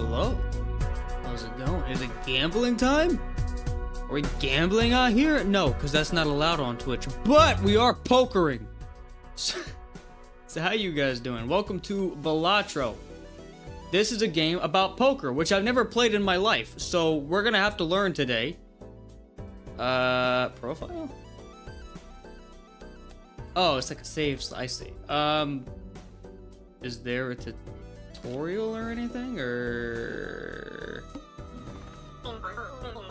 Hello. How's it going? Is it gambling time? Are we gambling out here? No, because that's not allowed on Twitch. But we are pokering. So, how you guys doing? Welcome to Balatro. This is a game about poker, which I've never played in my life. So we're gonna have to learn today. Uh, profile? Oh, it's like a save. I see. Um, is there a tutorial or anything, or?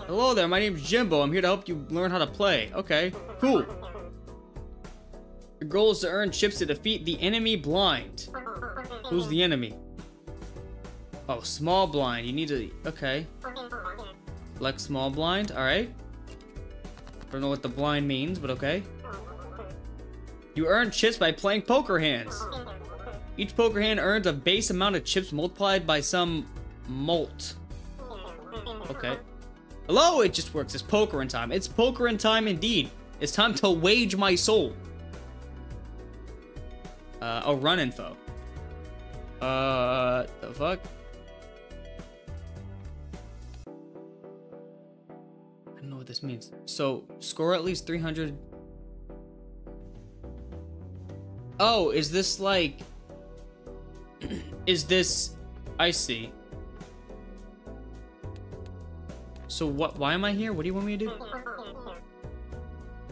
Hello there, my name's Jimbo. I'm here to help you learn how to play. Okay, cool. Your goal is to earn chips to defeat the enemy blind. Who's the enemy? Oh, small blind. You need to... Okay. Like small blind. Alright. Don't know what the blind means, but okay. You earn chips by playing poker hands. Each poker hand earns a base amount of chips multiplied by some mult. Okay. Hello, it just works. It's poker in time. It's poker in time indeed. It's time to wage my soul. Uh, oh, run info. Uh, the fuck? I don't know what this means. So, score at least 300. Oh, is this like... is this... I see. So what? Why am I here? What do you want me to do?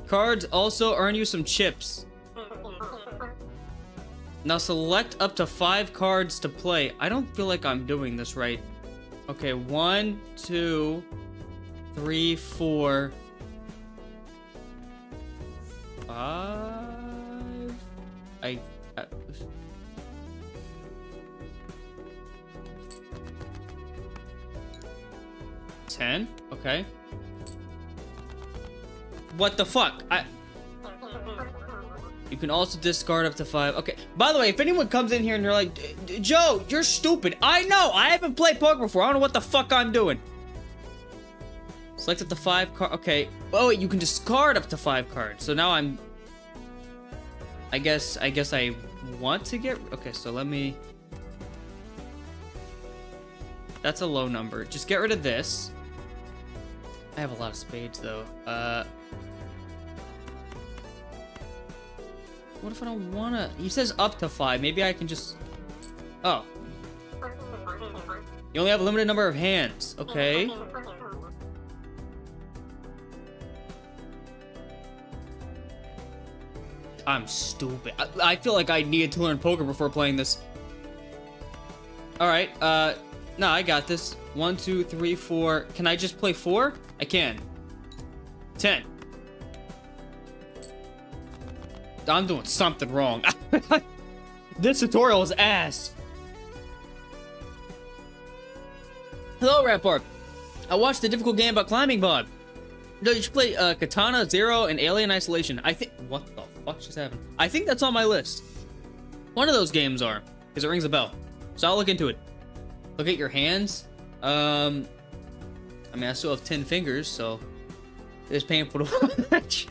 Cards also earn you some chips. Now select up to five cards to play. I don't feel like I'm doing this right. Okay, one, two, three, four, five. I. 10? Okay. What the fuck? I... You can also discard up to five. Okay. By the way, if anyone comes in here and they're like, Joe, you're stupid. I know. I haven't played poker before. I don't know what the fuck I'm doing. Select up to five card. Okay. Oh, wait, you can discard up to five cards. So now I'm... I guess, I guess I want to get... Okay, so let me... That's a low number. Just get rid of this. I have a lot of spades, though. Uh... What if I don't wanna... He says up to five. Maybe I can just... Oh. You only have a limited number of hands. Okay. I'm stupid. I, I feel like I needed to learn poker before playing this. Alright, uh... No, I got this. One, two, three, four. Can I just play four? I can. Ten. I'm doing something wrong. this tutorial is ass. Hello, Rampart. I watched the difficult game about climbing Bob. No, you should play uh, Katana, Zero, and Alien Isolation. I think... What the fuck just happened? I think that's on my list. One of those games are, because it rings a bell. So I'll look into it. Look at your hands. Um, I mean, I still have 10 fingers, so it's painful to watch.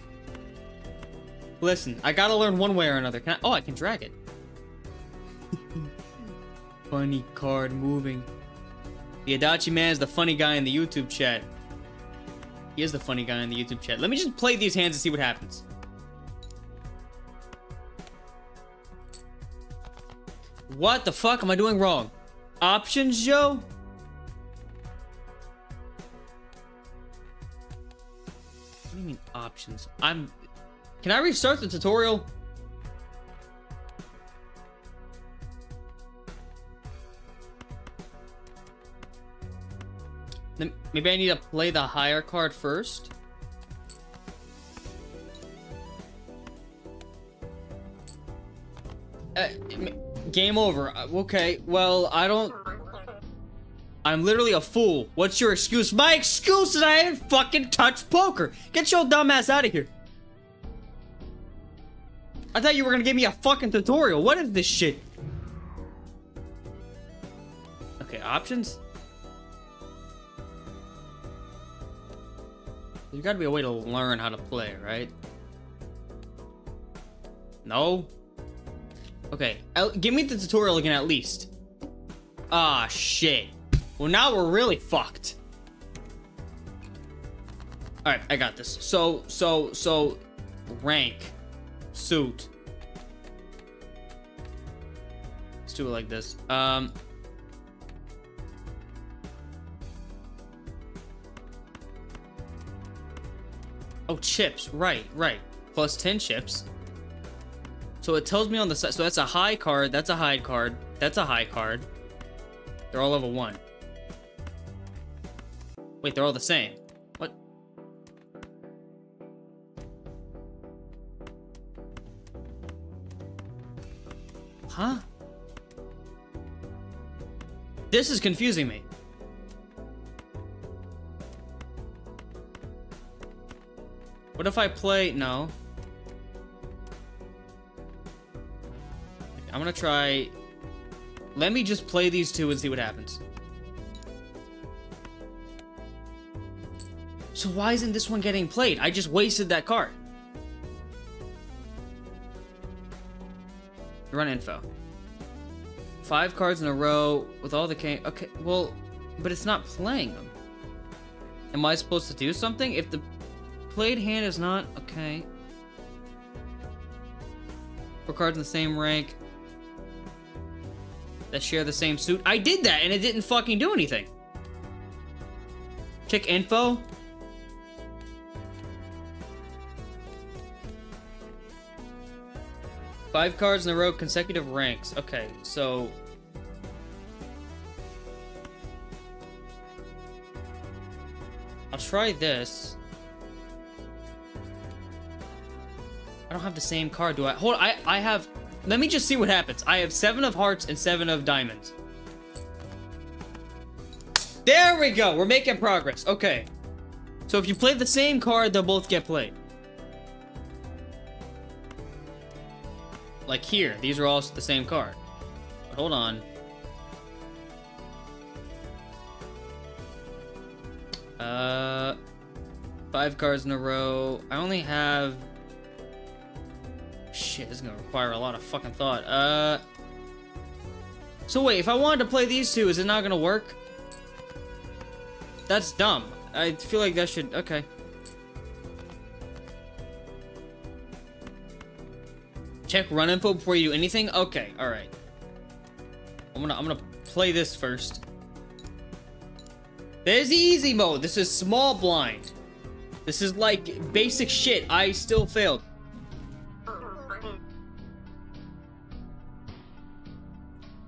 Listen, I gotta learn one way or another. Can I? Oh, I can drag it. funny card moving. The Adachi man is the funny guy in the YouTube chat. He is the funny guy in the YouTube chat. Let me just play these hands and see what happens. What the fuck am I doing wrong? Options, Joe? What do you mean options? I'm... Can I restart the tutorial? Maybe I need to play the higher card first? Uh, game over. Uh, okay, well, I don't... I'm literally a fool. What's your excuse? My excuse is I haven't fucking touched poker. Get your dumb ass out of here. I thought you were gonna give me a fucking tutorial. What is this shit? Okay, options? There's gotta be a way to learn how to play, right? No? Okay, give me the tutorial again at least. Ah, shit. Well, now we're really fucked. Alright, I got this. So, so, so, rank, suit. Let's do it like this. Um... Oh, chips. Right, right. Plus 10 chips. So it tells me on the side. So that's a high card. That's a high card. That's a high card. They're all level 1. Wait, they're all the same. What? Huh? This is confusing me. What if I play... No. I'm gonna try... Let me just play these two and see what happens. So why isn't this one getting played? I just wasted that card. Run info. Five cards in a row with all the king. Okay, well, but it's not playing them. Am I supposed to do something? If the played hand is not... Okay. Four cards in the same rank. That share the same suit. I did that and it didn't fucking do anything. Check info. Five cards in a row, consecutive ranks. Okay, so... I'll try this. I don't have the same card, do I? Hold on, I, I have... Let me just see what happens. I have seven of hearts and seven of diamonds. There we go. We're making progress. Okay. So if you play the same card, they'll both get played. Like here, these are all the same card. But hold on. Uh, five cards in a row. I only have Shit, this is gonna require a lot of fucking thought. Uh... So wait, if I wanted to play these two, is it not gonna work? That's dumb. I feel like that should... Okay. Check run info before you do anything? Okay, alright. I'm gonna, I'm gonna play this first. There's easy mode. This is small blind. This is like basic shit. I still failed.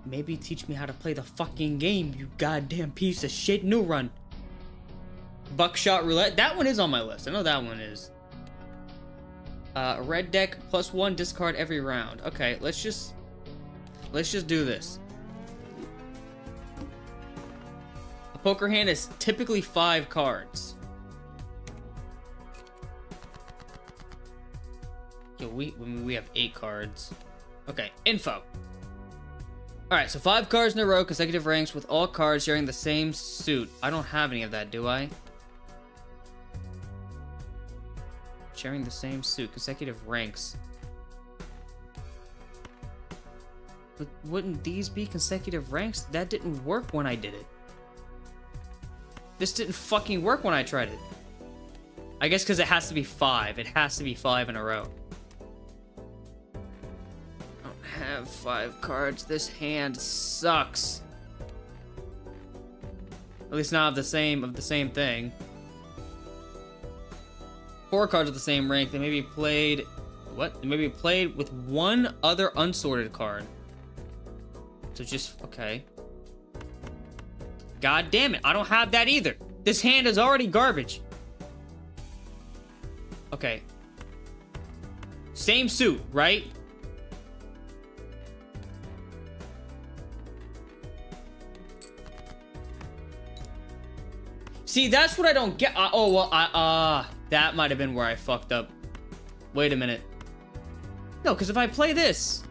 Maybe teach me how to play the fucking game, you goddamn piece of shit. New run. Buckshot roulette. That one is on my list. I know that one is. Uh, red deck plus one discard every round. Okay, let's just let's just do this. A poker hand is typically five cards. Yo, we we have eight cards. Okay, info. Alright, so five cards in a row, consecutive ranks with all cards sharing the same suit. I don't have any of that, do I? Sharing the same suit, consecutive ranks. But wouldn't these be consecutive ranks? That didn't work when I did it. This didn't fucking work when I tried it. I guess because it has to be five. It has to be five in a row have five cards. This hand sucks. At least not of the same of the same thing. Four cards of the same rank. They may be played. What? They may be played with one other unsorted card. So just okay. God damn it! I don't have that either. This hand is already garbage. Okay. Same suit, right? See, that's what I don't get. Uh, oh, well, uh, that might have been where I fucked up. Wait a minute. No, because if I play this...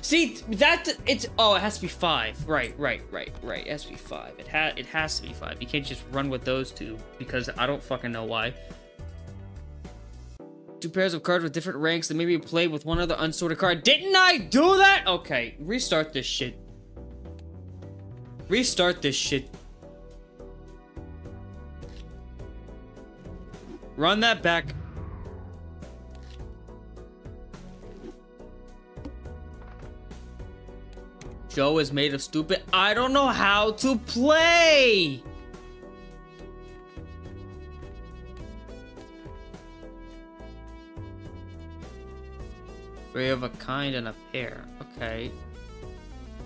See, that, it's, oh, it has to be five. Right, right, right, right. It has to be five. It, ha it has to be five. You can't just run with those two, because I don't fucking know why. Two pairs of cards with different ranks that maybe played with one other unsorted card. Didn't I do that? Okay, restart this shit. Restart this shit. Run that back. Joe is made of stupid. I don't know how to play. Three of a kind and a pair. Okay.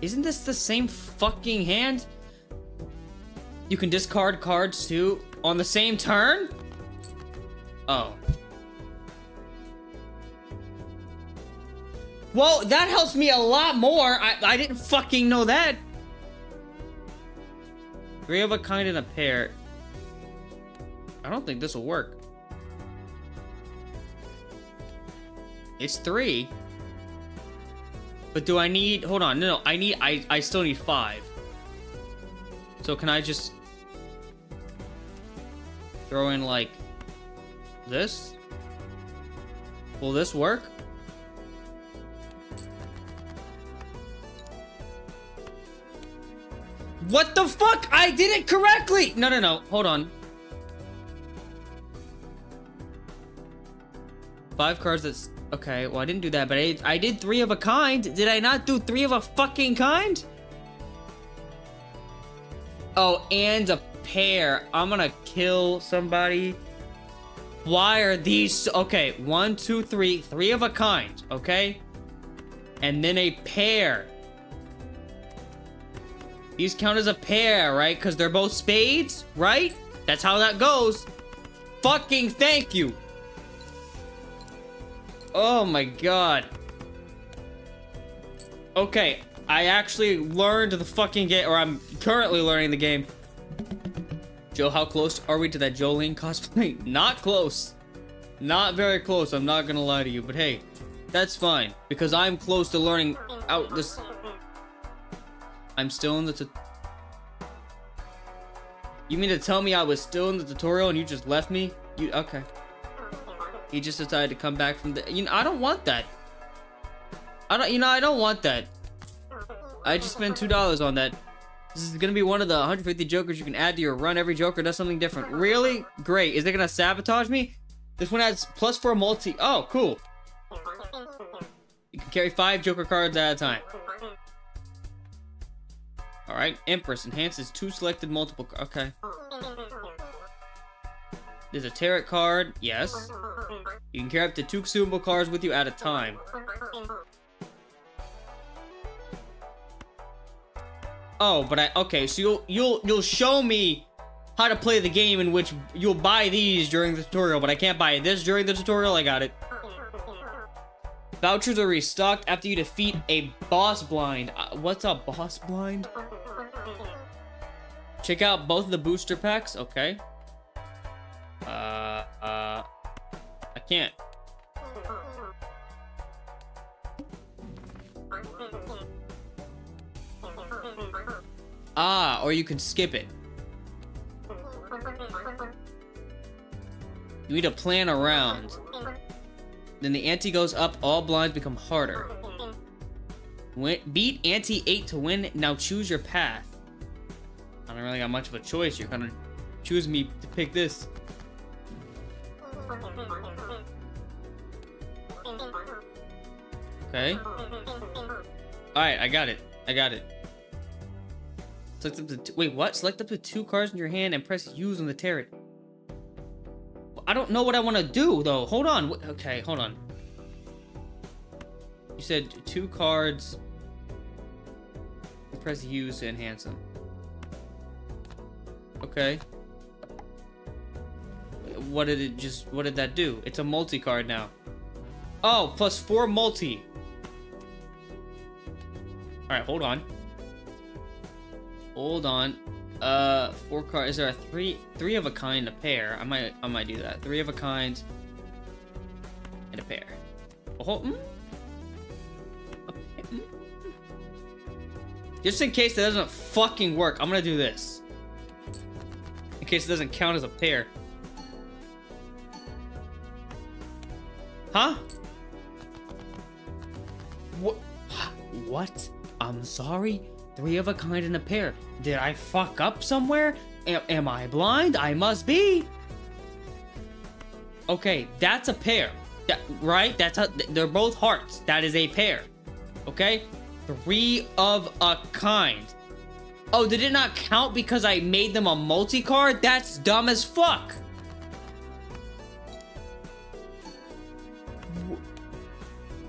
Isn't this the same fucking hand? You can discard cards too on the same turn? Oh. Well, that helps me a lot more. I, I didn't fucking know that. Three of a kind and a pair. I don't think this will work. It's three. But do I need... Hold on. No, no. I need... I, I still need five. So can I just... Throw in, like... This? Will this work? What the fuck? I did it correctly! No, no, no. Hold on. Five cards that's... Okay, well, I didn't do that, but I, I did three of a kind. Did I not do three of a fucking kind? Oh, and a pair. I'm gonna kill somebody. Why are these... Okay, one, two, three. Three of a kind, okay? And then a pair. These count as a pair, right? Because they're both spades, right? That's how that goes. Fucking thank you. Oh my god. Okay, I actually learned the fucking game, or I'm currently learning the game. Joe, how close are we to that Jolyne cosplay? Not close. Not very close, I'm not gonna lie to you, but hey, that's fine. Because I'm close to learning out this... I'm still in the... You mean to tell me I was still in the tutorial and you just left me? You Okay. He just decided to come back from the... You know, I don't want that. I don't... You know, I don't want that. I just spent $2 on that. This is gonna be one of the 150 jokers you can add to your run. Every joker does something different. Really? Great. Is it gonna sabotage me? This one adds plus four multi... Oh, cool. You can carry five joker cards at a time. Alright, Empress enhances two selected multiple... Okay. There's a tarot card. Yes. You can carry up to two consumable cards with you at a time. Oh, but I okay, so you'll you'll you'll show me how to play the game in which you'll buy these during the tutorial, but I can't buy this during the tutorial. I got it. Vouchers are restocked after you defeat a boss blind. Uh, what's a boss blind? Check out both of the booster packs. Okay. Uh, uh, I can't. Ah, or you can skip it. You need to plan around. Then the ante goes up, all blinds become harder. Win beat ante 8 to win, now choose your path. I don't really got much of a choice, you're gonna choose me to pick this. Okay. Alright, I got it. I got it. Select up wait, what? Select up to two cards in your hand and press use on the tarot. I don't know what I want to do, though. Hold on. Okay, hold on. You said two cards. Press use to enhance them. Okay. What did it just, what did that do? It's a multi-card now. Oh, plus four multi. Alright, hold on. Hold on. Uh, four cards. Is there a three, three of a kind, a pair? I might, I might do that. Three of a kind, and a pair. Oh, mm? mm? Just in case that doesn't fucking work, I'm gonna do this. In case it doesn't count as a pair. Huh? What? What? I'm sorry? Three of a kind in a pair. Did I fuck up somewhere? A- am I blind? I must be. Okay, that's a pair. That, right? That's a, they're both hearts. That is a pair. Okay? Three of a kind. Oh, did it not count because I made them a multi-card? That's dumb as fuck.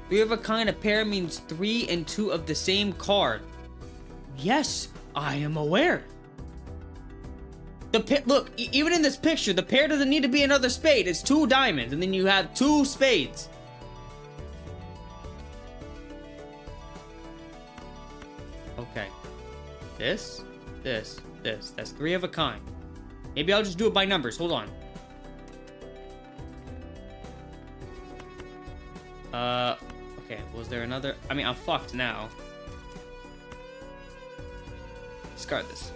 Three of a kind a pair means three and two of the same card. Yes, I am aware. The pair, look, e- even in this picture, the pair doesn't need to be another spade. It's two diamonds, and then you have two spades. Okay. This, this, this. That's three of a kind. Maybe I'll just do it by numbers. Hold on. Uh, okay. Was there another? I mean, I'm fucked now. Discard this.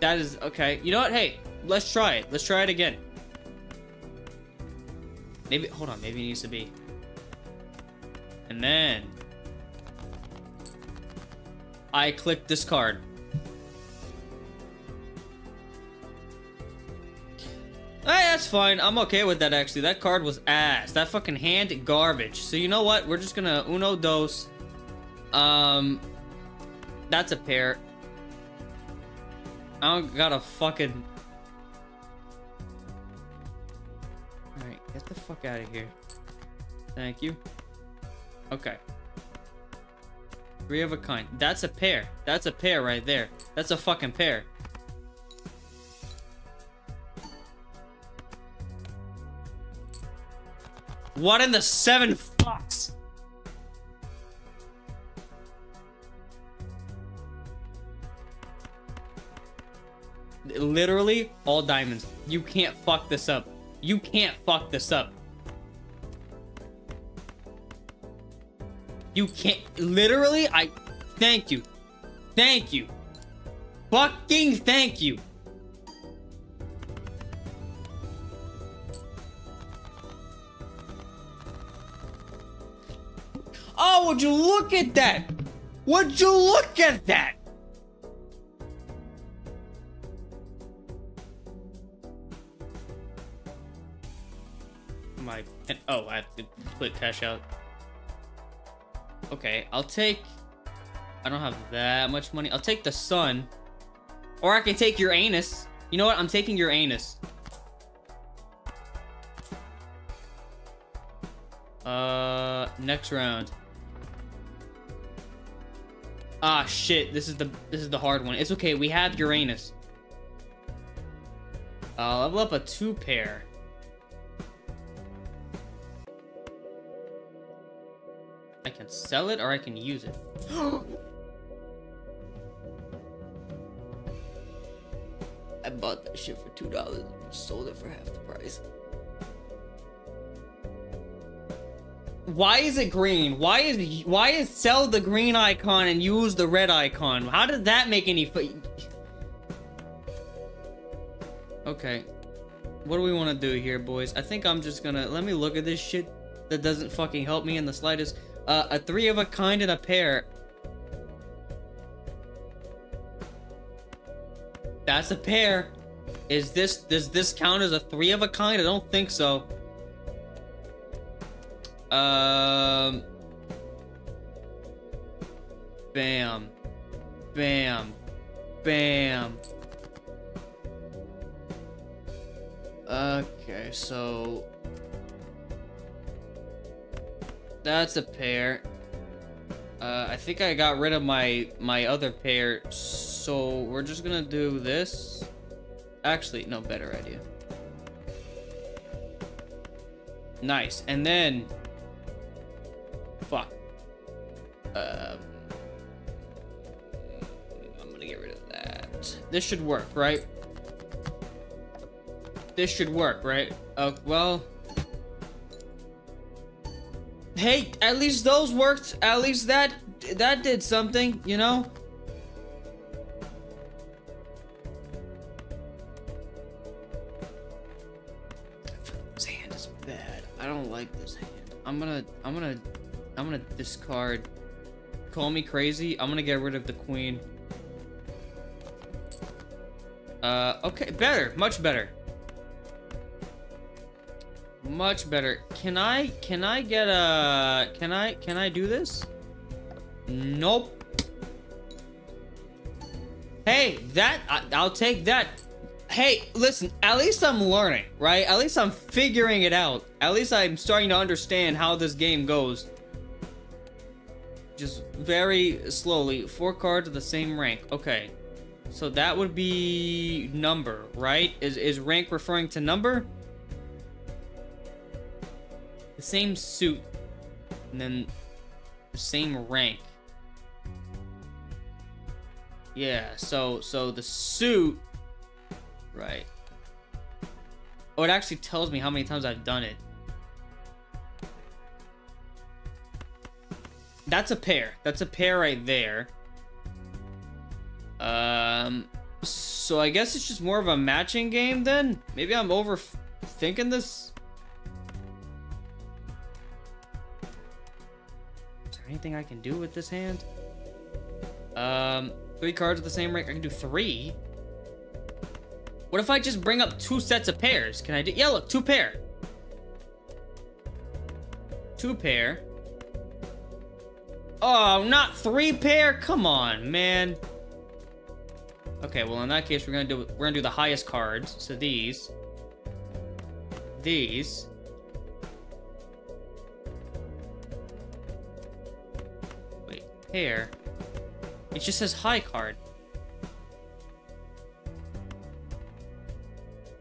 That is okay. You know what? Hey, let's try it. Let's try it again. Maybe hold on. Maybe it needs to be. And then I click discard. Hey, that's fine. I'm okay with that actually. That card was ass. That fucking hand garbage. So you know what? We're just gonna uno dos. Um, that's a pair. I don't got a fucking. Alright, get the fuck out of here. Thank you. Okay. Three of a kind. That's a pair. That's a pair right there. That's a fucking pair. What in the seven fucks? Literally all diamonds. You can't fuck this up. You can't fuck this up. You can't. Literally, I. Thank you. Thank you. Fucking thank you. Oh, would you look at that? Would you look at that? My oh, I have to click cash out. Okay, I'll take. I don't have that much money. I'll take the sun, or I can take your anus. You know what? I'm taking your anus. Uh, next round. Ah, shit. This is the this is the hard one. It's okay. We have Uranus. Uh, level up a two pair. I can sell it or I can use it. I bought that shit for two dollars and sold it for half the price. Why is it green? Why is why is sell the green icon and use the red icon? How does that make any? Okay, what do we want to do here, boys? I think I'm just gonna let me look at this shit that doesn't fucking help me in the slightest. Uh, a three of a kind and a pair. That's a pair. Is this does this count as a three of a kind? I don't think so. Um. Bam. Bam. Bam. Okay, so that's a pair. Uh, I think I got rid of my my other pair, so we're just gonna do this. Actually, no, better idea. Nice, and then fuck. Um, I'm gonna get rid of that. This should work, right? This should work, right? Uh, well. Hey, at least those worked. At least that that did something, you know? This hand is bad. I don't like this hand. I'm gonna I'm gonna I'm gonna discard call me crazy. I'm gonna get rid of the queen. Uh, okay, better, much better. Much better. Can I, can I get a, can I, can I do this? Nope. Hey, that, I, I'll take that. Hey, listen, at least I'm learning, right? At least I'm figuring it out. At least I'm starting to understand how this game goes. Just very slowly. Four cards of the same rank. Okay. So that would be number, right? Is, is rank referring to number? The same suit. And then the same rank. Yeah, so so the suit right. Oh, it actually tells me how many times I've done it. That's a pair. That's a pair right there. Um, so I guess it's just more of a matching game then? Maybe I'm overthinking this? Anything I can do with this hand? Um, three cards of the same rank. I can do three. What if I just bring up two sets of pairs? Can I do? Yeah, look, two pair. Two pair. Oh, not three pair? Come on, man. Okay, well in that case we're gonna do we're gonna do the highest cards. So these. These. Wait, pair. It just says high card.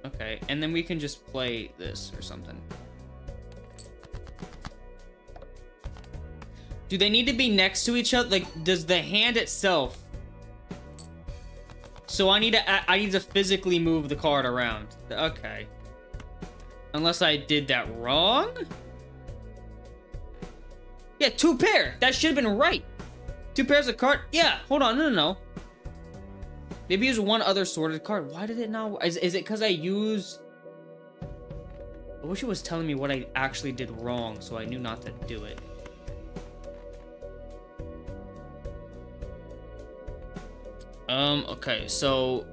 Okay, and then we can just play this or something. Do they need to be next to each other? Like, does the hand itself... So I need to I need to physically move the card around. Okay. Unless I did that wrong? Yeah, two pair. That should have been right. Two pairs of card. Yeah, hold on. No, no, no. Maybe use one other sorted card. Why did it not? Is, is it because I use... I wish it was telling me what I actually did wrong so I knew not to do it. Um, okay, so...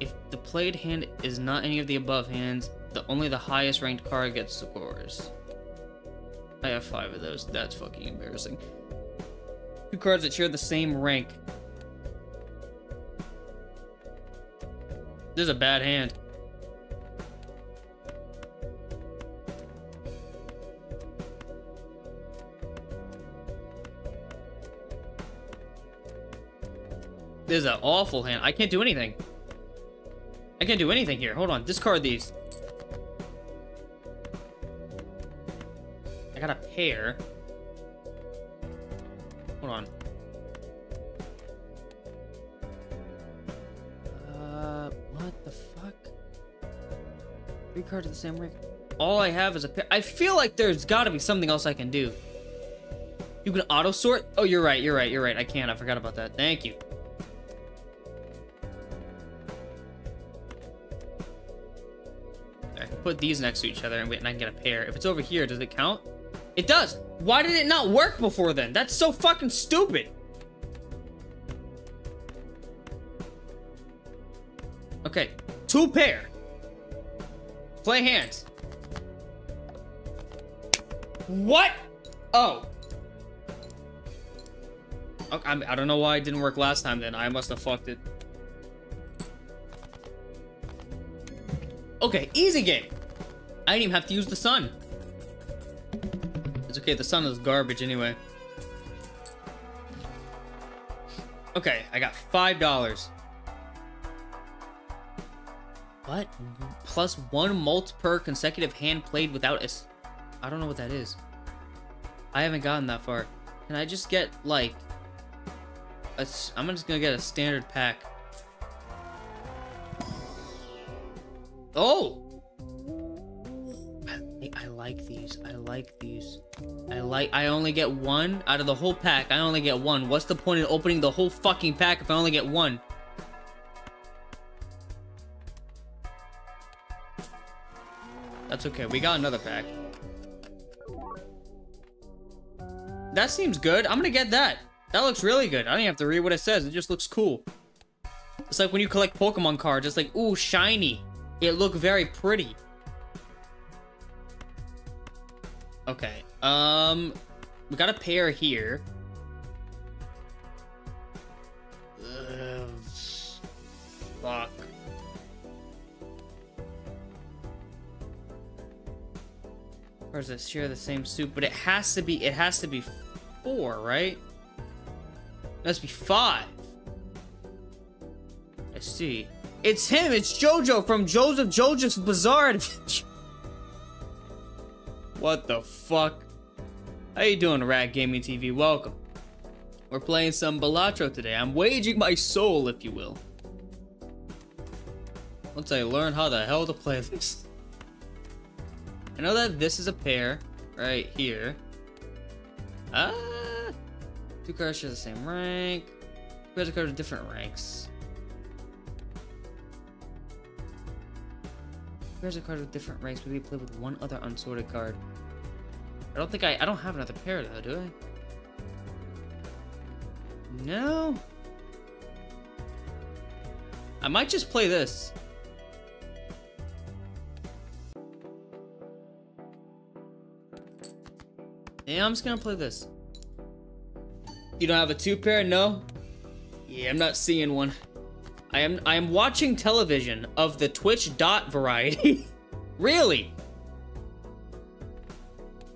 If the played hand is not any of the above hands, the only the highest ranked card gets scores. I have five of those. That's fucking embarrassing. Two cards that share the same rank. This is a bad hand. This is an awful hand. I can't do anything. I can't do anything here. Hold on. Discard these. I got a pair. Hold on. Uh, what the fuck? Three cards of the same rank. All I have is a pair. I feel like there's got to be something else I can do. You can auto sort? Oh, you're right. You're right. You're right. I can't. I forgot about that. Thank you. I can put these next to each other and, wait and I can get a pair. If it's over here, does it count? It does. Why did it not work before then? That's so fucking stupid. Okay, two pair. Play hands. What? Oh. Okay, I don't know why it didn't work last time then. I must have fucked it. Okay, easy game. I didn't even have to use the sun. It's okay, the sun is garbage anyway. Okay, I got $5. What? Plus one mult per consecutive hand played without a... I don't know what that is. I haven't gotten that far. Can I just get, like... A, I'm just gonna get a standard pack. Oh! I, like these. I like these. I like- I only get one out of the whole pack. I only get one. What's the point in opening the whole fucking pack if I only get one? That's okay. We got another pack. That seems good. I'm gonna get that. That looks really good. I don't even have to read what it says. It just looks cool. It's like when you collect Pokemon cards. It's like, ooh, shiny. It look very pretty. Okay. Um, we got a pair here. Ugh, fuck. Or does it share the same suit? But it has to be, it has to be four, right? It must be five. Let's see. It's him, it's Jojo from Joseph Jojo's Bizarre Adventure. What the fuck? How you doing, Rat Gaming TV? Welcome. We're playing some Balatro today. I'm waging my soul, if you will. Once I learn how the hell to play this. I know that this is a pair right here. Ah, two cards share the same rank. Two cards are different ranks. Here's a card with different ranks, but we play with one other unsorted card. I don't think I I don't have another pair though, do I? No. I might just play this. Yeah, I'm just gonna play this. You don't have a two pair? No? Yeah, I'm not seeing one. I am I am watching television of the Twitch dot variety. really?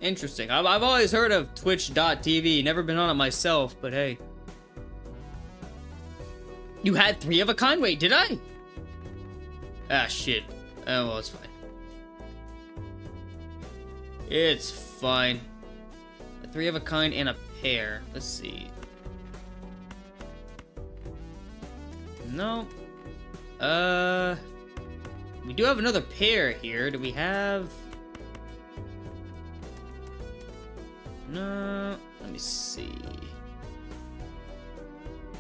Interesting. I've, I've always heard of Twitch.tv. Never been on it myself, but hey. You had three of a kind? Wait, did I? Ah, shit. Oh, well, it's fine. It's fine. A three of a kind and a pair. Let's see. No. Uh... We do have another pair here. Do we have... No. Let me see.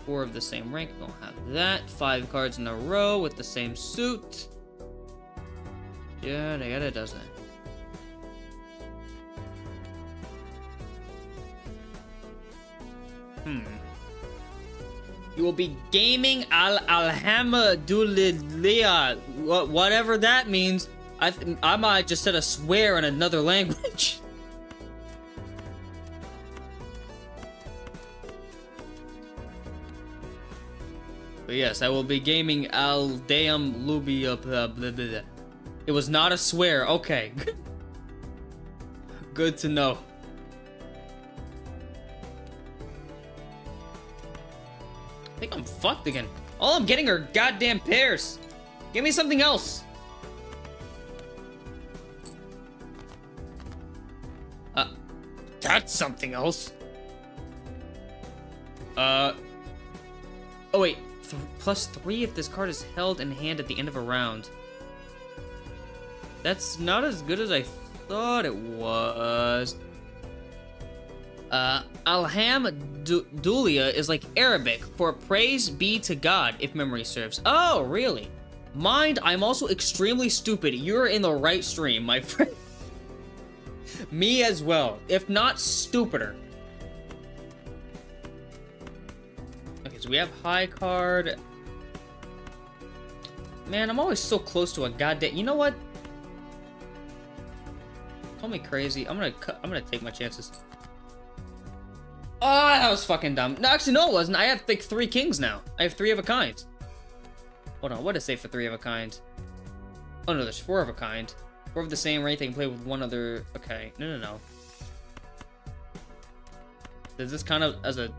Four of the same rank. Don't have that. Five cards in a row with the same suit. Yeah, yeah, it doesn't. Hmm. You will be gaming Al Alhamdulillah, whatever that means. I I might just said a swear in another language. But yes, I will be gaming Al Dayam Lubia. Blah, blah, blah. It was not a swear. Okay. Good to know. Think I'm fucked again. All I'm getting are goddamn pairs. Give me something else. Uh, that's something else. Uh. Oh wait, Th plus three if this card is held in hand at the end of a round. That's not as good as I thought it was. Uh, Alhamdulillah is like Arabic for praise be to God, if memory serves. Oh, really? Mind, I'm also extremely stupid. You're in the right stream, my friend. Me as well, if not stupider. Okay, so we have high card. Man, I'm always so close to a goddamn. You know what? Call me crazy. I'm gonna. I'm gonna take my chances. Oh, that was fucking dumb. No, actually, no, it wasn't. I have like three kings now. I have three of a kind. Hold on, what did it say for three of a kind? Oh no, there's four of a kind. Four of the same rank. They can play with one other. Okay, no, no, no. Does this kind of as a?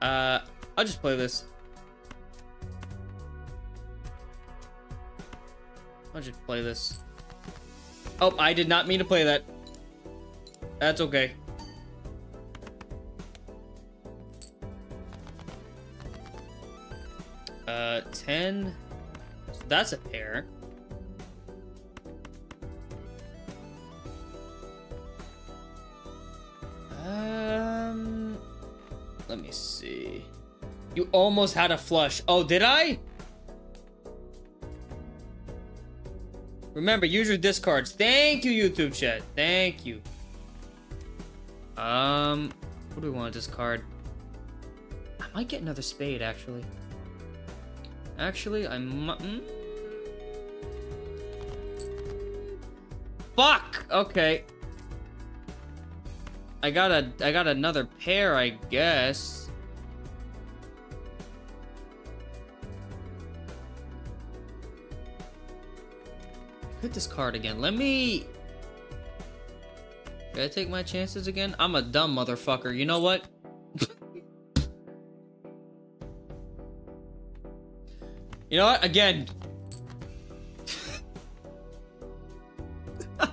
Uh, I'll just play this. I'll just play this. Oh, I did not mean to play that. That's okay. Uh, 10. So that's a pair. Um, let me see. You almost had a flush. Oh, did I? Remember, use your discards. Thank you, YouTube chat. Thank you. Um, what do we want to discard? I might get another spade, actually. Actually, I might... Mm? Fuck! Okay. I got a, I got another pair, I guess. Hit this card again. Let me... Can I take my chances again? I'm a dumb motherfucker. You know what? you know what? Again.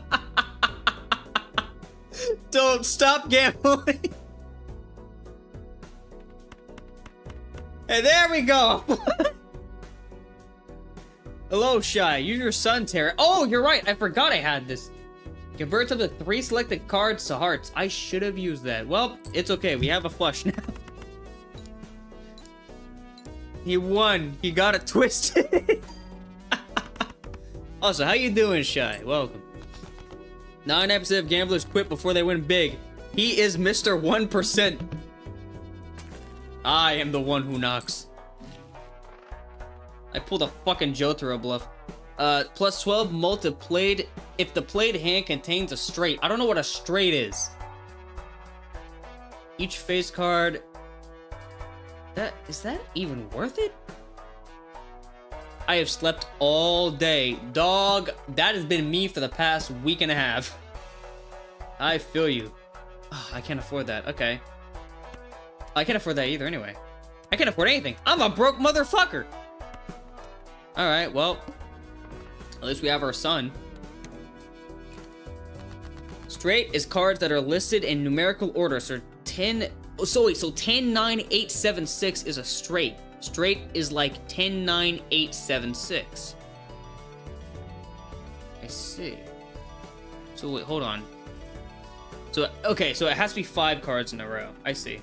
Don't stop gambling. and there we go. Hello, Shy. Use your Sun Tarot. Oh, you're right. I forgot I had this. Convert up to three selected cards to hearts. I should have used that. Well, it's okay. We have a flush now. he won. He got it twisted. also, how you doing, Shy? Welcome. Nine episodes of gamblers quit before they win big. He is Mr. 1%. I am the one who knocks. I pulled a fucking Jotaro bluff. Uh, plus 12 multi-played if the played hand contains a straight. I don't know what a straight is. Each face card... That, is that even worth it? I have slept all day. Dog, that has been me for the past week and a half. I feel you. Oh, I can't afford that. Okay. I can't afford that either anyway. I can't afford anything. I'm a broke motherfucker. Alright, well. At least we have our sun. Straight is cards that are listed in numerical order. So 10... So wait, so 10, 9, 8, 7, 6 is a straight. Straight is like 10, 9, 8, 7, 6. I see. So wait, hold on. So, okay, so it has to be five cards in a row. I see.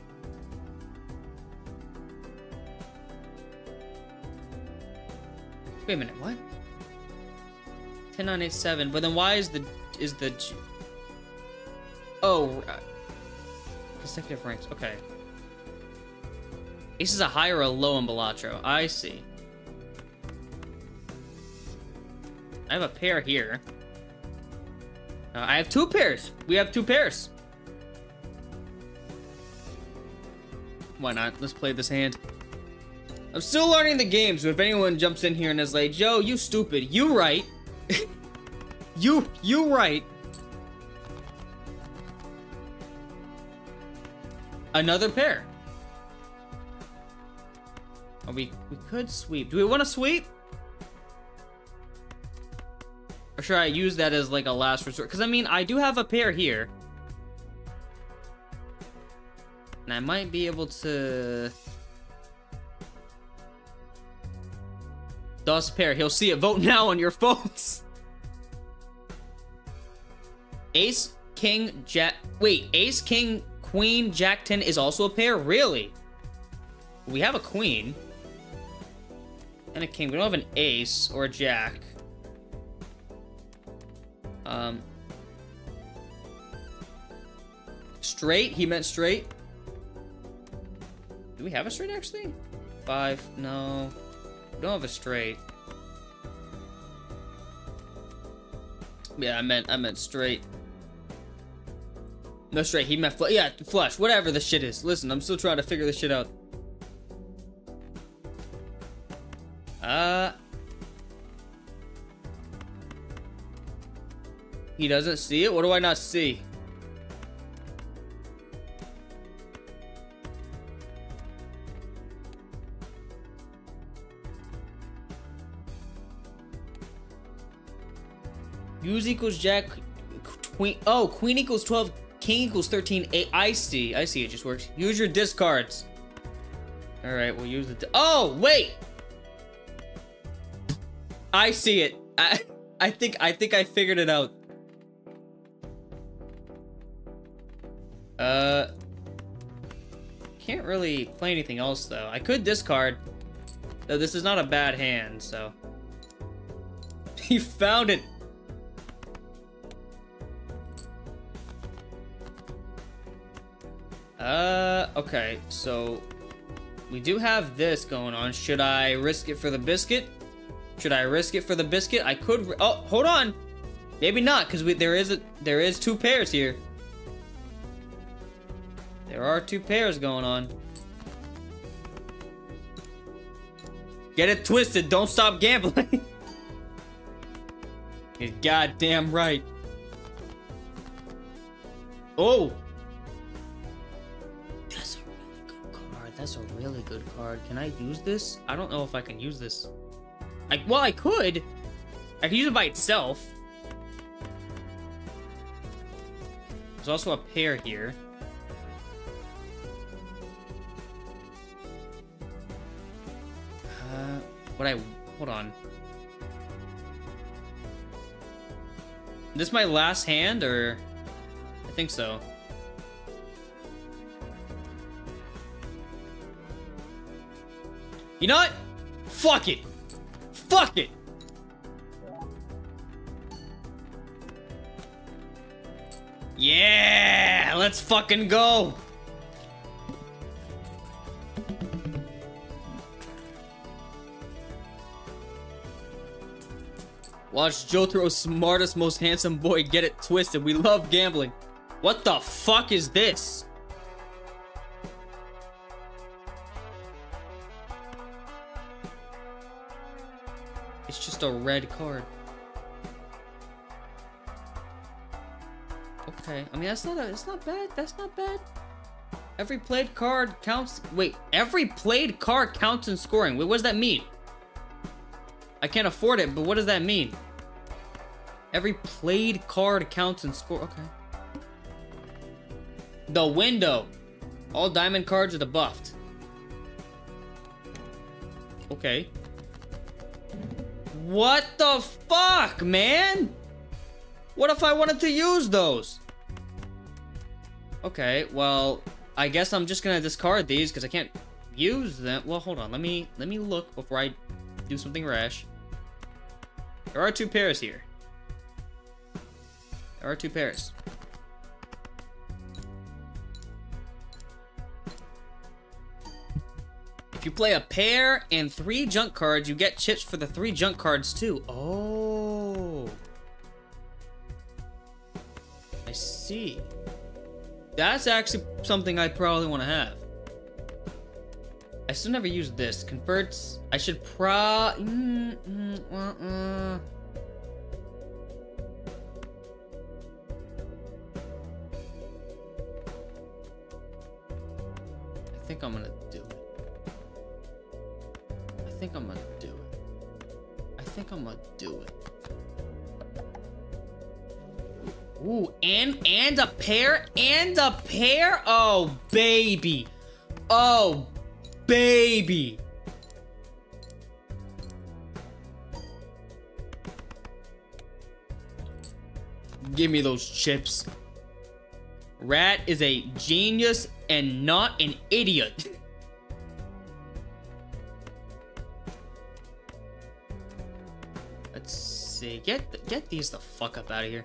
Wait a minute, what? 10, 9, 8, 7. But then why is the... Is the... Oh, uh, consecutive ranks. Okay. Ace is a high or a low in Balatro. I see. I have a pair here. Uh, I have two pairs. We have two pairs. Why not? Let's play this hand. I'm still learning the game, so if anyone jumps in here and is like, Joe, you stupid, you right. you, you right. Another pair. Oh, we, we could sweep. Do we want to sweep? Or should I use that as like a last resort? Because I mean, I do have a pair here. And I might be able to... Dust pair. He'll see it. Vote now on your phones. Ace, King, Jack... Wait, Ace, King, Queen, Jack 10 is also a pair? Really? We have a Queen. And a King. We don't have an Ace or a Jack. Um, straight? He meant straight? Do we have a straight, actually? Five. No. We don't have a straight. Yeah, I meant I meant straight. No straight. He meant fl yeah flush. Whatever the shit is. Listen, I'm still trying to figure this shit out. Uh, He doesn't see it? What do I not see? Use equals jack, queen, oh, queen equals 12, king equals 13, eight. I see, I see, it just works. Use your discards. All right, we'll use the, oh, wait. I see it. I, I think, I think I figured it out. Uh, can't really play anything else, though. I could discard, though this is not a bad hand, so... he found it! Okay, so we do have this going on. Should I risk it for the biscuit? Should I risk it for the biscuit? I could. Oh, hold on. Maybe not, because we there is a there is two pairs here. There are two pairs going on. Get it twisted. Don't stop gambling. You're goddamn right. Oh. That's a really good card. Can I use this? I don't know if I can use this. I, well, I could. I could use it by itself. There's also a pair here. Uh, what I... Hold on. This my last hand, or... I think so. You know what? Fuck it. Fuck it. Yeah, let's fucking go. Watch Jotaro's smartest, most handsome boy get it twisted. We love gambling. What the fuck is this? A red card. Okay, I mean that's not a, it's not bad. That's not bad. Every played card counts. Wait, every played card counts in scoring. Wait, what does that mean? I can't afford it, but what does that mean? Every played card counts in score. Okay. The window. All diamond cards are debuffed. Okay. What the fuck, man? What if I wanted to use those? Okay, well, I guess I'm just gonna discard these because I can't use them. Well, hold on. Let me let me look before I do something rash. There are two pairs here. There are two pairs. If you play a pair and three junk cards, you get chips for the three junk cards too. Oh. I see. That's actually something I probably want to have. I still never used this. Converts. I should pro. Mm, mm, uh, uh. I think I'm gonna think I'm gonna do it. I think I'm gonna do it. Ooh, and and a pair and a pair. Oh baby, oh baby. Give me those chips. Rat is a genius and not an idiot. see. Get get these the fuck up out of here.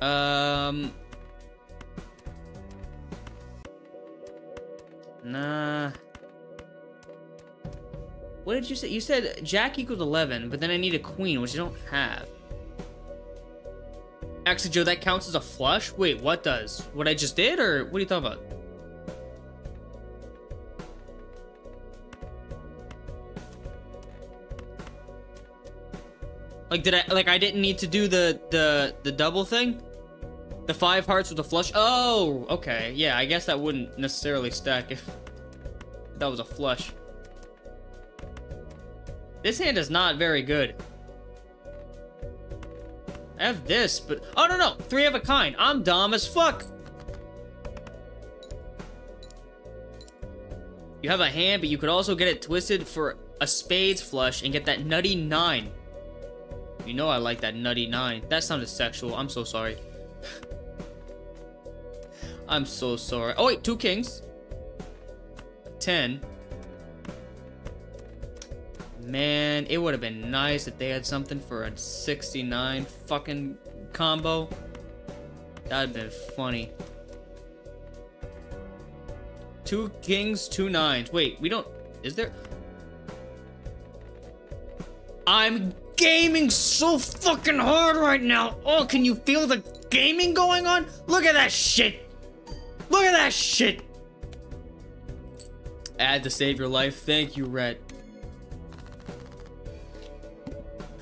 Um. Nah. What did you say? You said Jack equals 11, but then I need a queen, which I don't have. Actually, Joe, that counts as a flush? Wait, what does? What I just did, or what are you talking about? Like, did I, like, I didn't need to do the, the, the double thing? The five hearts with a flush? Oh, okay. Yeah, I guess that wouldn't necessarily stack if that was a flush. This hand is not very good. I have this, but... Oh, no, no! Three of a kind. I'm dumb as fuck! You have a hand, but you could also get it twisted for a spades flush and get that nutty nine. You know I like that nutty nine. That sounded sexual. I'm so sorry. I'm so sorry. Oh, wait, two kings. Ten. Man, it would have been nice if they had something for a 69 fucking combo. That'd been funny. two kings, two nines. Wait, we don't. Is there? I'm gaming so fucking hard right now. Oh, can you feel the gaming going on? Look at that shit. Look at that shit. Add to save your life. Thank you, Rhett.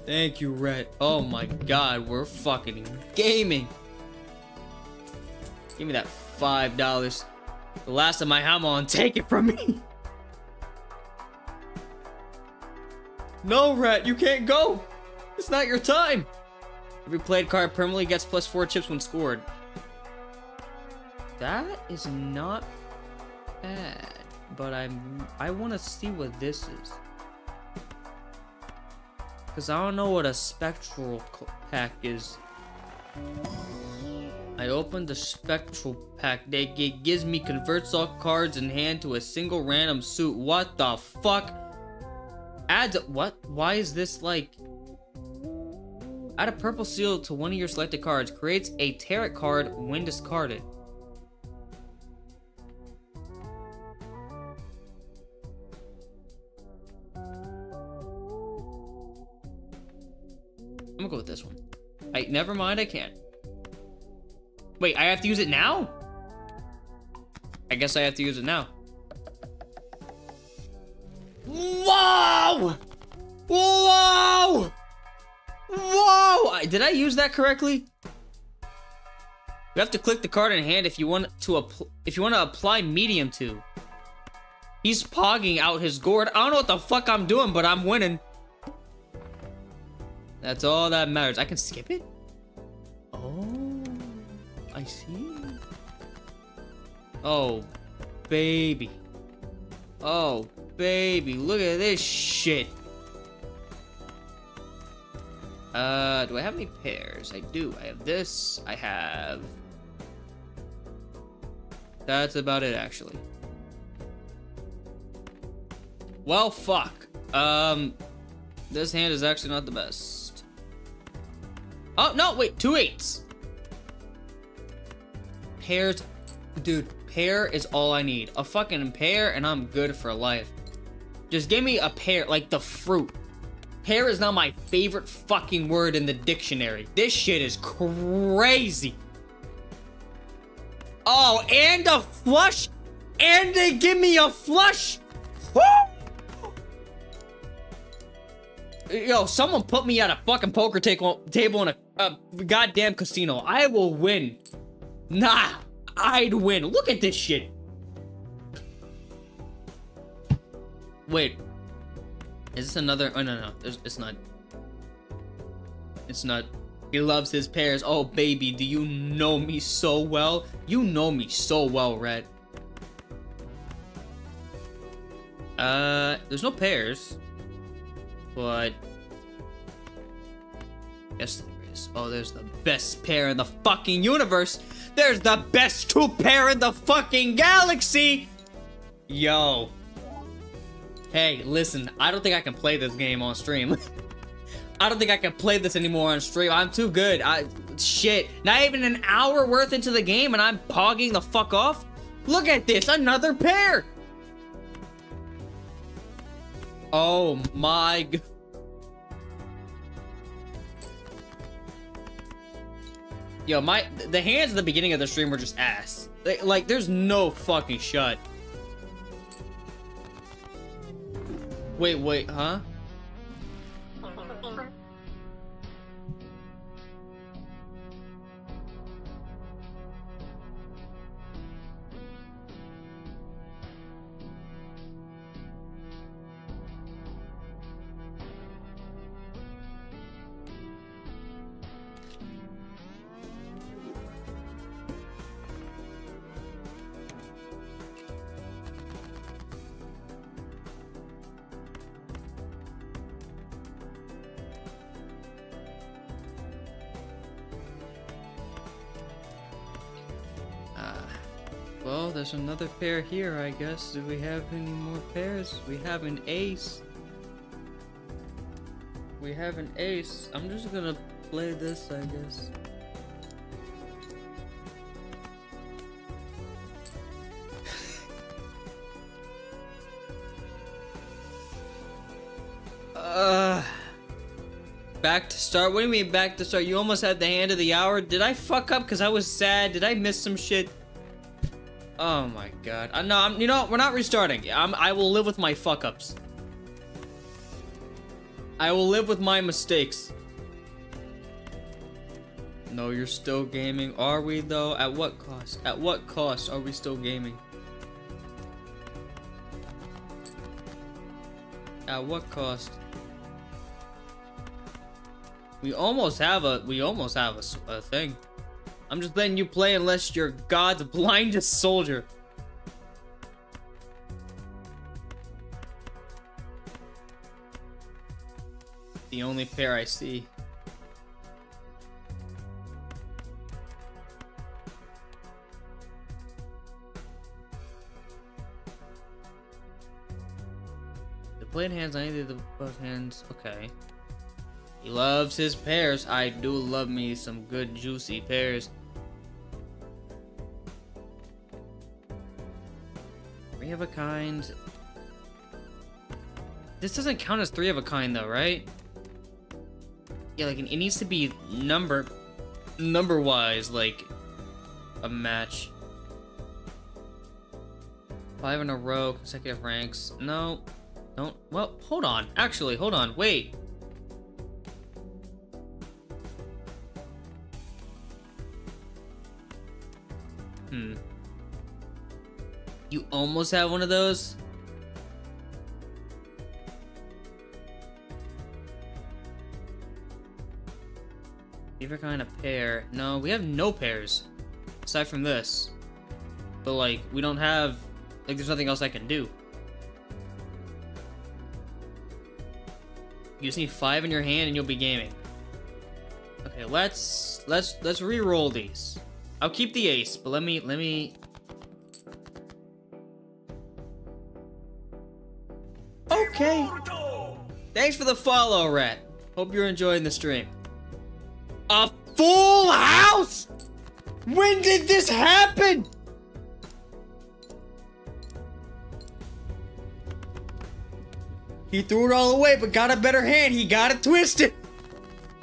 Thank you, Rhett. Oh my god, we're fucking gaming. Give me that five dollars. The last of my hammer on, take it from me. No, Rat, you can't go. It's not your time. Every played card permanently gets plus four chips when scored. That is not bad, but I'm I want to see what this is. Because I don't know what a spectral pack is. I opened the spectral pack. They it gives me converts all cards in hand to a single random suit. What the fuck? Adds what? Why is this like? Add a purple seal to one of your selected cards. Creates a tarot card when discarded. I'm gonna go with this one. I never mind, I can't. Wait, I have to use it now? I guess I have to use it now. Whoa! Whoa! Whoa! Did I use that correctly? You have to click the card in hand if you want to if you want to apply medium to. He's pogging out his gourd. I don't know what the fuck I'm doing, but I'm winning. That's all that matters. I can skip it? Oh, I see. Oh, baby. Oh, baby. Look at this shit. Uh, do I have any pairs? I do. I have this. I have... That's about it, actually. Well, fuck. Um, this hand is actually not the best. Oh, no, wait, two eights. Pairs, dude, pair is all I need. A fucking pair and I'm good for life. Just give me a pair, like the fruit. Pair is not my favorite fucking word in the dictionary. This shit is crazy. Oh, and a flush? And they give me a flush? Woo! Yo, someone put me at a fucking poker table in a, a goddamn casino. I will win. Nah, I'd win. Look at this shit. Wait. Is this another? Oh, no, no. It's not. It's not. He loves his pears. Oh, baby, do you know me so well? You know me so well, Red. Uh, there's no pears. But... Yes, there is. Oh, there's the best pair in the fucking universe! There's the best two pair in the fucking galaxy! Yo. Hey, listen, I don't think I can play this game on stream. I don't think I can play this anymore on stream. I'm too good. I shit. Not even an hour worth into the game and I'm pogging the fuck off? Look at this, another pair! Oh my god. Yo, my the hands at the beginning of the stream were just ass. Like, like there's no fucking shut. Wait, wait, huh? there's another pair here, I guess. Do we have any more pairs? We have an ace. We have an ace. I'm just gonna play this, I guess. uh, back to start? What do you mean back to start? You almost had the hand of the hour. Did I fuck up because I was sad? Did I miss some shit? Oh my god. Uh, no, I'm, you know, we're not restarting. I'm, I will live with my fuck ups. I will live with my mistakes. No, you're still gaming. Are we though? At what cost? At what cost are we still gaming? At what cost? We almost have a we almost have a, a thing. I'm just letting you play unless you're God's blindest soldier. The only pair I see. The blade hands, I needed the both hands. Okay. He loves his pears. I do love me some good juicy pears. Three of a kind. This doesn't count as three of a kind though, right? Yeah, like it needs to be number number wise, like a match. Five in a row, consecutive ranks. No. Don't well, hold on. Actually, hold on, wait. Hmm. You almost have one of those? Favorite kind of pair? No, we have no pairs. Aside from this. But like, we don't have... Like, there's nothing else I can do. You just need five in your hand and you'll be gaming. Okay, let's... Let's... Let's re-roll these. I'll keep the ace, but let me, let me... Okay. Thanks for the follow, Rat. Hope you're enjoying the stream. A full house? When did this happen? He threw it all away, but got a better hand. He got it twisted.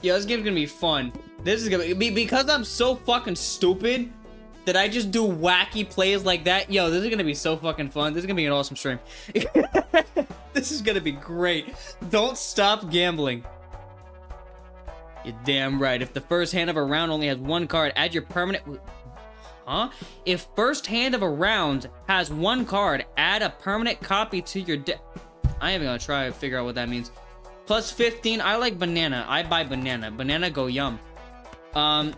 Yo, this game's gonna be fun. This is gonna be because I'm so fucking stupid that I just do wacky plays like that. Yo, this is gonna be so fucking fun. This is gonna be an awesome stream. this is gonna be great. Don't stop gambling. You're damn right. If the first hand of a round only has one card, add your permanent... Huh? If first hand of a round has one card, add a permanent copy to your deck. I am gonna try to figure out what that means. Plus 15. I like banana. I buy banana. Banana go yum. Um.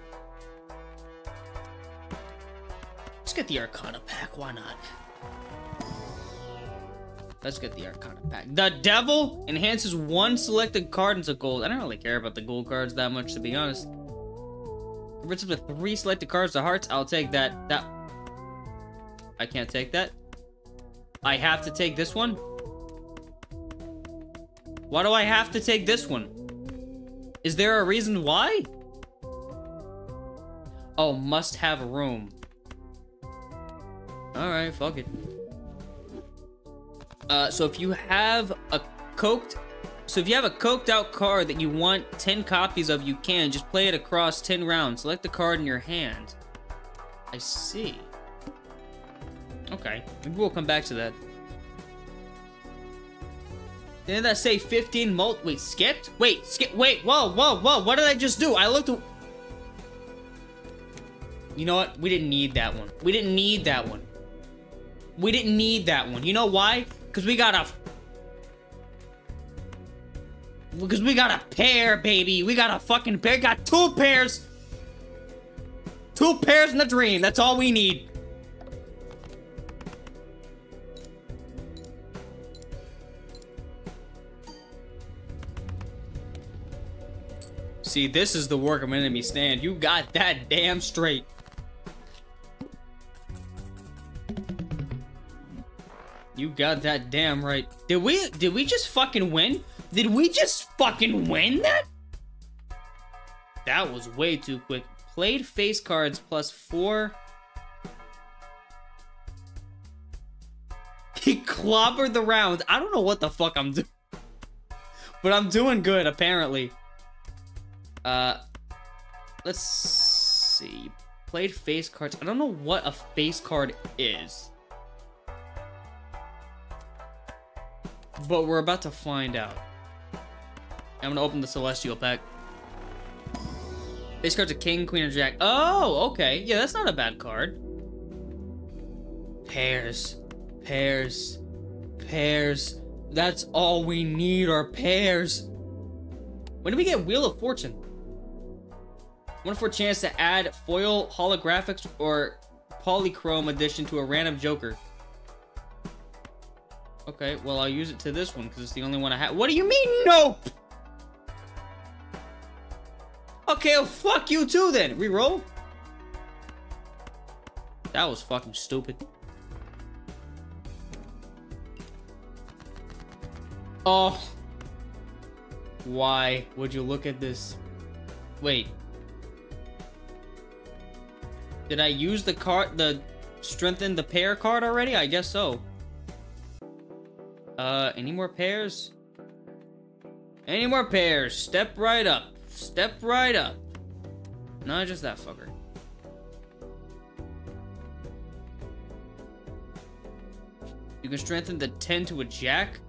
Let's get the Arcana pack. Why not? Let's get the Arcana pack. The Devil enhances one selected card into gold. I don't really care about the gold cards that much, to be honest. If with three selected cards to hearts, I'll take that. That. I can't take that. I have to take this one. Why do I have to take this one? Is there a reason why? Oh, must have room. Alright, fuck it. Uh, so if you have a coked... So if you have a coked out card that you want 10 copies of, you can. Just play it across 10 rounds. Select the card in your hand. I see. Okay, maybe we'll come back to that. Didn't that say 15 mult? Wait, skipped? Wait, skip. Wait, whoa, whoa, whoa. What did I just do? I looked. You know what? We didn't need that one. We didn't need that one. We didn't need that one. You know why? Because we got a. Because we got a pair, baby. We got a fucking pair. Got two pairs. Two pairs in the dream. That's all we need. See, this is the work of an enemy stand. You got that damn straight. You got that damn right. Did we did we just fucking win? Did we just fucking win that? That was way too quick. Played face cards plus four. He clobbered the round. I don't know what the fuck I'm doing. but I'm doing good, apparently. Uh, let's see. Played face cards. I don't know what a face card is. But we're about to find out. I'm gonna open the Celestial pack. Face cards a king, queen, or jack. Oh, okay. Yeah, that's not a bad card. Pairs. Pairs. Pairs. That's all we need are pairs. When do we get Wheel of Fortune? One for chance to add foil holographics or polychrome addition to a random Joker. Okay, well, I'll use it to this one because it's the only one I have. What do you mean, nope? Okay, well, fuck you too then. Reroll. That was fucking stupid. Oh. Why would you look at this? Wait. Did I use the card, the strengthen the pair card already? I guess so. Uh, any more pairs? Any more pairs? Step right up. Step right up. Not just that fucker. You can strengthen the 10 to a jack.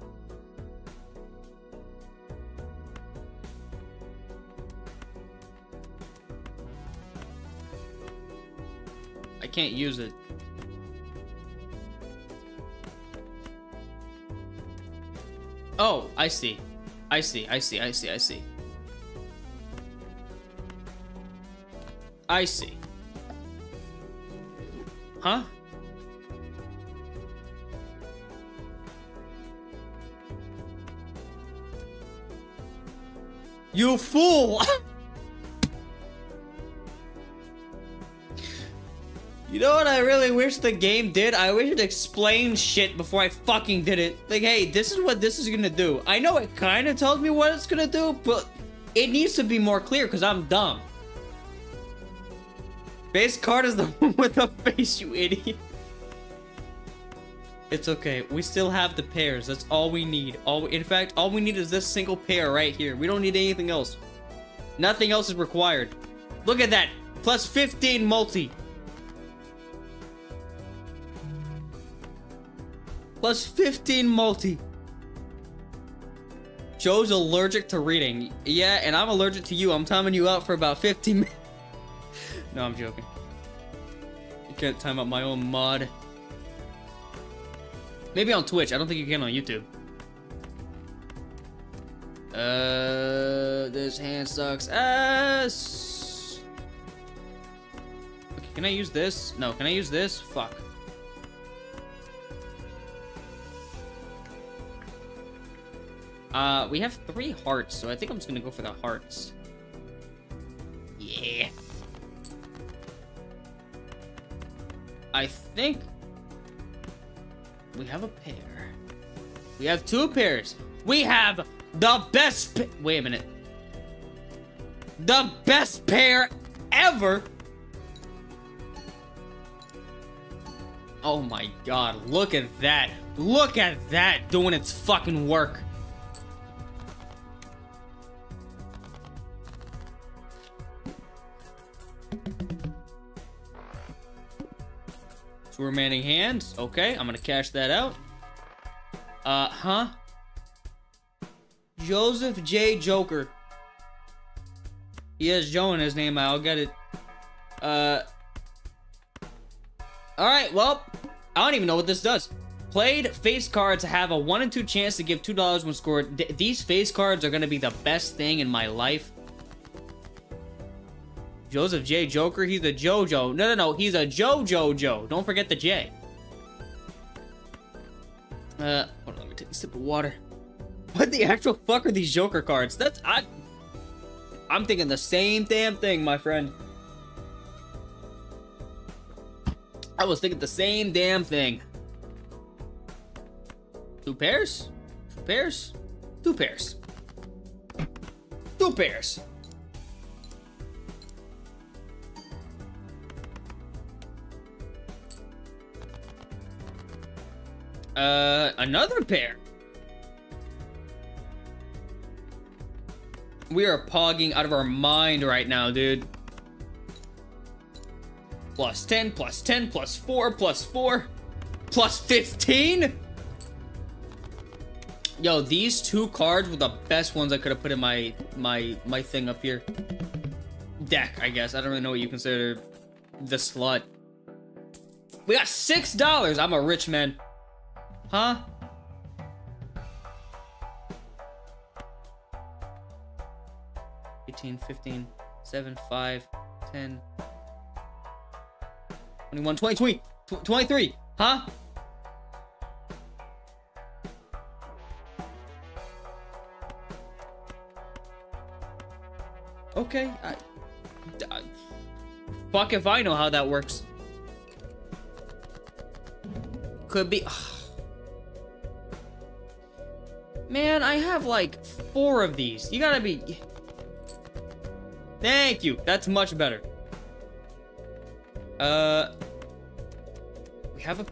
I can't use it. Oh, I see. I see, I see, I see, I see. I see. Huh? You fool! you know what I really wish the game did? I wish it explained shit before I fucking did it. Like, hey, this is what this is gonna do. I know it kind of tells me what it's gonna do, but it needs to be more clear because I'm dumb. Base card is the one with the face, you idiot. It's okay. We still have the pairs. That's all we need. All in fact, all we need is this single pair right here. We don't need anything else. Nothing else is required. Look at that. Plus 15 multi. Plus 15 multi. Joe's allergic to reading. Yeah, and I'm allergic to you. I'm timing you out for about 15 minutes. No, I'm joking. You can't time out my own mod. Maybe on Twitch. I don't think you can on YouTube. Uh, this hand sucks ass. Okay, can I use this? No, can I use this? Fuck. Uh, we have three hearts, so I think I'm just gonna go for the hearts. Yeah. I think we have a pair. We have two pairs. We have the best Wait a minute. The best pair ever. Oh my god, look at that. Look at that doing its fucking work. Two remaining hands. Okay, I'm gonna cash that out. Uh, huh? Joseph J. Joker. He has Joe in his name. I'll get it. Uh. Alright, well, I don't even know what this does. Played face cards have a 1 in 2 chance to give $2 when scored. D these face cards are going to be the best thing in my life. Joseph J. Joker, he's a JoJo. No, no, no, he's a JoJo Joe. Don't forget the J. Uh, hold on, let me take a sip of water. What the actual fuck are these Joker cards? That's, I... I'm thinking the same damn thing, my friend. I was thinking the same damn thing. Two pairs? Two pairs? Two pairs. Two pairs. Uh, another pair. We are pogging out of our mind right now, dude. Plus 10, plus 10, plus 4, plus 4, plus 15? Yo, these two cards were the best ones I could have put in my my my thing up here. Deck, I guess. I don't really know what you consider the slut. We got six dollars. I'm a rich man. Huh? Eighteen, fifteen, seven, five, ten, twenty-one, twenty, twenty, twenty-three. Huh? Okay. I, I, fuck if I know how that works. Could be. Man, I have like four of these. You gotta be. Thank you. That's much better. Uh. We have a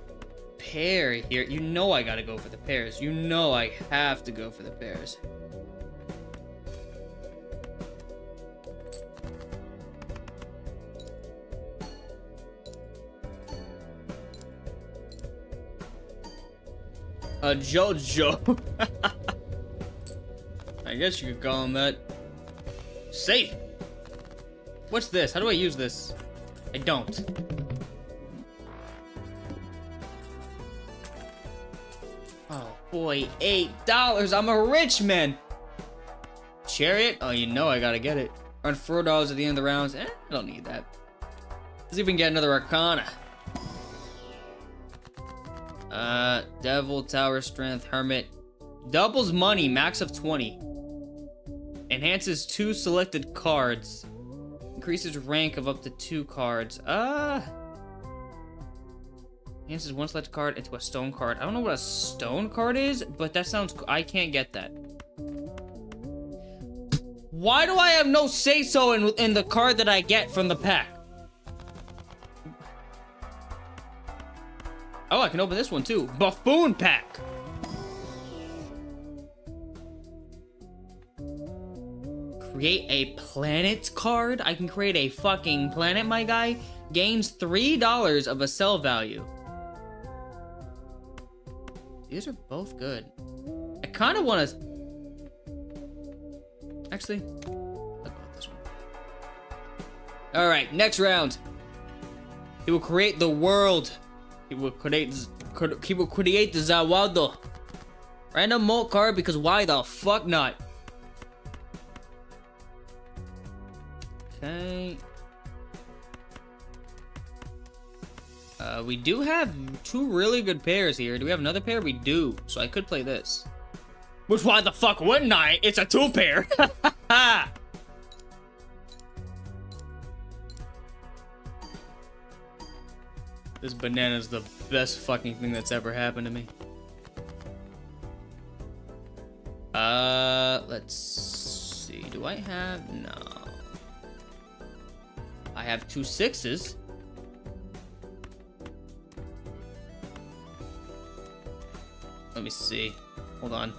pair here. You know I gotta go for the pairs. You know I have to go for the pairs. A JoJo. Guess you could call him that. Safe. What's this? How do I use this? I don't. Oh boy, eight dollars. I'm a rich man. Chariot? Oh, you know I gotta get it. Run four dollars at the end of the rounds. Eh, I don't need that. Let's can get another Arcana. Uh, Devil, Tower, Strength, Hermit. Doubles money, max of 20. Enhances two selected cards. Increases rank of up to two cards. Uh... Enhances one selected card into a stone card. I don't know what a stone card is, but that sounds... I can't get that. Why do I have no say-so in, in the card that I get from the pack? Oh, I can open this one too. Buffoon pack. Create a planet card? I can create a fucking planet, my guy. Gains $3 of a sell value. These are both good. I kind of want to... Actually, I'll go with this one. Alright, next round. He will create the world. He will create he will create the Zawado. Random molt card because why the fuck not? Okay. Uh, we do have two really good pairs here. Do we have another pair? We do. So I could play this. Which why the fuck wouldn't I? It's a two pair. This banana is the best fucking thing that's ever happened to me. Uh, let's see. Do I have? No. I have two sixes. Let me see. Hold on.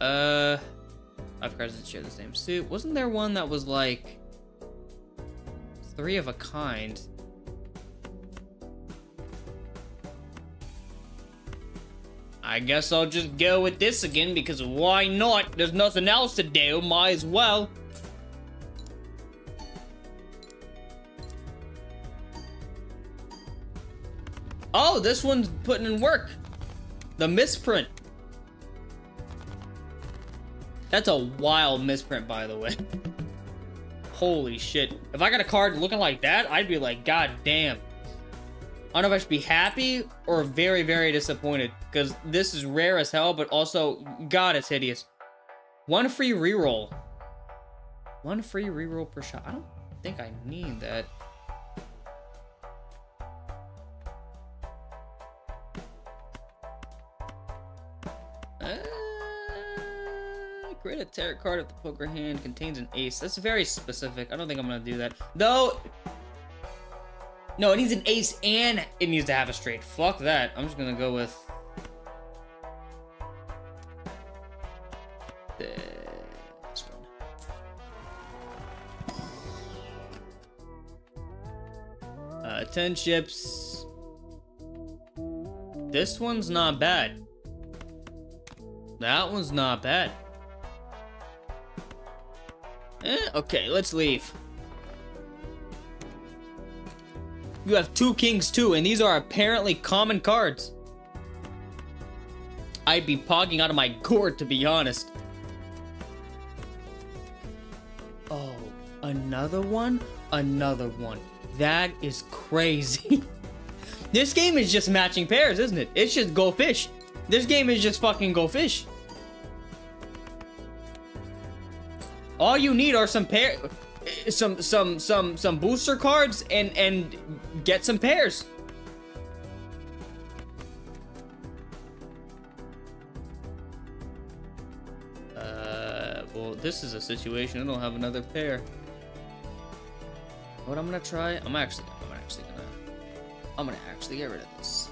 Uh, five cards that share the same suit. Wasn't there one that was like three of a kind? I guess I'll just go with this again because why not? There's nothing else to do, might as well. Oh, this one's putting in work. The misprint. That's a wild misprint, by the way. Holy shit. If I got a card looking like that, I'd be like, god damn. I don't know if I should be happy or very, very disappointed because this is rare as hell, but also, God, it's hideous. One free reroll. One free reroll per shot. I don't think I need that. create a tarot card if the poker hand contains an ace. That's very specific. I don't think I'm gonna do that. Though, no, it needs an ace and it needs to have a straight. Fuck that. I'm just gonna go with this one. Uh, 10 chips. This one's not bad. That one's not bad. Eh, okay, let's leave. You have two kings too, and these are apparently common cards. I'd be pogging out of my gourd, to be honest. Oh, another one? Another one. That is crazy. this game is just matching pairs, isn't it? It's just go fish. This game is just fucking go fish. All you need are some pair, some some some some booster cards and and get some pairs. Uh, well, this is a situation. I don't have another pair. What I'm gonna try? I'm actually, I'm actually gonna, I'm gonna actually get rid of this.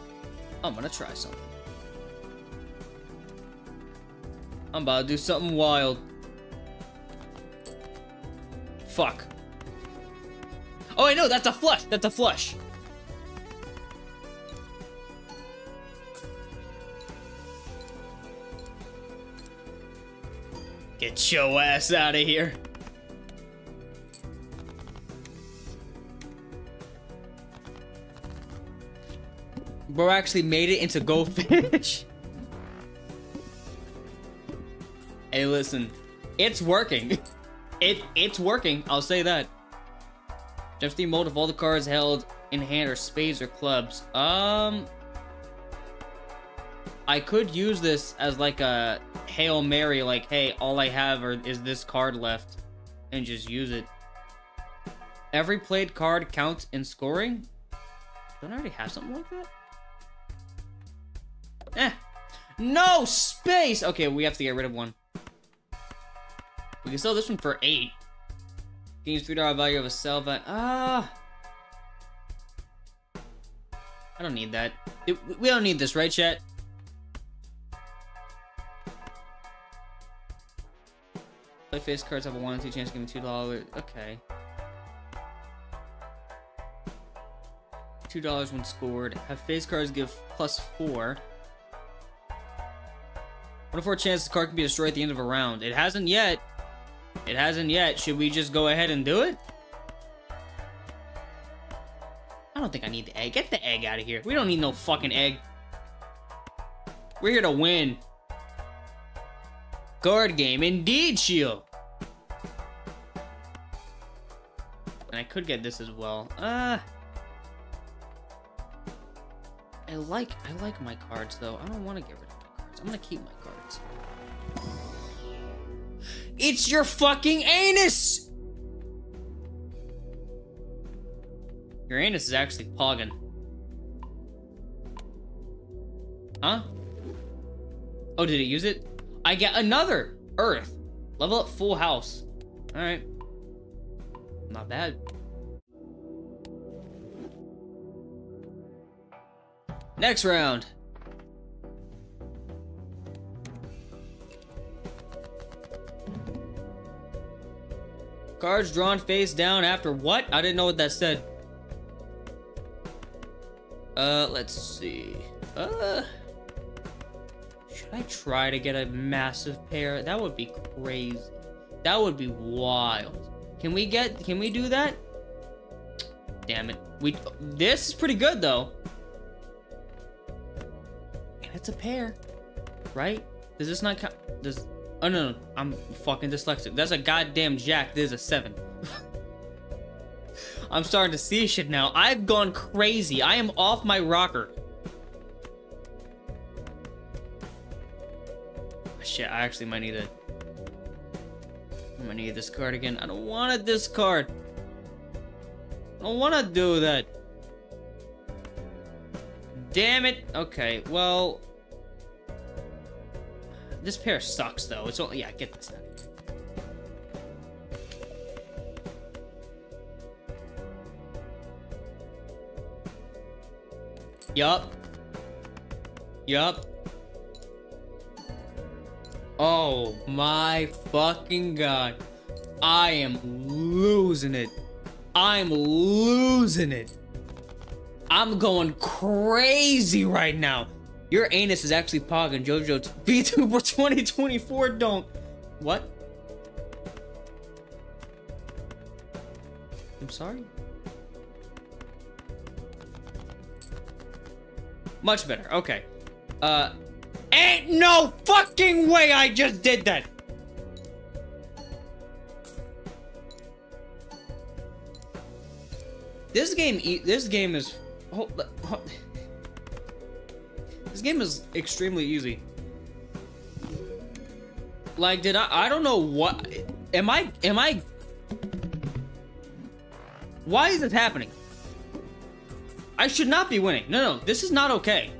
I'm gonna try something. I'm about to do something wild. Fuck. Oh, I know, that's a flush. That's a flush. Get your ass out of here. Bro actually made it into goldfish. Hey, listen. It's working. It It's working, I'll say that. Just the mode of all the cards held in hand are spades or clubs. Um... I could use this as like a Hail Mary, like, hey, all I have are, is this card left, and just use it. Every played card counts in scoring? Don't I already have something like that? Eh. No space! Okay, we have to get rid of one. We can sell this one for 8. Gains $3 value of a sell value. Ah. I don't need that. It, we don't need this, right, chat? Play face cards have a 1 in 2 chance give me $2. Okay. $2 when scored. Have face cards give plus 4. 1 4 chance the card can be destroyed at the end of a round. It hasn't yet. It hasn't yet. Should we just go ahead and do it? I don't think I need the egg. Get the egg out of here. We don't need no fucking egg. We're here to win. Guard game. Indeed, Shield. And I could get this as well. Uh... I like I like my cards though. I don't want to get rid of my cards. I'm gonna keep my cards. It's your fucking anus! Your anus is actually pogging. Huh? Oh, did it use it? I get another Earth. Level up full house. Alright. Not bad. Next round. Cards drawn face down after what? I didn't know what that said. Uh, let's see. Uh, should I try to get a massive pair? That would be crazy. That would be wild. Can we get, can we do that? Damn it. We, this is pretty good though. And it's a pair, right? Does this not count? Does, Oh no, no, I'm fucking dyslexic. That's a goddamn jack. There's a seven. I'm starting to see shit now. I've gone crazy. I am off my rocker. Ah, shit, I actually might need a... I'm gonna need this card again. I don't want to discard. I don't want to do that. Damn it. Okay, well... This pair sucks, though. It's all... Yeah, get this out Yup. Yup. Oh my fucking god. I am losing it. I'm losing it. I'm going crazy right now. Your anus is actually Pog and JoJo VTuber 2024 don't. What? I'm sorry? Much better. Okay. Uh, ain't no fucking way I just did that. This game, this game is, hold, hold, this game is extremely easy. Like, did I, I don't know what, am I, am I, why is this happening? I should not be winning. No, no, this is not okay.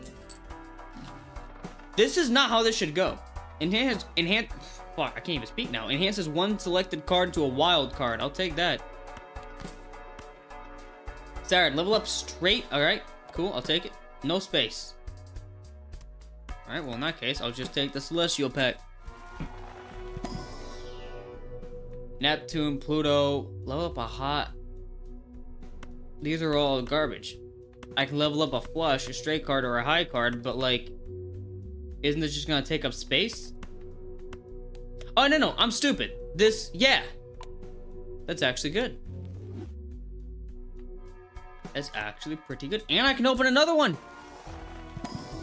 This is not how this should go. Enhance, enhance, fuck, I can't even speak now. Enhances one selected card to a wild card. I'll take that. Saturn, level up straight. All right, cool. I'll take it. No space. All right, well, in that case, I'll just take the Celestial Pack. Neptune, Pluto, level up a hot. These are all garbage. I can level up a flush, a straight card, or a high card, but like, isn't this just gonna take up space? Oh, no, no, I'm stupid. This, yeah. That's actually good. That's actually pretty good. And I can open another one.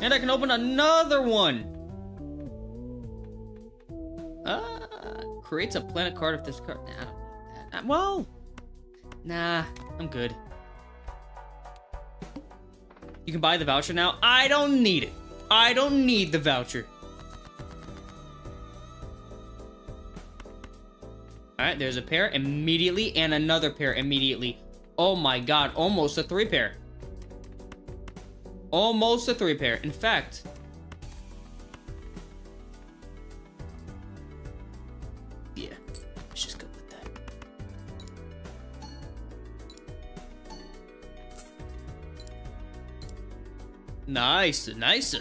And I can open another one. Uh, creates a planet card if this card. Nah, I don't that. Well, nah, I'm good. You can buy the voucher now. I don't need it. I don't need the voucher. Alright, there's a pair immediately and another pair immediately. Oh my god, almost a three pair. Almost a three pair. In fact, yeah, let's just go with that. Nice, nice.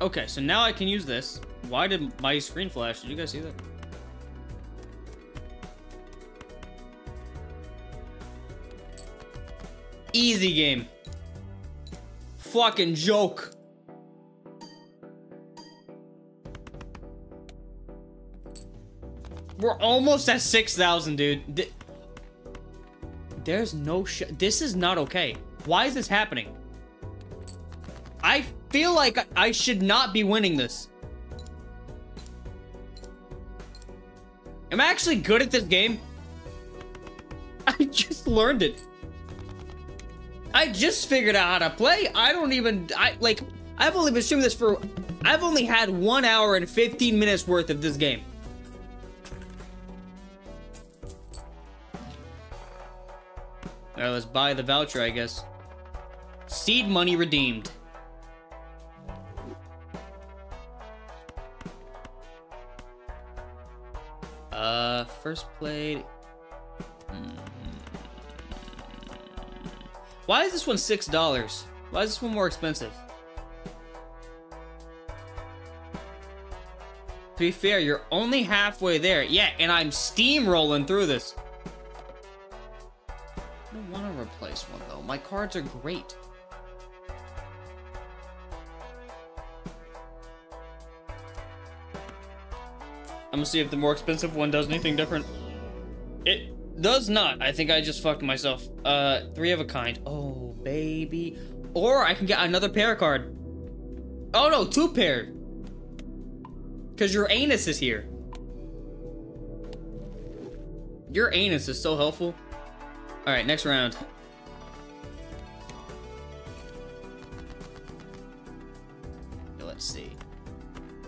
Okay, so now I can use this. Why did my screen flash? Did you guys see that? Easy game. Fucking joke. We're almost at 6,000, dude. Th There's no sh- This is not okay. Why is this happening? I feel like I should not be winning this. Am I actually good at this game? I just learned it. I just figured out how to play. I don't even, I, like, I've only been streaming this for, I've only had one hour and 15 minutes worth of this game. Alright, let's buy the voucher, I guess. Seed money redeemed. Uh, first played. Why is this one $6? Why is this one more expensive? To be fair, you're only halfway there. Yeah, and I'm steamrolling through this. I don't want to replace one, though. My cards are great. I'm gonna see if the more expensive one does anything different. It does not. I think I just fucked myself. Uh, three of a kind. Oh, baby. Or I can get another pair card. Oh, no, two pair. Because your anus is here. Your anus is so helpful. All right, next round. Let's see.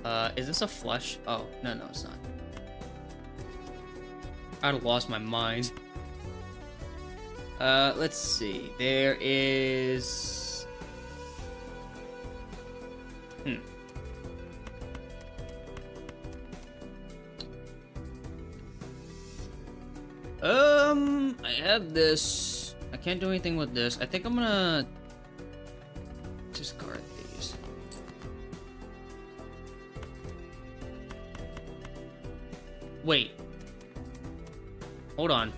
Uh, is this a flush? Oh, no, no, it's not. I'd have lost my mind. Uh, let's see. There is... Hmm. Um, I have this. I can't do anything with this. I think I'm gonna discard these. Wait. Hold on.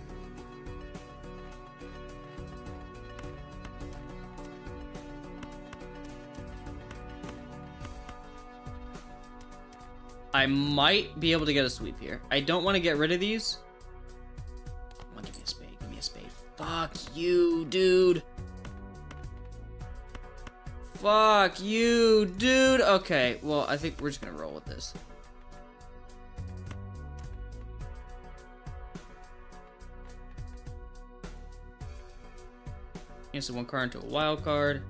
I might be able to get a sweep here. I don't want to get rid of these. On, give me a spade. Give me a spade. Fuck you, dude. Fuck you, dude. Okay, well, I think we're just going to roll with this. Cancel one card into a wild card.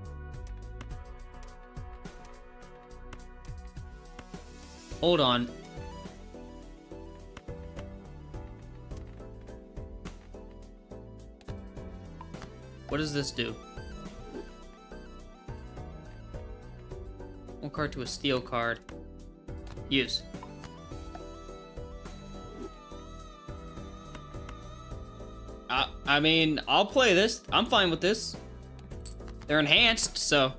Hold on. What does this do? One card to a steel card. Use. I, mean, I'll play this. I'm fine with this. They're enhanced, so...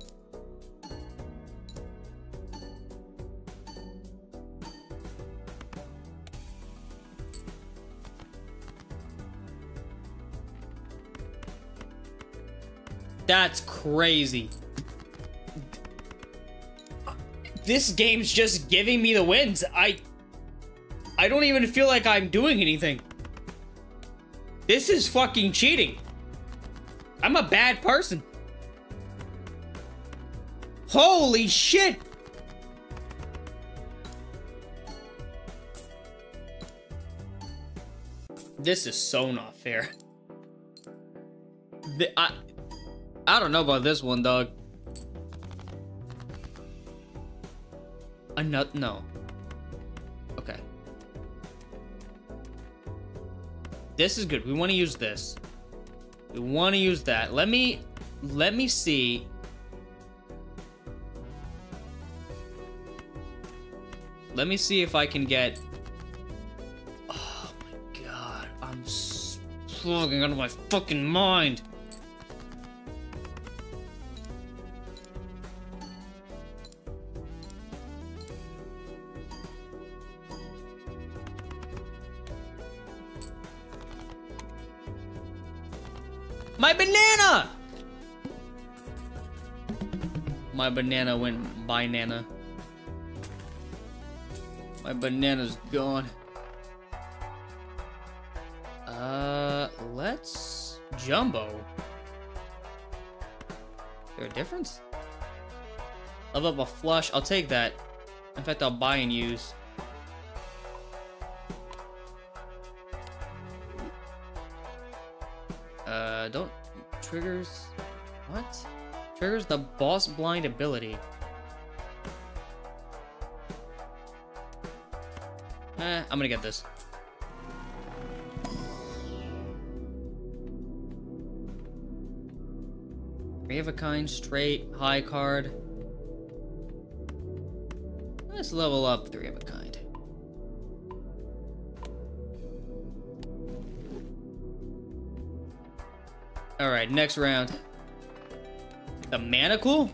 That's crazy. This game's just giving me the wins. I... I don't even feel like I'm doing anything. This is fucking cheating. I'm a bad person. Holy shit! This is so not fair. The, I, I don't know about this one, dog. Another, no. This is good. We want to use this. We want to use that. Let me, let me see. Let me see if I can get... Oh my god. I'm fucking out of my fucking mind. My banana went banana. My banana's gone. Uh, let's jumbo. Is there a difference? Level up a flush. I'll take that. In fact, I'll buy and use. Uh, don't triggers. What? Triggers the boss blind ability. Eh, I'm gonna get this. Three of a kind, straight, high card. Let's level up three of a kind. Alright, next round. The Manacle?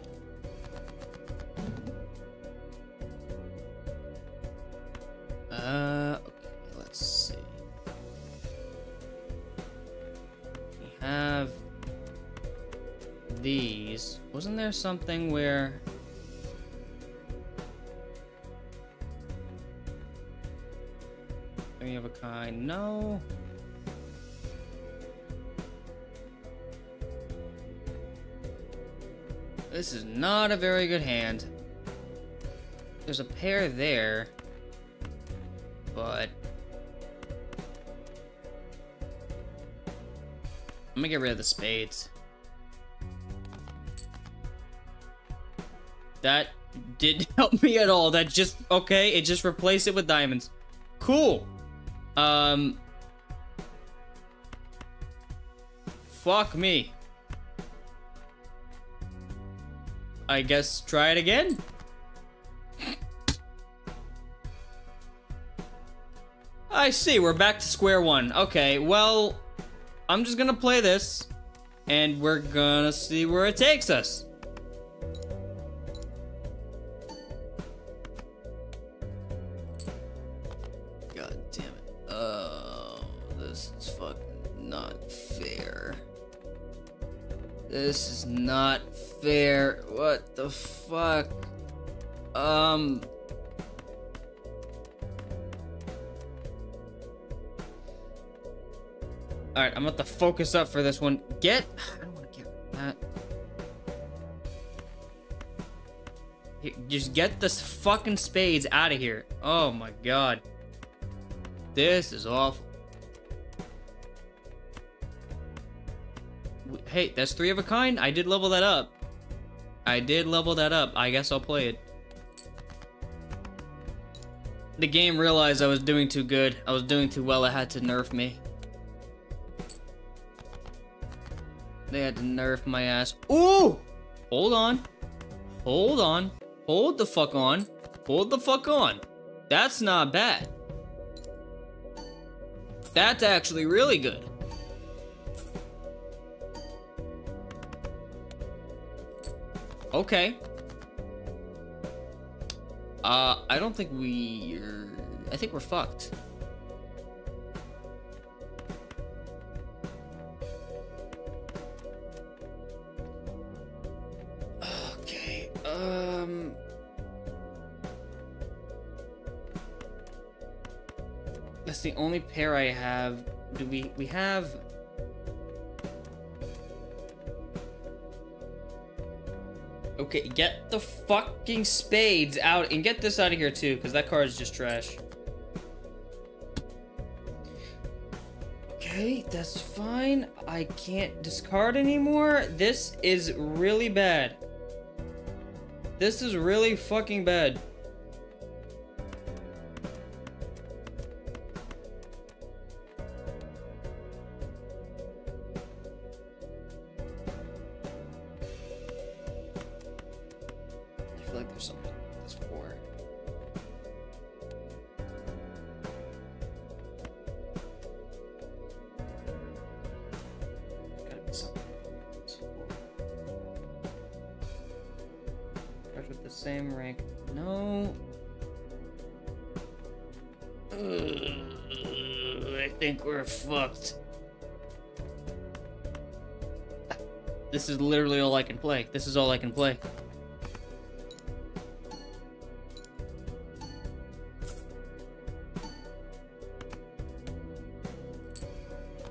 Uh, okay, let's see. We have these. Wasn't there something where... Of a kind, no. This is not a very good hand. There's a pair there. But... I'm gonna get rid of the spades. That didn't help me at all. That just... Okay, it just replaced it with diamonds. Cool. Um... Fuck me. I guess try it again? I see, we're back to square one. Okay, well, I'm just gonna play this, and we're gonna see where it takes us. fair. What the fuck? Um... Alright, I'm about to focus up for this one. Get... I don't want to get that. Here, just get this fucking spades out of here. Oh my god. This is awful. Hey, that's three of a kind. I did level that up. I did level that up. I guess I'll play it. The game realized I was doing too good. I was doing too well. It had to nerf me. They had to nerf my ass. Ooh! Hold on. Hold on. Hold the fuck on. Hold the fuck on. That's not bad. That's actually really good. Okay. Uh, I don't think we. I think we're fucked. Okay. Um. That's the only pair I have. Do we we have? Okay, get the fucking spades out and get this out of here too, because that card is just trash. Okay, that's fine. I can't discard anymore. This is really bad. This is really fucking bad. This is all I can play.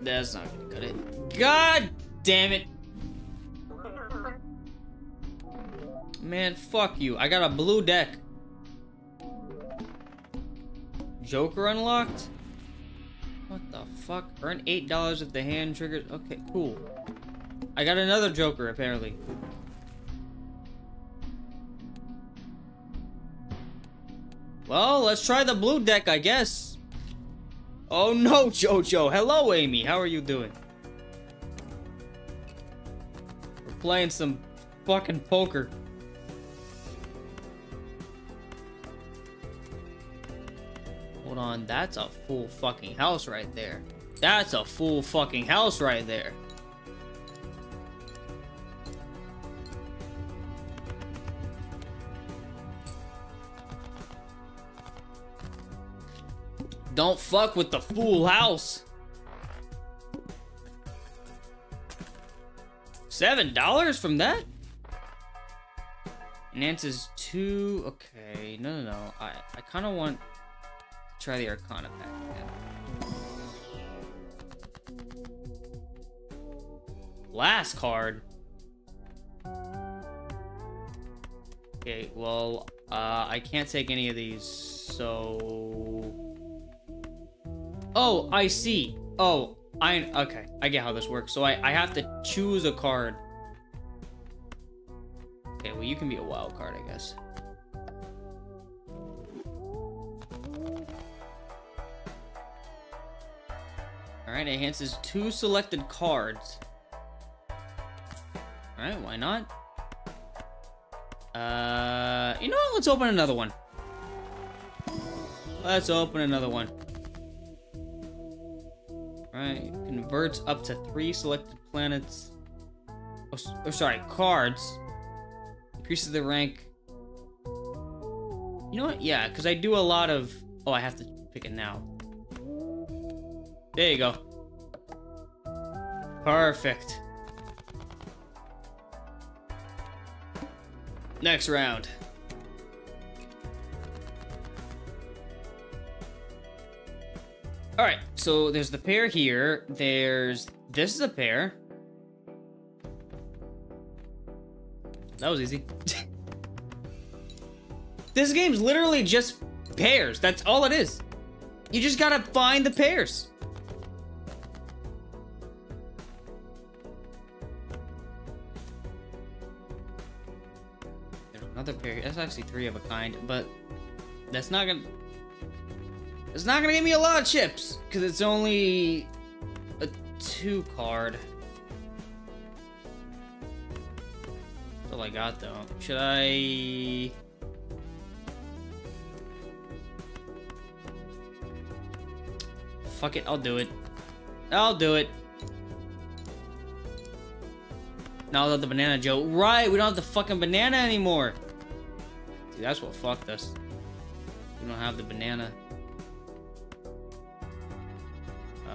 That's not gonna cut it. God damn it! Man, fuck you. I got a blue deck. Joker unlocked? What the fuck? Earn $8 if the hand triggers. Okay, cool. I got another Joker, apparently. Well, let's try the blue deck, I guess. Oh no, Jojo. Hello, Amy. How are you doing? We're playing some fucking poker. Hold on, that's a full fucking house right there. That's a full fucking house right there. Don't fuck with the fool house. Seven dollars from that? Enhances two. Okay, no, no, no. I, I kind of want to try the Arcana pack again. Last card. Okay, well, uh, I can't take any of these, so. Oh, I see. Oh, I okay. I get how this works. So I I have to choose a card. Okay, well you can be a wild card, I guess. All right, enhances two selected cards. All right, why not? Uh, you know what? Let's open another one. Let's open another one. Right, converts up to three selected planets. Oh, oh, sorry, cards. Increases the rank. You know what? Yeah, because I do a lot of. Oh, I have to pick it now. There you go. Perfect. Next round. All right, so there's the pair here. There's this is a pair. That was easy. this game's literally just pairs. That's all it is. You just gotta find the pairs. There's another pair. That's actually three of a kind, but that's not gonna. It's not gonna give me a lot of chips because it's only a two card. That's all I got though. Should I? Fuck it, I'll do it. I'll do it. Now that the banana Joe. Right, we don't have the fucking banana anymore. Dude, that's what fucked us. We don't have the banana.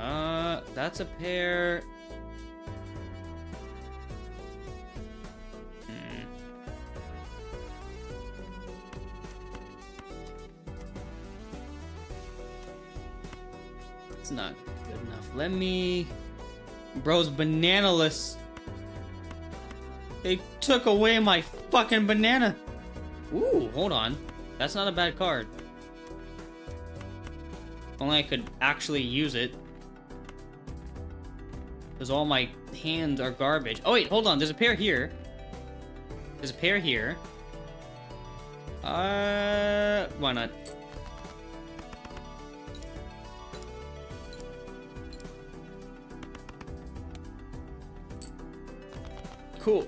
Uh, that's a pear. Hmm. It's not good enough. Let me... Bro's bananaless. They took away my fucking banana. Ooh, hold on. That's not a bad card. Only I could actually use it. Because all my hands are garbage. Oh wait, hold on. There's a pair here. There's a pair here. Uh, why not? Cool.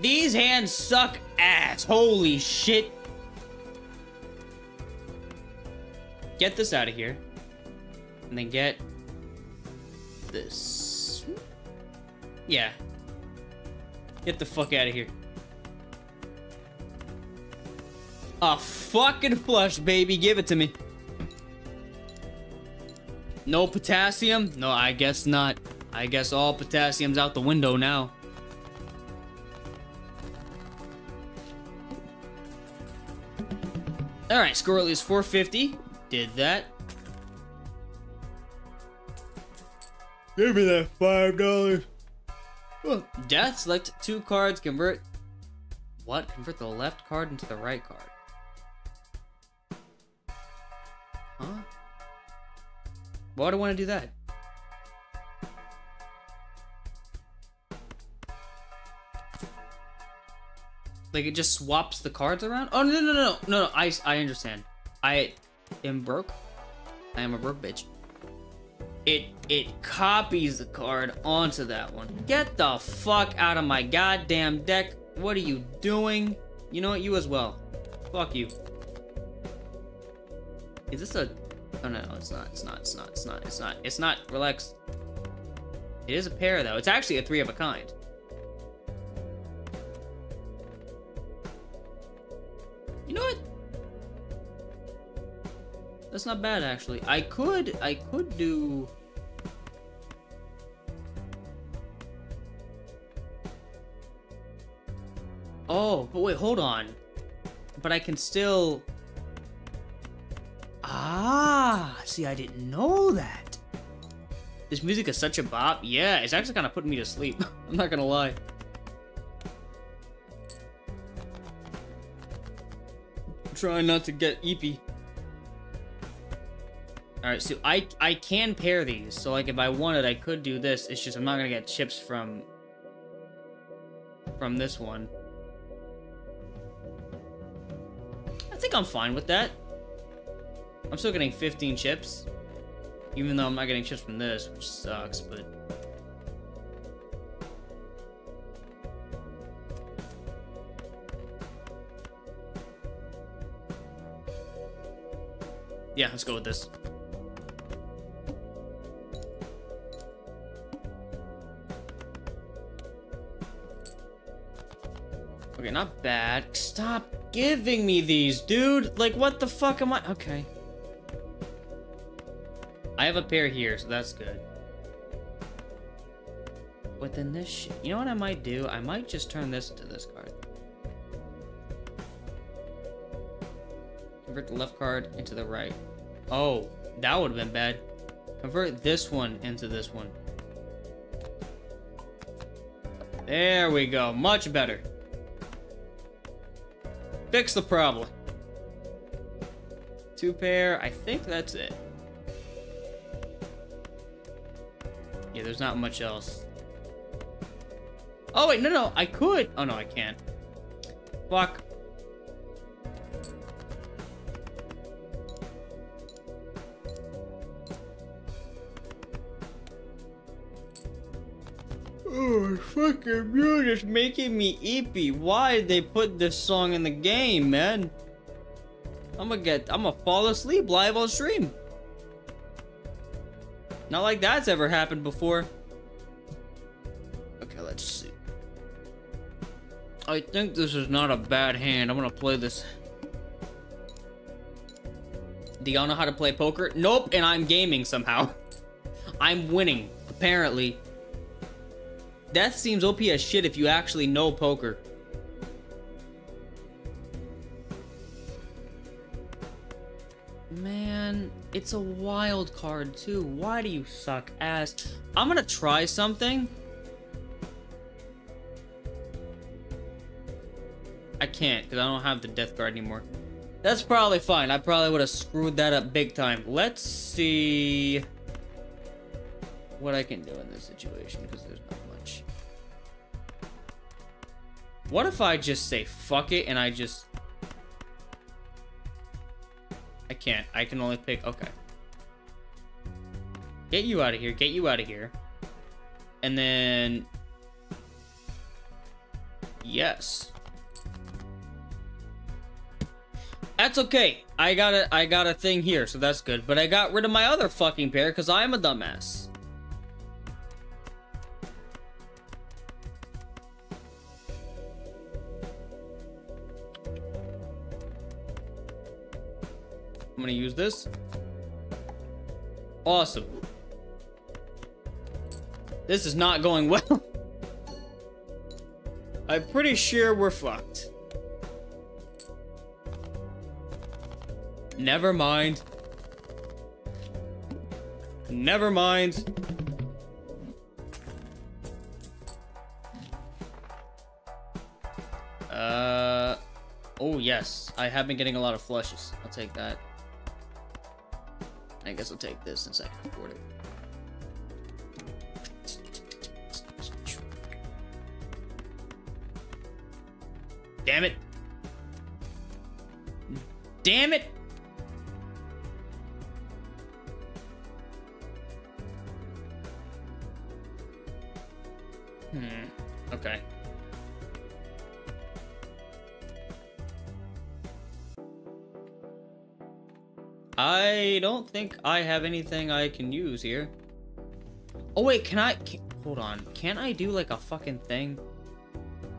These hands suck ass. Holy shit. Get this out of here. And then get this. Yeah. Get the fuck out of here. A fucking flush, baby. Give it to me. No potassium? No, I guess not. I guess all potassium's out the window now. Alright, score is 450. Did that. Give me that five dollars. Death, select two cards, convert. What? Convert the left card into the right card. Huh? Why do I want to do that? Like it just swaps the cards around? Oh no no no no no no! I I understand. I am broke. I am a broke bitch. It it copies the card onto that one. Get the fuck out of my goddamn deck. What are you doing? You know what? You as well. Fuck you. Is this a? Oh no, no, it's not. It's not. It's not. It's not. It's not. It's not. Relax. It is a pair though. It's actually a three of a kind. You know what? That's not bad actually. I could I could do Oh, but wait, hold on. But I can still Ah, see I didn't know that. This music is such a bop. Yeah, it's actually kind of putting me to sleep. I'm not gonna lie. I'm trying not to get eepy. Alright, so I I can pair these. So like if I wanted, I could do this. It's just I'm not gonna get chips from from this one. I think I'm fine with that. I'm still getting 15 chips. Even though I'm not getting chips from this, which sucks, but... Yeah, let's go with this. Okay, not bad. Stop giving me these, dude. Like, what the fuck am I? Okay. I have a pair here, so that's good. Within this shit. You know what I might do? I might just turn this to this card. Convert the left card into the right. Oh, that would have been bad. Convert this one into this one. There we go. Much better. Fix the problem. Two pair. I think that's it. Yeah, there's not much else. Oh, wait, no, no, I could. Oh, no, I can't. Fuck. Oh, fucking music's making me eepy. Why did they put this song in the game, man? I'm gonna get, I'm gonna fall asleep live on stream. Not like that's ever happened before. Okay, let's see. I think this is not a bad hand. I'm gonna play this. Do y'all know how to play poker? Nope, and I'm gaming somehow. I'm winning, apparently. Death seems OP as shit if you actually know poker. Man, it's a wild card too. Why do you suck ass? I'm gonna try something. I can't, because I don't have the death card anymore. That's probably fine. I probably would have screwed that up big time. Let's see what I can do in this situation, because What if I just say fuck it and I just I can't. I can only pick... Okay. Get you out of here. Get you out of here. And then... Yes. That's okay. I got a, I got a thing here, so that's good. But I got rid of my other fucking pair because I'm a dumbass. I'm gonna use this. Awesome. This is not going well. I'm pretty sure we're fucked. Never mind. Never mind. Uh, oh yes, I have been getting a lot of flushes. I'll take that. I guess I'll take this since I can afford it. Damn it. Damn it! Think I have anything I can use here. Oh wait, can I... Can, hold on. Can I do like a fucking thing?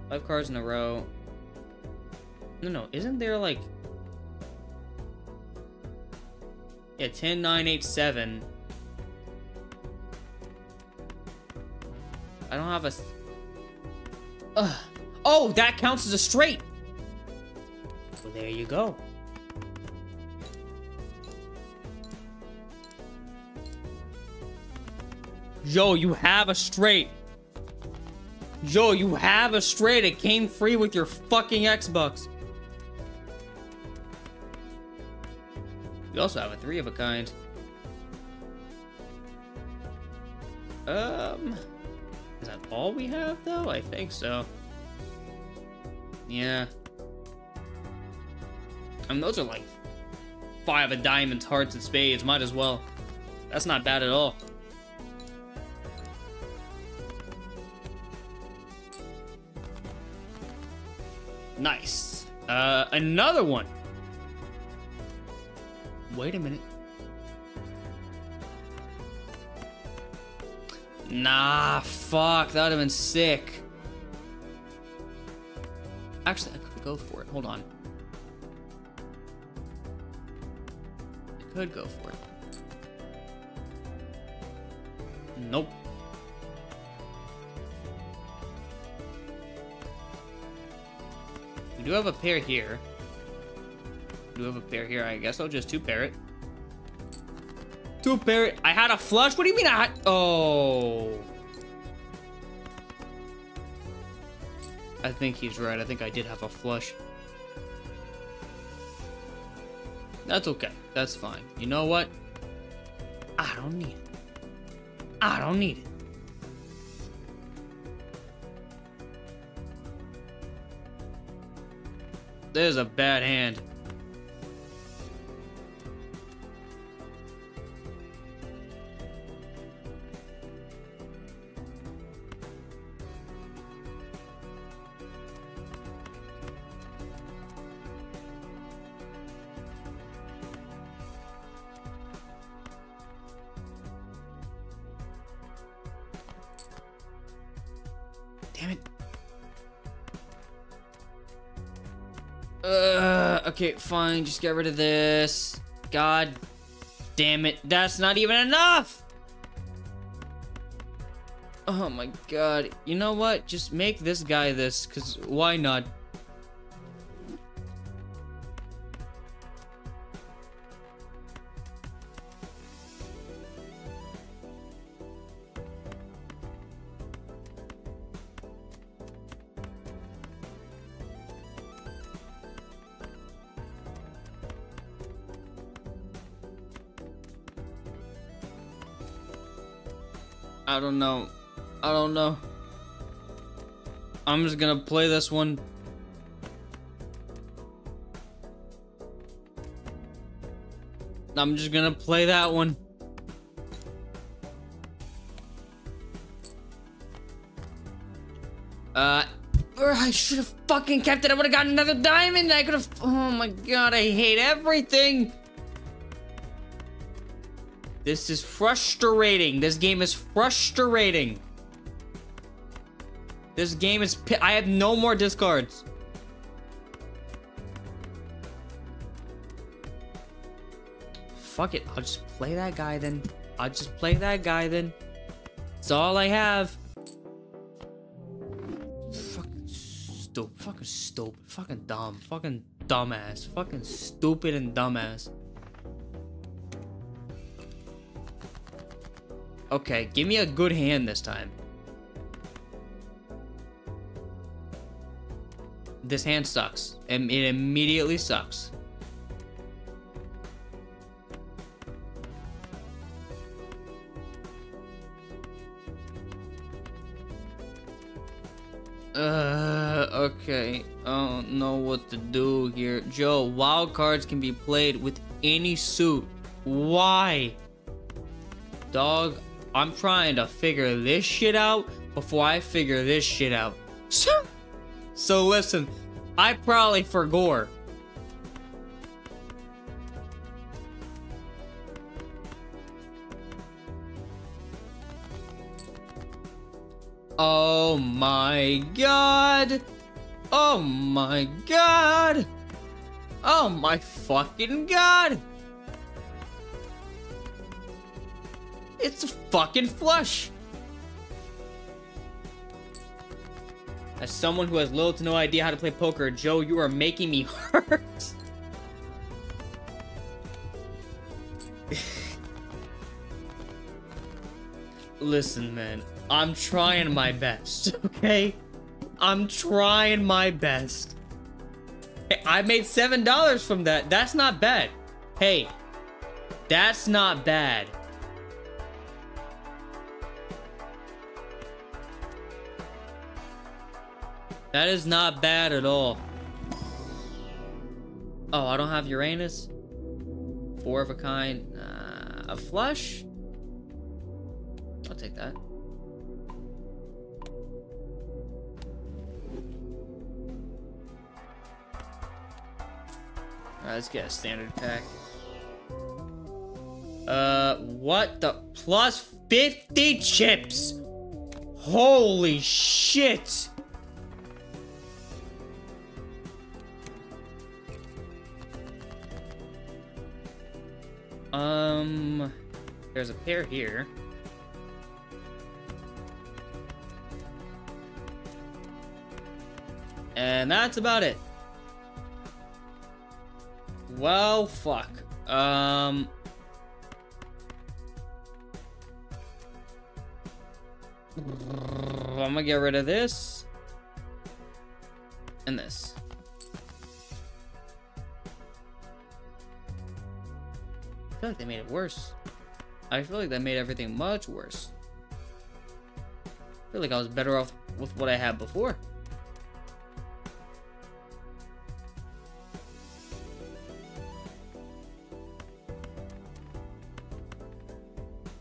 Five cards in a row. No, no. Isn't there like... Yeah, 10, 9, 8, 7. I don't have a... Ugh. Oh, that counts as a straight! Well, there you go. Yo, you have a straight. Yo, you have a straight. It came free with your fucking Xbox. You also have a three of a kind. Um, is that all we have though? I think so. Yeah. I mean, those are like five of diamonds, hearts, and spades. Might as well. That's not bad at all. Another one. Wait a minute. Nah, fuck. That would have been sick. Actually, I could go for it. Hold on. I could go for it. Do have a pair here. We do have a pair here. I guess I'll just two pair it. Two pair it. I had a flush? What do you mean I had... Oh. I think he's right. I think I did have a flush. That's okay. That's fine. You know what? I don't need it. I don't need it. There's a bad hand. Okay, fine. Just get rid of this. God damn it. That's not even enough! Oh my god. You know what? Just make this guy this, because why not? Don't know. I don't know. I'm just gonna play this one. I'm just gonna play that one. Uh, I should have fucking kept it. I would have gotten another diamond. I could have. Oh my god, I hate everything. This is frustrating. This game is frustrating. This game is... I have no more discards. Fuck it. I'll just play that guy then. I'll just play that guy then. It's all I have. Fucking stupid. Fucking stupid. Fucking dumb. Fucking dumbass. Fucking stupid and dumbass. Okay, give me a good hand this time. This hand sucks. It, it immediately sucks. Uh, okay. I don't know what to do here. Joe, wild cards can be played with any suit. Why? Dog, I'm trying to figure this shit out before I figure this shit out. So so listen, I probably forgot. Oh my god! Oh my god! Oh my fucking god! It's a fucking flush. As someone who has little to no idea how to play poker, Joe, you are making me hurt. Listen, man, I'm trying my best, okay? I'm trying my best. I made $7 from that. That's not bad. Hey, that's not bad. That is not bad at all. Oh, I don't have Uranus? Four of a kind. Uh, a flush? I'll take that. Alright, let's get a standard pack. Uh, what the? Plus 50 chips! Holy shit! Um, there's a pair here. And that's about it. Well, fuck. Um. I'm gonna get rid of this. And this. Feel like they made it worse. I feel like that made everything much worse. I feel like I was better off with what I had before.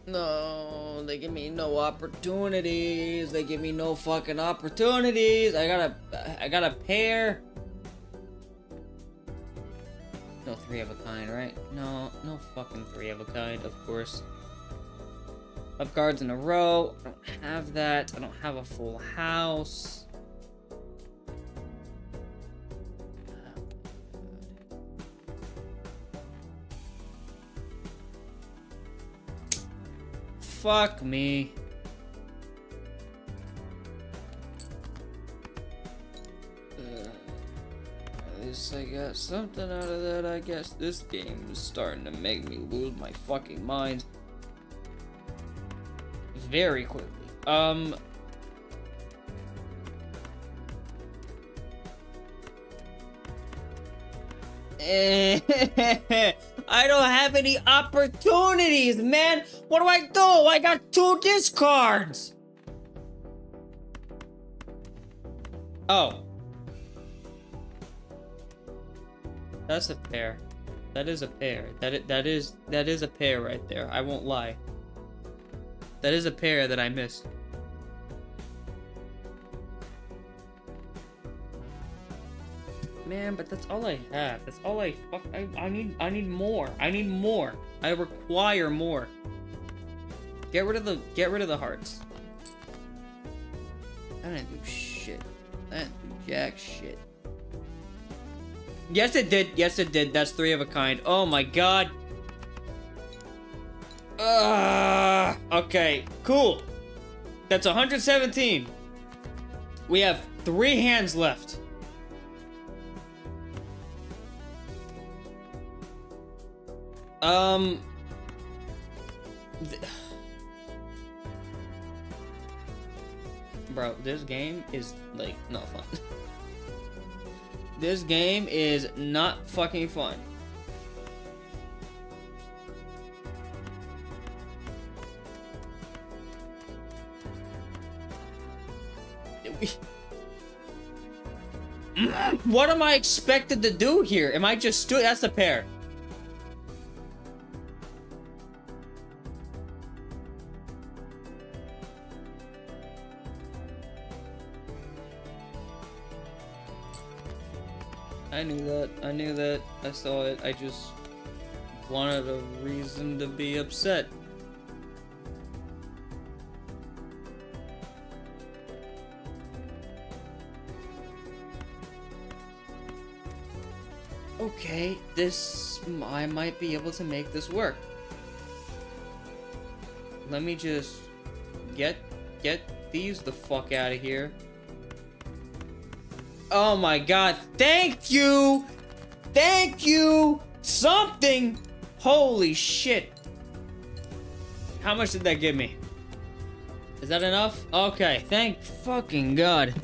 No, they give me no opportunities. They give me no fucking opportunities. I got a, I got a pair. Three of a kind, right? No, no fucking three of a kind, of course. Five cards in a row. I don't have that. I don't have a full house. Fuck me. I got something out of that, I guess. This game is starting to make me lose my fucking mind. Very quickly. Um... I don't have any opportunities, man. What do I do? I got two discards. Oh. That's a pair. That is a pair. That is, that is that is a pair right there. I won't lie. That is a pair that I missed. Man, but that's all I have. That's all I fuck. I, I need. I need more. I need more. I require more. Get rid of the. Get rid of the hearts. I didn't do shit. I didn't do jack shit. Yes, it did. Yes, it did. That's three of a kind. Oh my god. Uh, okay, cool. That's 117. We have three hands left. Um. Bro, this game is like not fun. this game is not fucking fun. what am I expected to do here? Am I just stood? That's a pair. I knew that. I knew that. I saw it. I just wanted a reason to be upset. Okay, this... I might be able to make this work. Let me just get get these the fuck out of here. Oh my god. Thank you! Thank you! Something! Holy shit. How much did that give me? Is that enough? Okay, thank fucking god.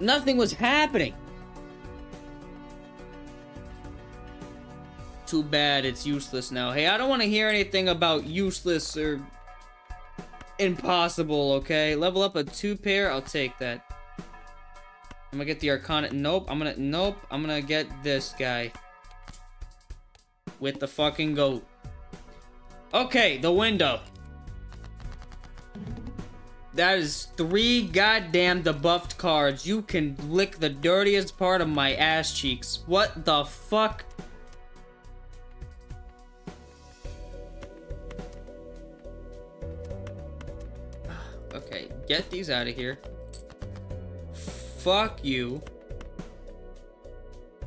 Nothing was happening. Too bad it's useless now. Hey, I don't want to hear anything about useless or impossible, okay? Level up a two pair, I'll take that. I'm gonna get the Arcana. Nope, I'm gonna, nope, I'm gonna get this guy. With the fucking goat. Okay, the window. That is three goddamn debuffed cards. You can lick the dirtiest part of my ass cheeks. What the fuck? Okay, get these out of here. Fuck you.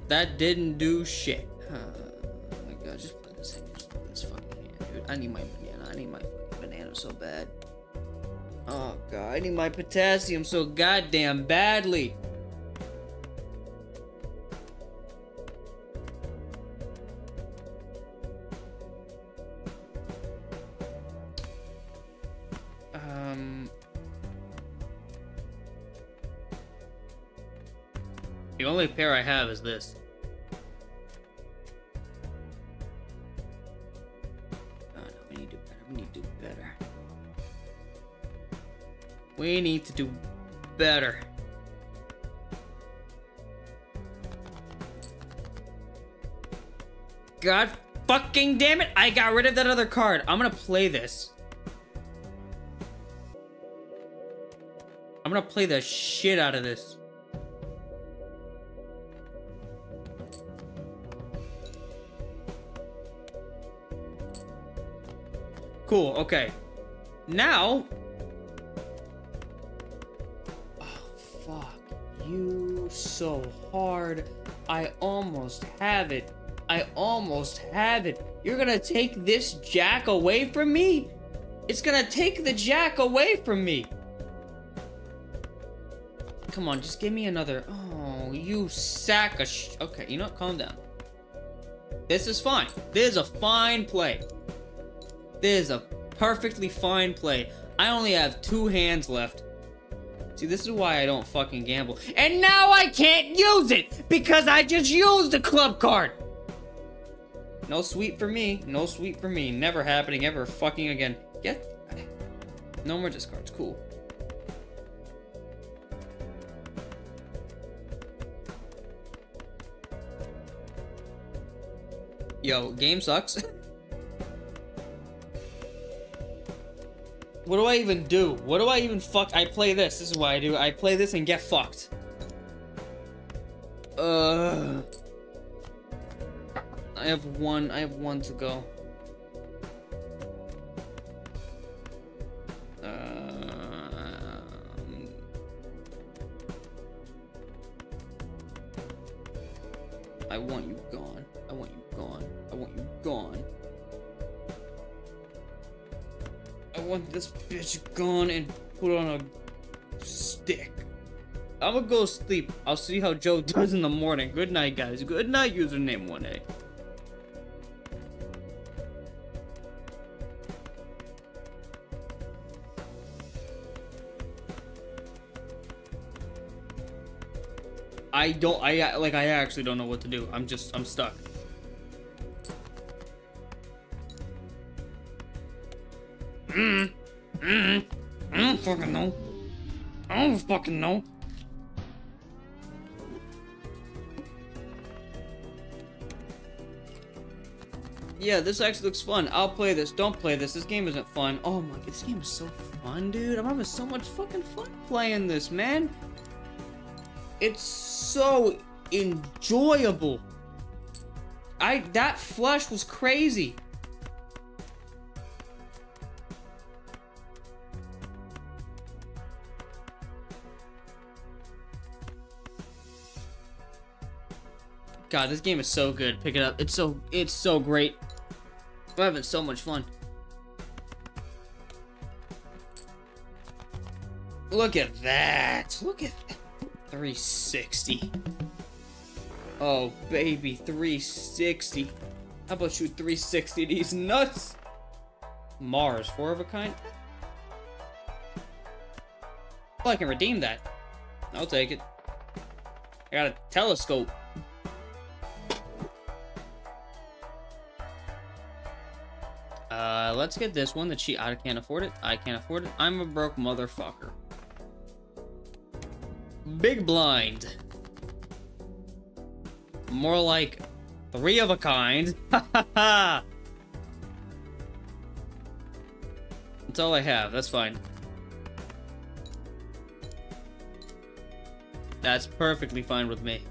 That didn't do shit. Uh, oh my god, just put this in this fucking hand, dude. I need my banana. I need my banana so bad. Oh god, I need my potassium so goddamn badly. The only pair I have is this. Oh no, we need to do better. We need to do better. We need to do better. God fucking damn it! I got rid of that other card. I'm gonna play this. I'm gonna play the shit out of this. Cool, okay. Now... Oh, fuck. You so hard. I almost have it. I almost have it. You're gonna take this jack away from me? It's gonna take the jack away from me. Come on, just give me another. Oh, you sack of sh. Okay, you know what? Calm down. This is fine. This is a fine play. This is a perfectly fine play. I only have two hands left. See, this is why I don't fucking gamble. And now I can't use it! Because I just used the club card! No sweep for me. No sweep for me. Never happening ever fucking again. Get... No more discards. Cool. Yo, game sucks. what do I even do? What do I even fuck? I play this. This is what I do. I play this and get fucked. Uh... I have one. I have one to go. I'm gonna go sleep. I'll see how Joe does in the morning. Good night, guys. Good night, username 1A. I don't, I, like, I actually don't know what to do. I'm just, I'm stuck. Mm, mm, I don't fucking know. I don't fucking know. Yeah, this actually looks fun. I'll play this. Don't play this. This game isn't fun. Oh my god, this game is so fun, dude. I'm having so much fucking fun playing this, man. It's so enjoyable. I that flush was crazy. God, this game is so good. Pick it up. It's so it's so great. I'm having so much fun. Look at that. Look at that. 360. Oh, baby, 360. How about you 360 these nuts? Mars, four of a kind? Oh, I can redeem that. I'll take it. I got a telescope. Uh, let's get this one. The cheat. I can't afford it. I can't afford it. I'm a broke motherfucker. Big blind. More like three of a kind. Ha ha ha! That's all I have. That's fine. That's perfectly fine with me.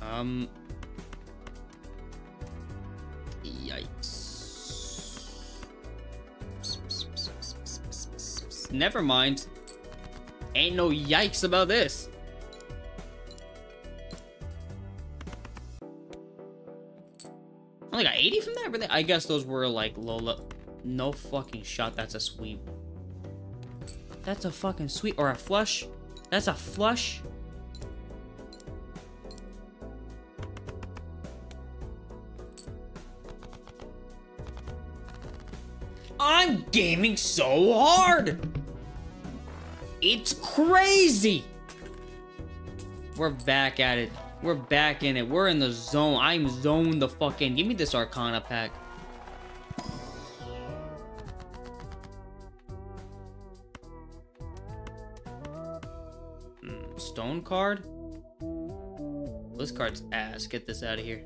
Um. Yikes. Never mind. Ain't no yikes about this. Only got 80 from that? Really? I guess those were like low. No fucking shot. That's a sweep. That's a fucking sweep. Or a flush. That's a flush. I'm gaming so hard. It's crazy. We're back at it. We're back in it. We're in the zone. I'm zoned the fuck in. Give me this Arcana pack. Hmm, stone card? This card's ass. Get this out of here.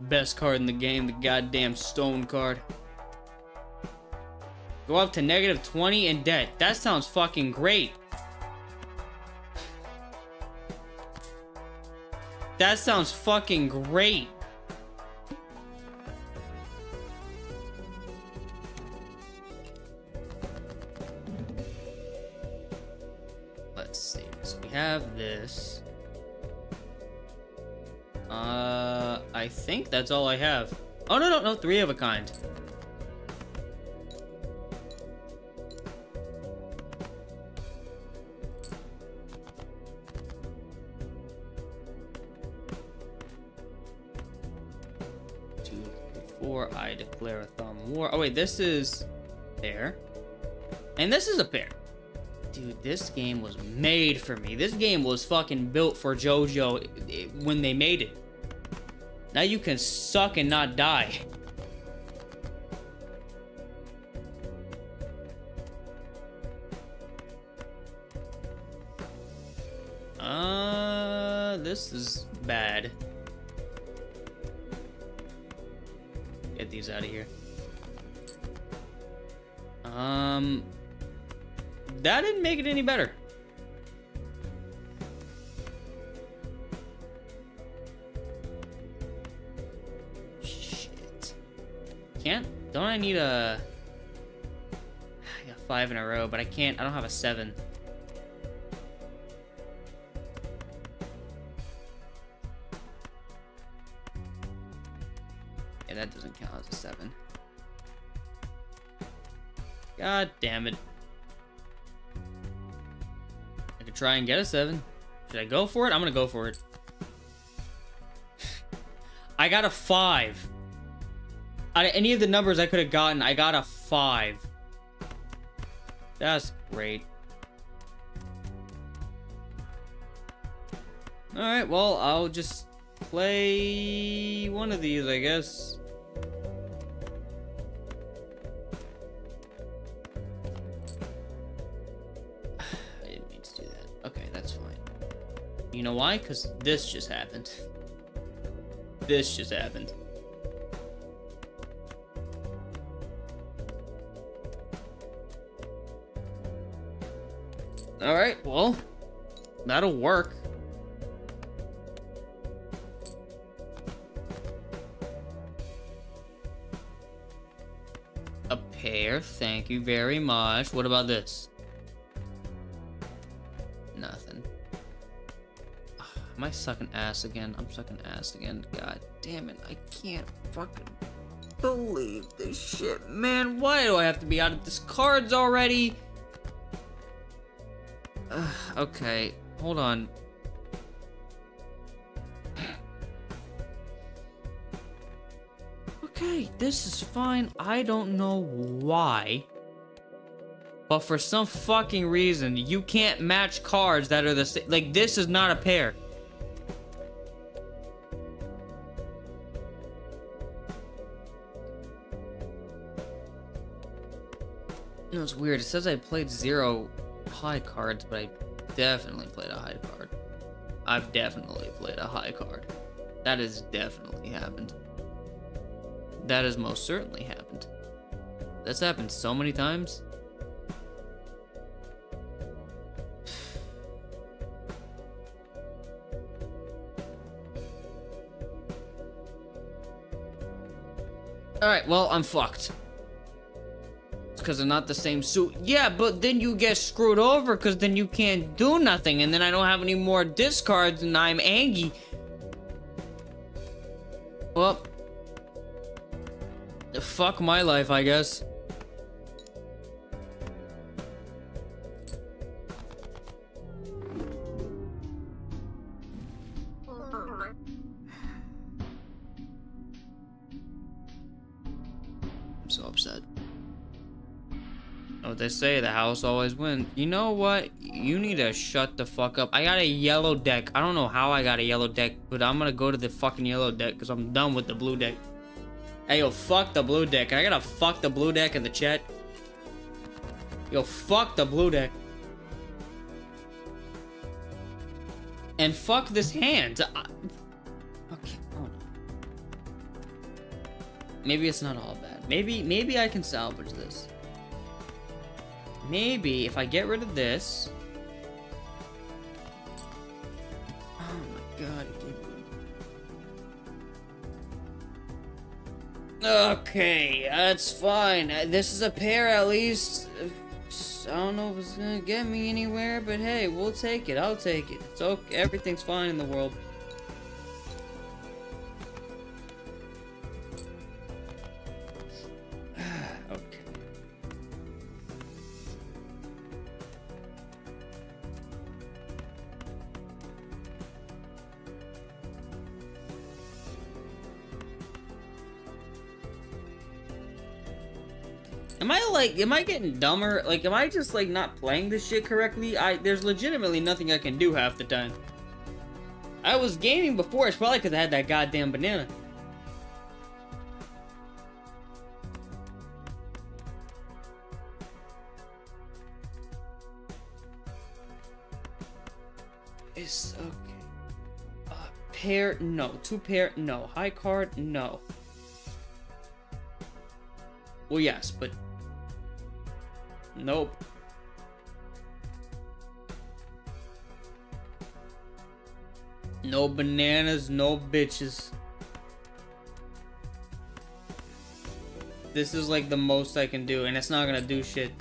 Best card in the game, the goddamn stone card. Go up to negative 20 and debt. That sounds fucking great. That sounds fucking great. Let's see. So we have this. Uh, I think that's all I have. Oh, no, no, no. Three of a kind. Four, I declare a thumb war. Oh wait, this is pair. And this is a pair. Dude, this game was made for me. This game was fucking built for JoeJoe when they made it. Now you can suck and not die. Uh, this is bad. Get these out of here. Um, that didn't make it any better. Shit. Can't, don't I need a, I got five in a row, but I can't, I don't have a seven. Yeah, that doesn't count as a seven. God damn it. Try and get a seven. Should I go for it? I'm gonna go for it. I got a five. Out of any of the numbers I could have gotten, I got a five. That's great. Alright, well, I'll just play one of these, I guess. You know why? Because this just happened. This just happened. Alright, well, that'll work. A pair, thank you very much. What about this? Am I sucking ass again? I'm sucking ass again. God damn it, I can't fucking believe this shit. Man, why do I have to be out of this cards already? Okay, hold on. Okay, this is fine. I don't know why. But for some fucking reason, you can't match cards that are the same. Like, this is not a pair. It's weird. It says I played zero high cards, but I definitely played a high card. I've definitely played a high card. That has definitely happened. That has most certainly happened. That's happened so many times. Alright, well, I'm fucked. Because they're not the same suit. Yeah, but then you get screwed over because then you can't do nothing. And then I don't have any more discards and I'm Angie. Well, fuck my life, I guess. They say, the house always wins. You know what? You need to shut the fuck up. I got a yellow deck. I don't know how I got a yellow deck, but I'm gonna go to the fucking yellow deck because I'm done with the blue deck. Hey, yo, fuck the blue deck. I gotta fuck the blue deck in the chat. Yo, fuck the blue deck. And fuck this hand. I... Okay, hold on. Maybe it's not all bad. Maybe, maybe I can salvage this. Maybe if I get rid of this. Oh my god. Okay, that's fine. Uh, This is a pair at least. I don't know if it's gonna get me anywhere, but hey, we'll take it. I'll take it. It's okay. Everything's fine in the world. Am I like, am I getting dumber? Like, am I just like not playing this shit correctly? I there's legitimately nothing I can do half the time. I was gaming before. It's probably because I had that goddamn banana. It's okay. Uh, pair, no. Two pair, no. High card, no. Well, yes, but nope. No bananas, no bitches. This is like the most I can do, and it's not gonna do shit.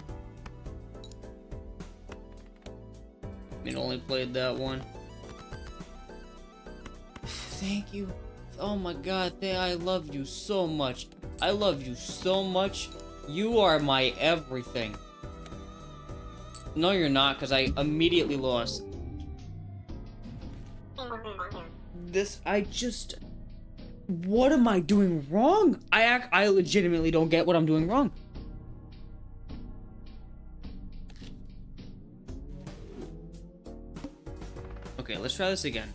I mean, only played that one. Thank you. Oh my god, I love you so much. I love you so much. You are my everything. No, you're not, because I immediately lost. This, I just... What am I doing wrong? I act, I legitimately don't get what I'm doing wrong. Okay, let's try this again.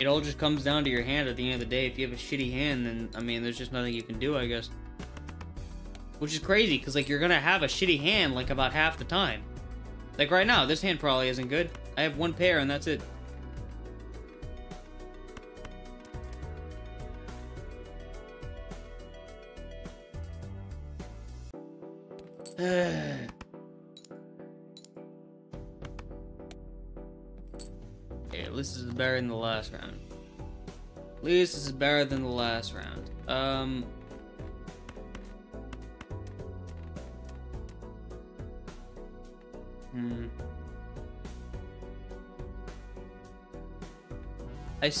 It all just comes down to your hand at the end of the day. If you have a shitty hand, then, I mean, there's just nothing you can do, I guess. Which is crazy, because, like, you're gonna have a shitty hand, like, about half the time. Like, right now, this hand probably isn't good. I have one pair, and that's it. Okay, at least this is better than the last round. At least this is better than the last round. Um. Hmm. I,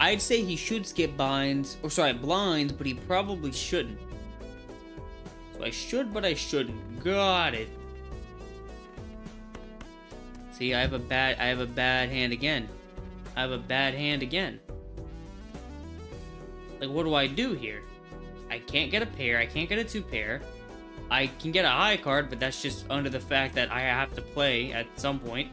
I'd say he should skip binds, or sorry, blinds, but he probably shouldn't. So I should, but I shouldn't. Got it. See, I have a bad, I have a bad hand again. I have a bad hand again. Like, what do I do here? I can't get a pair. I can't get a two pair. I can get a high card, but that's just under the fact that I have to play at some point.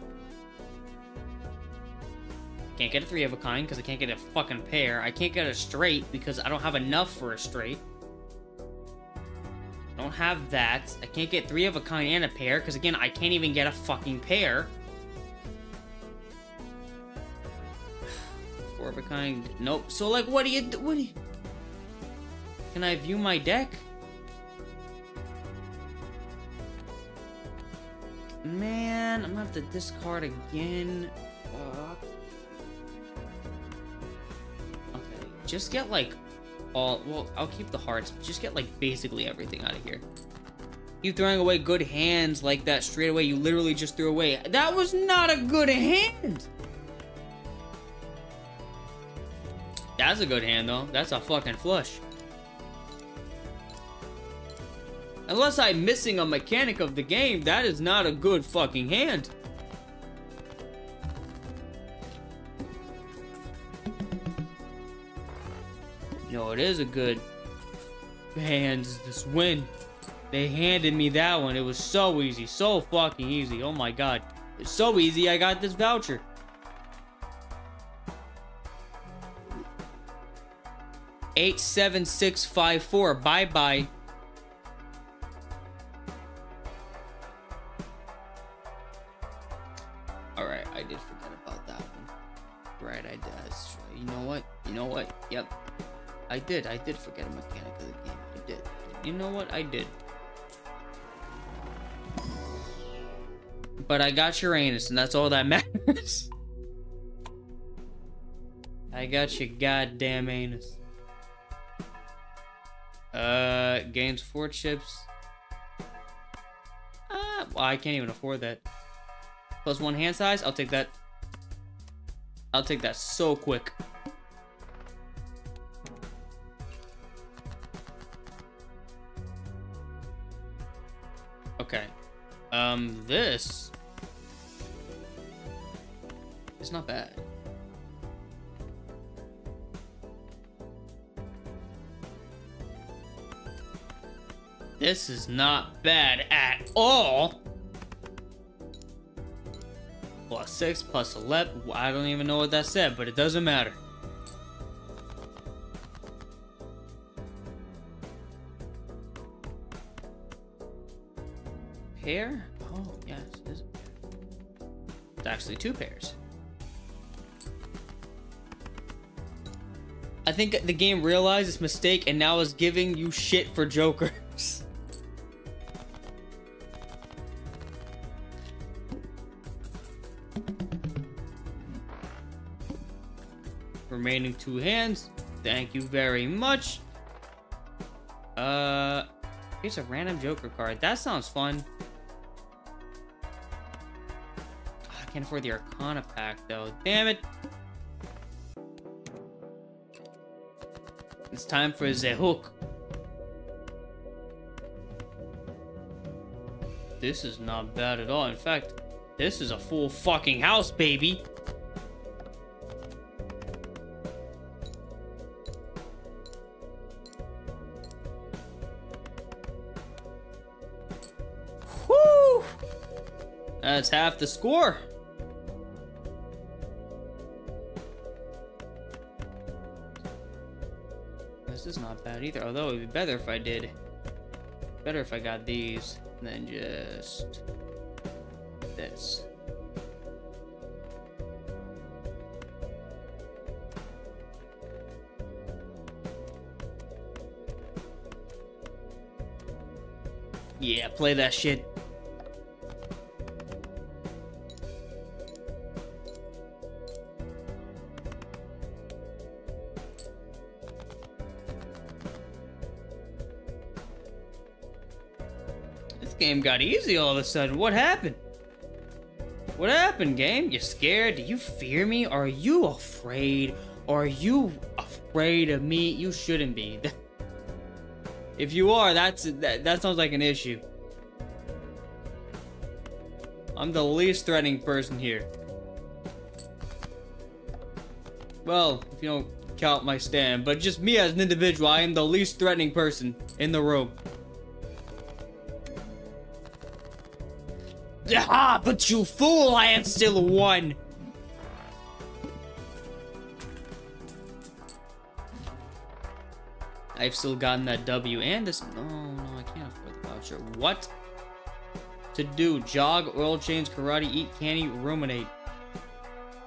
Can't get a three of a kind because I can't get a fucking pair. I can't get a straight because I don't have enough for a straight. Don't have that. I can't get three of a kind and a pair because again, I can't even get a fucking pair. Four of a kind. Nope. So like, what do you do? What do you? Can I view my deck? Man, I'm gonna have to discard again. Fuck. Okay, just get like all. Well, I'll keep the hearts. Just get like basically everything out of here. You throwing away good hands like that straight away. You literally just threw away. That was not a good hand. That's a good hand, though. That's a fucking flush. Unless I'm missing a mechanic of the game, that is not a good fucking hand. No, it is a good hands this win. They handed me that one. It was so easy. So fucking easy. Oh my god. It's so easy I got this voucher. Eight seven six five four. Bye bye. All right, I did forget about that one. Right, I did. You know what? You know what? Yep, I did. I did forget a mechanic of the game. I did. You know what? I did. But I got Uranus, and that's all that matters. I got your goddamn anus. Uh, gains four chips. Uh, well, I can't even afford that. Plus one hand size? I'll take that. I'll take that so quick. Okay. Um, this is not bad. This is not bad at all. Plus 6, plus 11. I don't even know what that said, but it doesn't matter. Pair? Oh, yes, it is. It's actually two pairs. I think the game realized its mistake and now is giving you shit for Joker. remaining two hands. Thank you very much. Uh, here's a random Joker card. That sounds fun. Oh, I can't afford the Arcana pack, though. Damn it. It's time for the hook. This is not bad at all. In fact, this is a full fucking house, baby. That's half the score. This is not bad either, although it would be better if I did. Better if I got these than just this. Yeah, play that shit. Game got easy all of a sudden. What happened? What happened, game? You scared? Do you fear me? Are you afraid? Are you afraid of me? You shouldn't be. if you are, that's that, that sounds like an issue. I'm the least threatening person here. Well, if you don't count my stand, but just me as an individual, I am the least threatening person in the room. Ah, but you fool, I have still won. I've still gotten that W and this. No, no, I can't afford the voucher. What? To do jog, oil change, karate, eat candy, ruminate.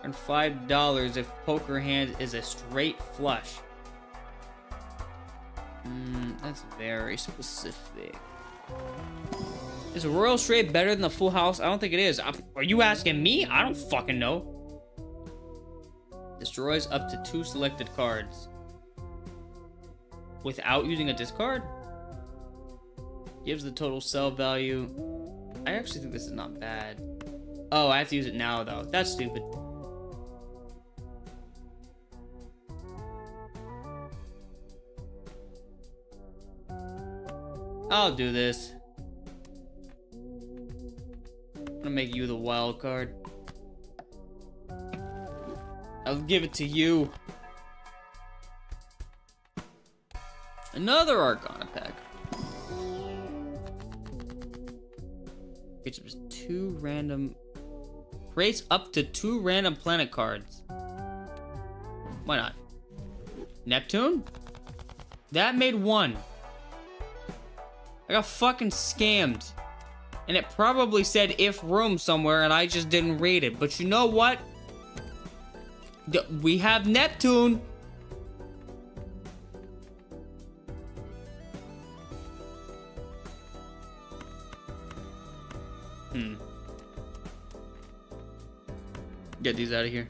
Earn five dollars if poker hand is a straight flush. Hmm, that's very specific. Is Royal Straight better than the Full House? I don't think it is. Are you asking me? I don't fucking know. Destroys up to two selected cards. Without using a discard? Gives the total sell value. I actually think this is not bad. Oh, I have to use it now, though. That's stupid. I'll do this. I'm gonna make you the wild card. I'll give it to you. Another Arcana pack. Creates two random. Creates up to two random planet cards. Why not? Neptune? That made one. I got fucking scammed. And it probably said if room somewhere and I just didn't read it. But you know what? We have Neptune. Hmm. Get these out of here.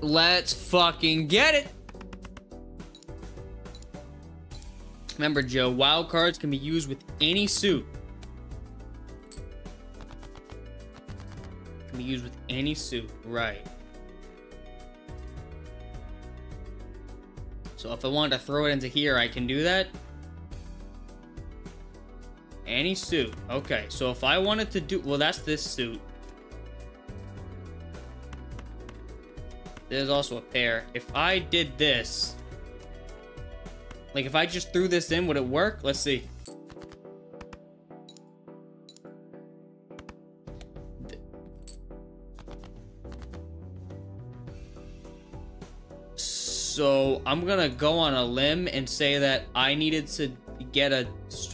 Let's fucking get it. Remember, Joe, wild cards can be used with any suit. Can be used with any suit, right. So if I wanted to throw it into here, I can do that. Any suit. Okay, so if I wanted to do... Well, that's this suit. There's also a pair. If I did this... Like, if I just threw this in, would it work? Let's see. So, I'm gonna go on a limb and say that I needed to get a,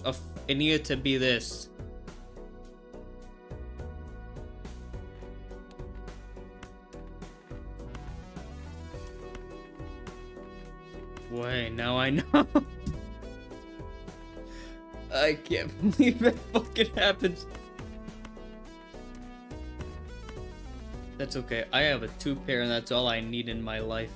a it needed to be this. I know. I can't believe that fucking happens. That's okay. I have a two pair and that's all I need in my life.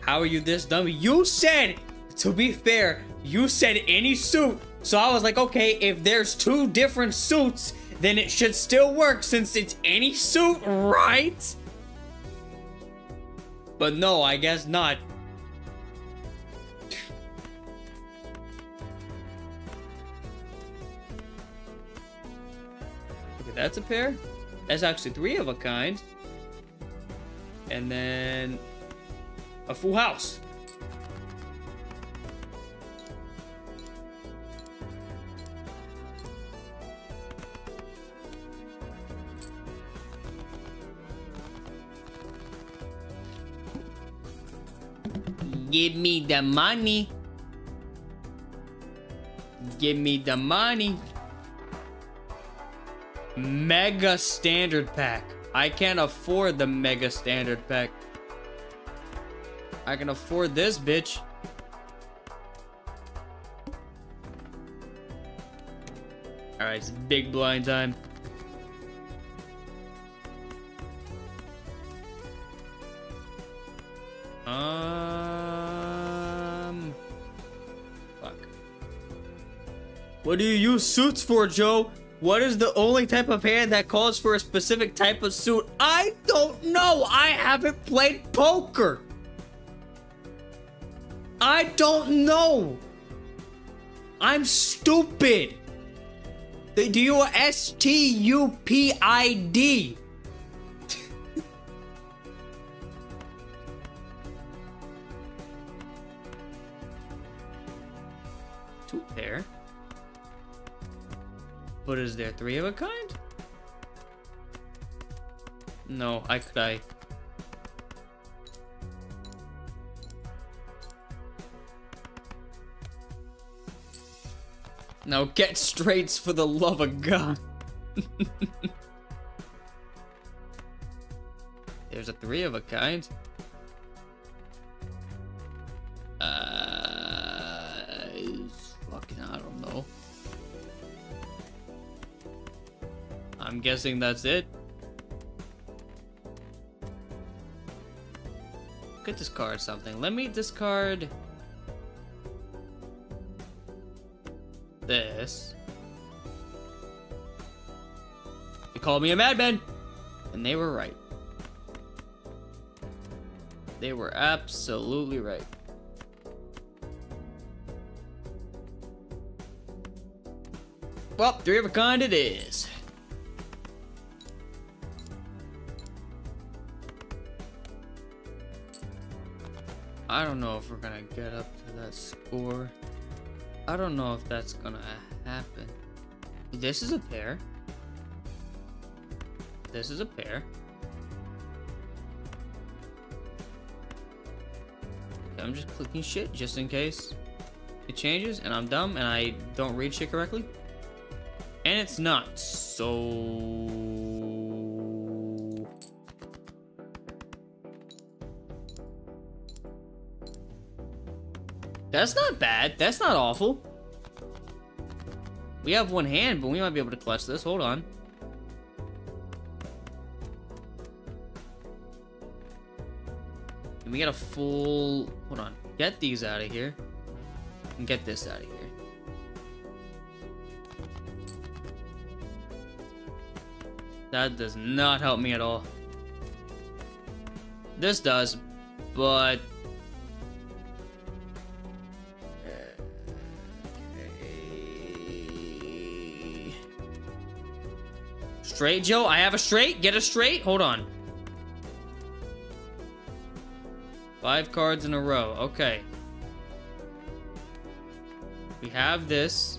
How are you this dumb? You said, to be fair, you said any suit. So I was like, okay, if there's two different suits, then it should still work since it's any suit, right? But no, I guess not. Okay, that's a pair. That's actually three of a kind. And then a full house. Give me the money. Give me the money. Mega standard pack. I can't afford the mega standard pack. I can afford this, bitch. Alright, it's big blind time. What do you use suits for, Joe? What is the only type of hand that calls for a specific type of suit? I don't know. I haven't played poker. I don't know. I'm stupid. They do S T U P I D. But is there three of a kind? No, I could I. Now get straights for the love of God. There's a three of a kind. I'm guessing that's it. could discard something. Let me discard this. They called me a madman, and they were right. They were absolutely right. Well, three of a kind it is. I don't know if we're gonna get up to that score. I don't know if that's gonna happen. This is a pair. This is a pair. I'm just clicking shit just in case it changes and I'm dumb and I don't read shit correctly. And it's not, so... That's not bad. That's not awful. We have one hand, but we might be able to clutch this. Hold on. And we got a full... Hold on. Get these out of here. And get this out of here. That does not help me at all. This does, but... Straight, Joe? I have a straight? Get a straight? Hold on. Five cards in a row. Okay. We have this.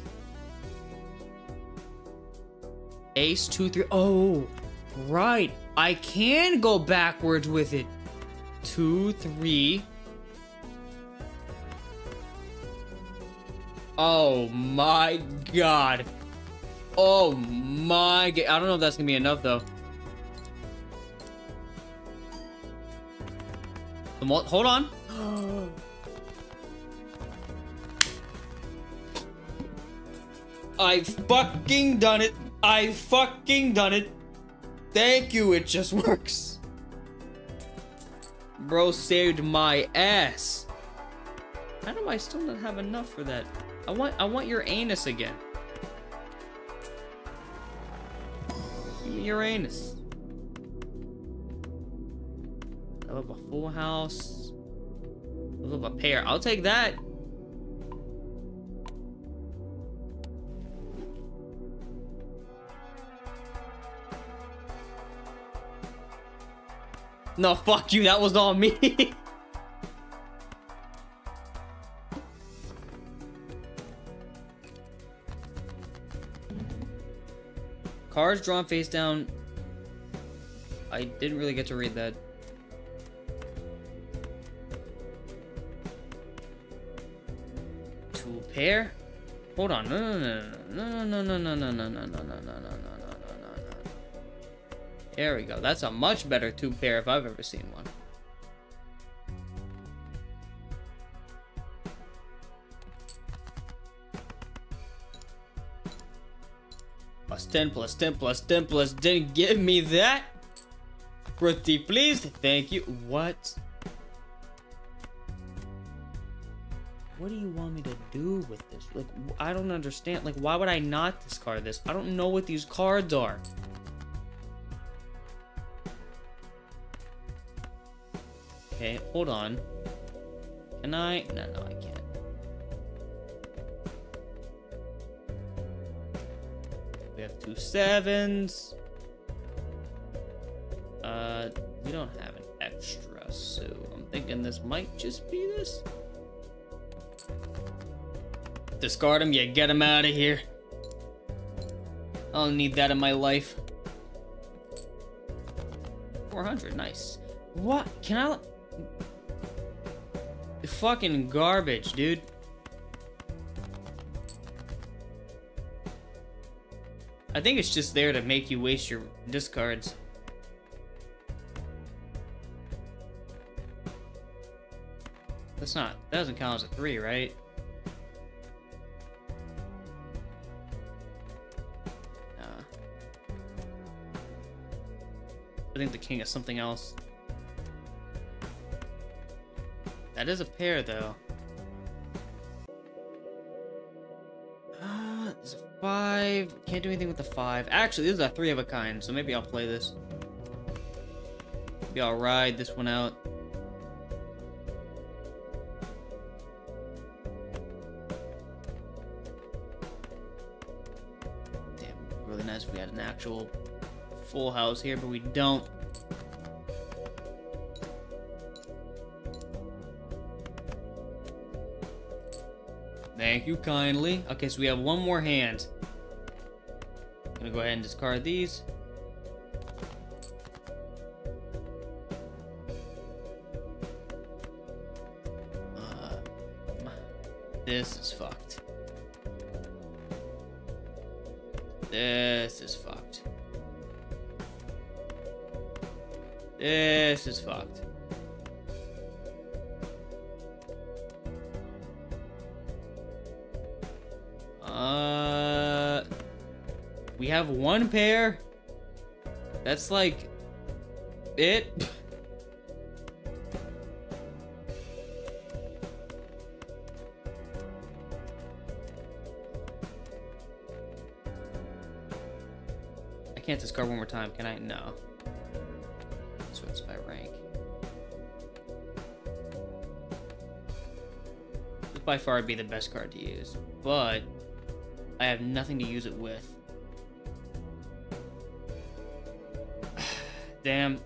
Ace, two, three. Oh, right. I can go backwards with it. Two, three. Oh my god. Oh my god. I don't know if that's gonna be enough though. Hold on. I've fucking done it. I've fucking done it. Thank you, it just works. Bro saved my ass. How do I still not have enough for that? I want I want your anus again. Give me your anus. I love a full house. I love a pair. I'll take that. No, fuck you, that was all me. Cards drawn face down. I didn't really get to read that. Two pair? Hold on. No, no, no, no, no, no, no, no, no, no, no, no, no, no, no. There we go. That's a much better two pair if I've ever seen one. 10, plus 10, plus 10, plus 10. Give me that. Pretty please. Thank you. What? What do you want me to do with this? Like, I don't understand. Like, why would I not discard this? I don't know what these cards are. Okay, hold on. Can I? No, no, I can't. Sevens. Uh, we don't have an extra, so I'm thinking this might just be this. Discard him, yeah, get him out of here. I don't need that in my life. 400, nice. What? Can I... Fucking garbage, dude. I think it's just there to make you waste your discards. That's not, that doesn't count as a three, right? Nah. I think the king is something else. That is a pair, though. Five. Can't do anything with the five. Actually, this is a three of a kind, so maybe I'll play this. Maybe I'll ride this one out. Damn, really nice if we had an actual full house here, but we don't. Thank you kindly. Okay, so we have one more hand. Gonna go ahead and discard these. That's like it. I can't discard one more time, can I? No. So it's by rank. This by far would be the best card to use, but I have nothing to use it with. Damn.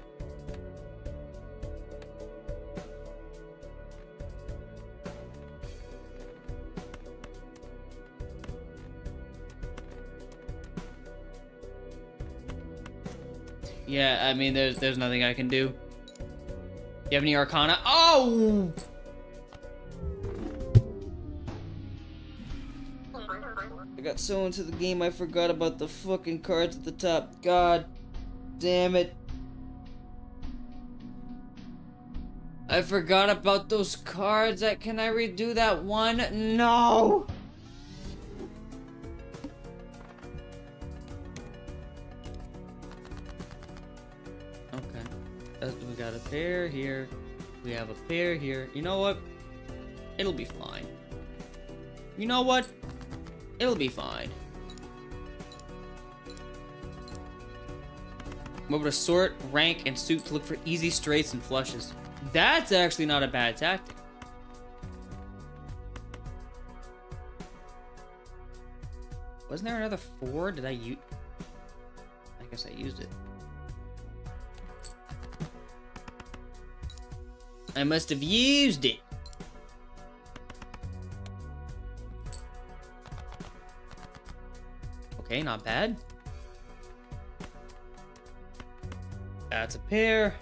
Yeah, I mean, there's there's nothing I can do. You have any Arcana? Oh! I got so into the game I forgot about the fucking cards at the top. God damn it. I forgot about those cards. That Can I redo that one? No! Okay. We got a pair here. We have a pair here. You know what? It'll be fine. You know what? It'll be fine. I'm to sort, rank, and suit to look for easy straights and flushes. That's actually not a bad tactic. Wasn't there another four? Did I use... I guess I used it. I must have used it. Okay, not bad. That's a pair.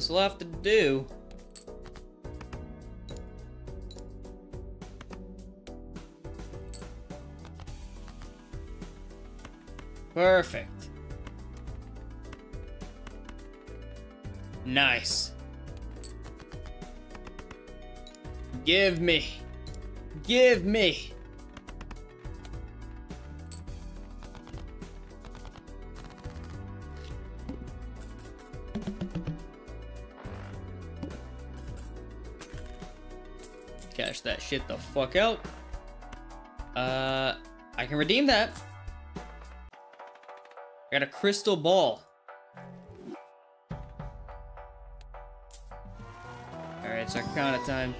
Well, this will have to do. Perfect. Nice. Give me. Give me. Shit the fuck out. Uh, I can redeem that. I got a crystal ball. Alright, it's Arcana time.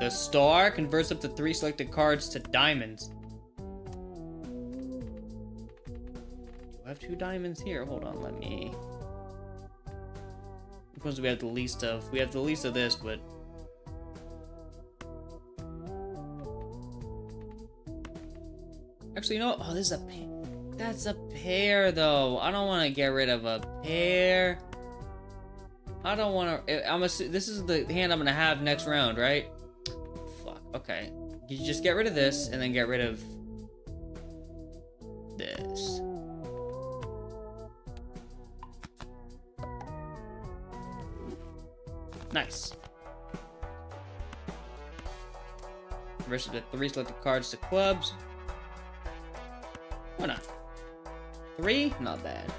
The star converts up to three selected cards to diamonds. I have two diamonds here. Hold on, let me... Do we have the least of? We have the least of this, but... Actually, you know what? Oh, this is a pair. That's a pair, though. I don't want to get rid of a pair. I don't want to. Eh, I'm a. This is the hand I'm gonna have next round, right? Fuck. Okay. You just get rid of this and then get rid of this. Nice. Versus the three selected cards to clubs. Not? Three? Not bad.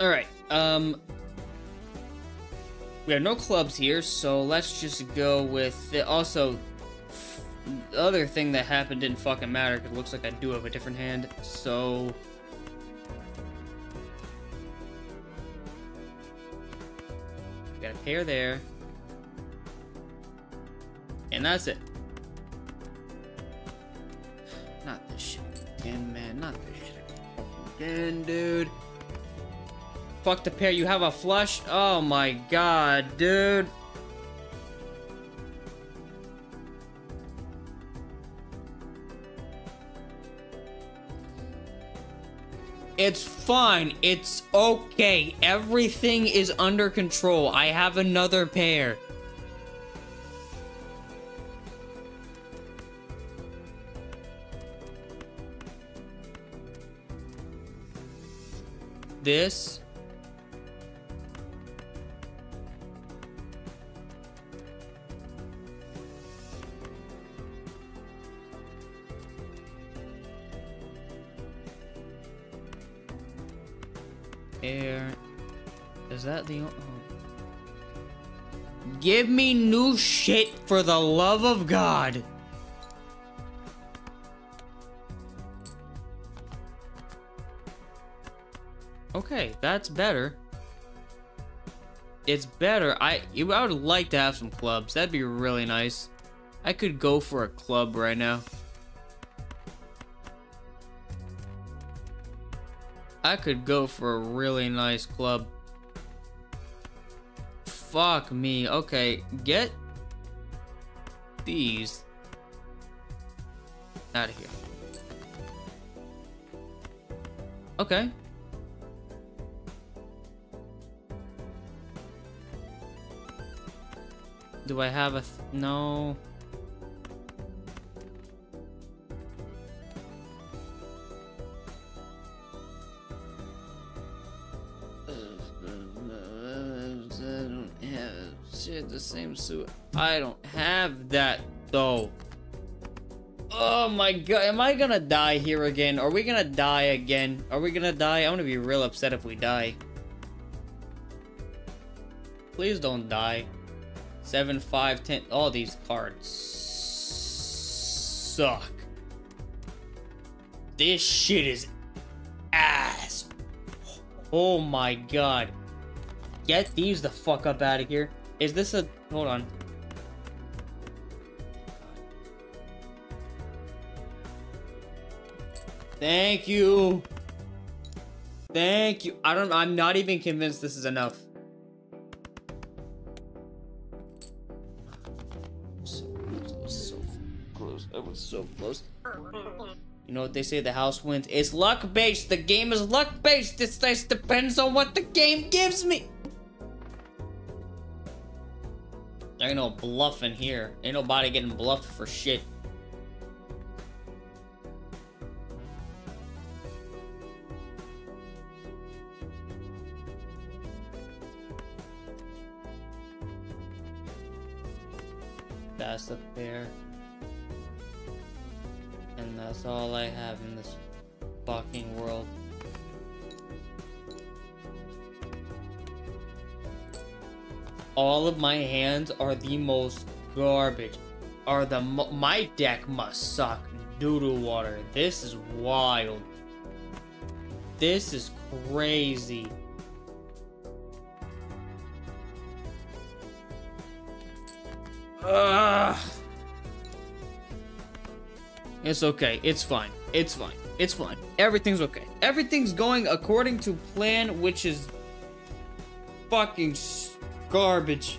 Alright, um... We have no clubs here, so let's just go with... The, also, the other thing that happened didn't fucking matter, because it looks like I do have a different hand, so... Got a pair there. And that's it. Not this shit again, man. Not this shit again, dude. Fuck the pair. You have a flush? Oh my god, dude. It's fine. It's okay. Everything is under control. I have another pair. This air. Is that the... Oh. Give me new shit for the love of God. That's better. It's better. I I would like to have some clubs. That'd be really nice. I could go for a club right now. I could go for a really nice club. Fuck me. Okay, get these out of here. Okay. Do I have a... no... I don't have the same suit. I don't have that, though. Oh my god, am I gonna die here again? Are we gonna die again? Are we gonna die? I'm gonna be real upset if we die. Please don't die. 7, 5, 10. All these cards suck. This shit is ass. Oh my god. Get these the fuck up out of here. Is this a... Hold on. Thank you. Thank you. I don't... I'm not even convinced this is enough. I was so close. Mm-hmm. You know what they say, the house wins. It's luck-based. The game is luck-based. This dice depends on what the game gives me. There ain't no bluffing here. Ain't nobody getting bluffed for shit. That's the pair. That's all I have in this fucking world. all of my hands are the most garbage. Are the my deck must suck doodle water. This is wild. This is crazy. Ugh. It's okay. It's fine. It's fine. It's fine. Everything's okay. Everything's going according to plan, which is fucking Garbage.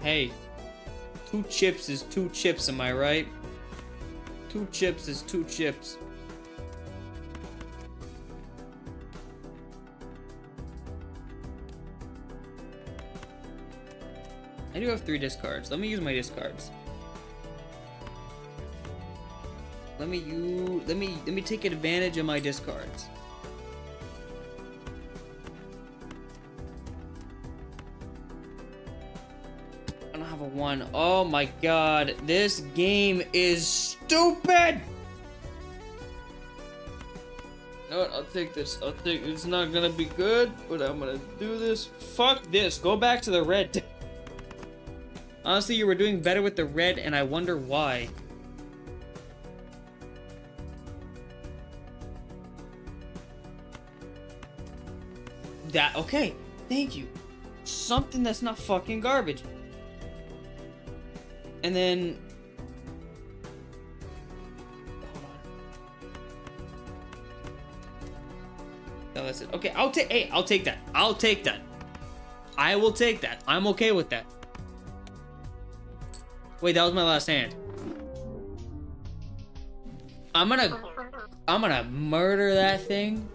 hey, two chips is two chips, am I right? Two chips is two chips. I do have three discards. Let me use my discards. Let me you let me let me take advantage of my discards. I don't have a one. Oh my god, this game is stupid! You know what? I'll take this. I'll take it's not gonna be good, but I'm gonna do this. Fuck this. Go back to the red. Honestly, you were doing better with the red, and I wonder why. That, okay, thank you. Something that's not fucking garbage. And then... No, that's it. Okay, I'll take, hey, I'll take that. I'll take that. I will take that. I'm okay with that. Wait, that was my last hand. I'm gonna... I'm gonna murder that thing.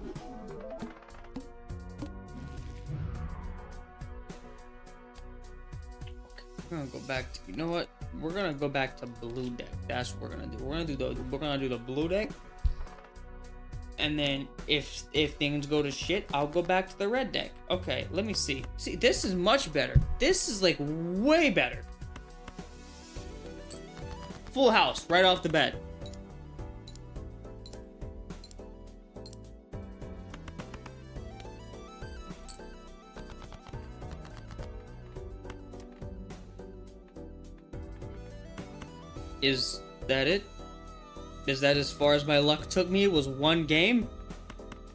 We're gonna go back to... You know what? We're gonna go back to blue deck. That's what we're gonna do. We're gonna do the... We're gonna do the blue deck. And then if if things go to shit, I'll go back to the red deck. Okay, let me see. See, this is much better. This is like way better. Full house right off the bat. Is that it? Is that as far as my luck took me? It was one game?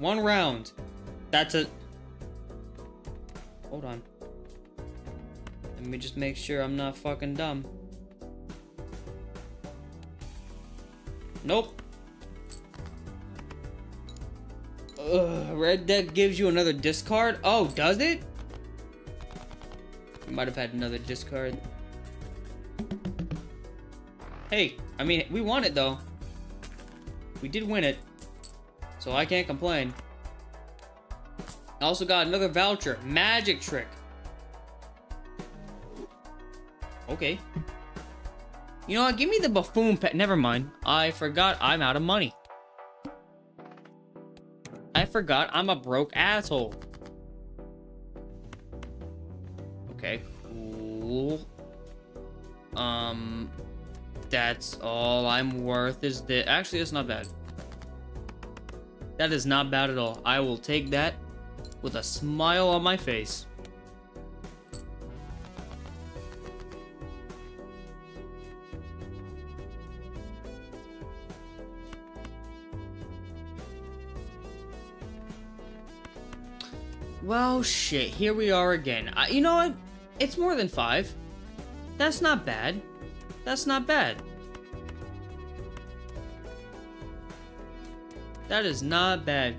One round. That's a... Hold on. Let me just make sure I'm not fucking dumb. Nope. Ugh, red deck gives you another discard? Oh, does it? Might have had another discard. Hey, I mean, we won it though. We did win it. So I can't complain. I also got another voucher. Magic trick. Okay. You know what? Give me the buffoon pet. Never mind. I forgot I'm out of money. I forgot I'm a broke asshole. Okay, cool. Um, that's all I'm worth is that. Actually, it's not bad. That is not bad at all. I will take that with a smile on my face. Well, shit, here we are again. You know what? It's more than five. That's not bad. That's not bad. That is not bad.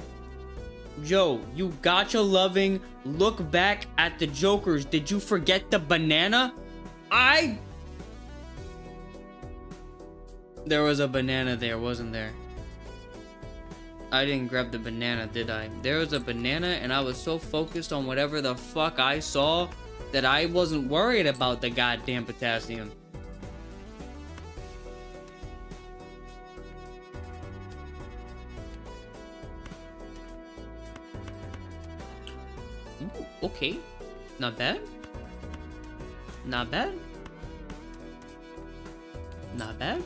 Joe, you gotcha loving. Look back at the jokers. Did you forget the banana? I... There was a banana there, wasn't there? I didn't grab the banana, did I? There was a banana and I was so focused on whatever the fuck I saw that I wasn't worried about the goddamn potassium. Ooh, okay. Not bad. Not bad. Not bad.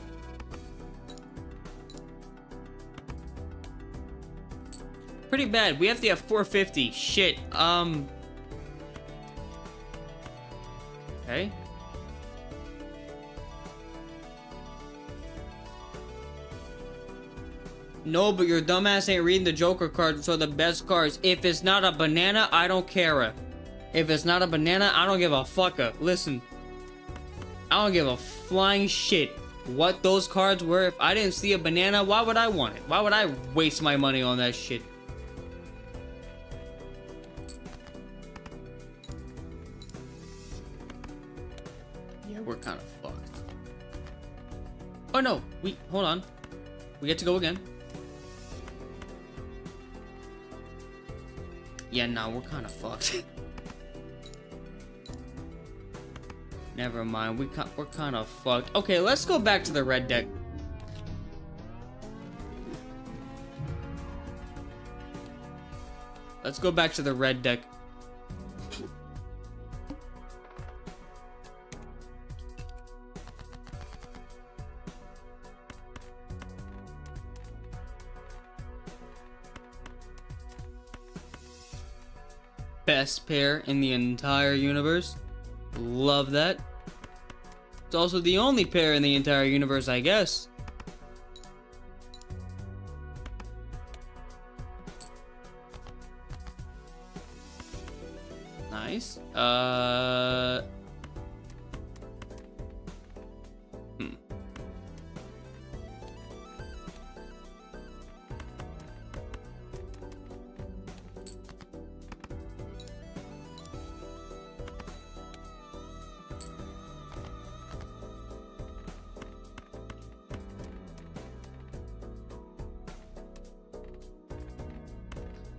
Pretty bad. We have to have 450. Shit. Um. Okay. No, but your dumbass ain't reading the Joker cards, so the best cards. If it's not a banana, I don't care. If it's not a banana, I don't give a fucker. Listen. I don't give a flying shit what those cards were. If I didn't see a banana, why would I want it? Why would I waste my money on that shit? We're kind of fucked. Oh no, we, hold on. We get to go again. Yeah, no, we're kind of fucked. Never mind. We we're kind of fucked. Okay, let's go back to the red deck. Let's go back to the red deck. Best pair in the entire universe. Love that. It's also the only pair in the entire universe, I guess. Nice. Uh...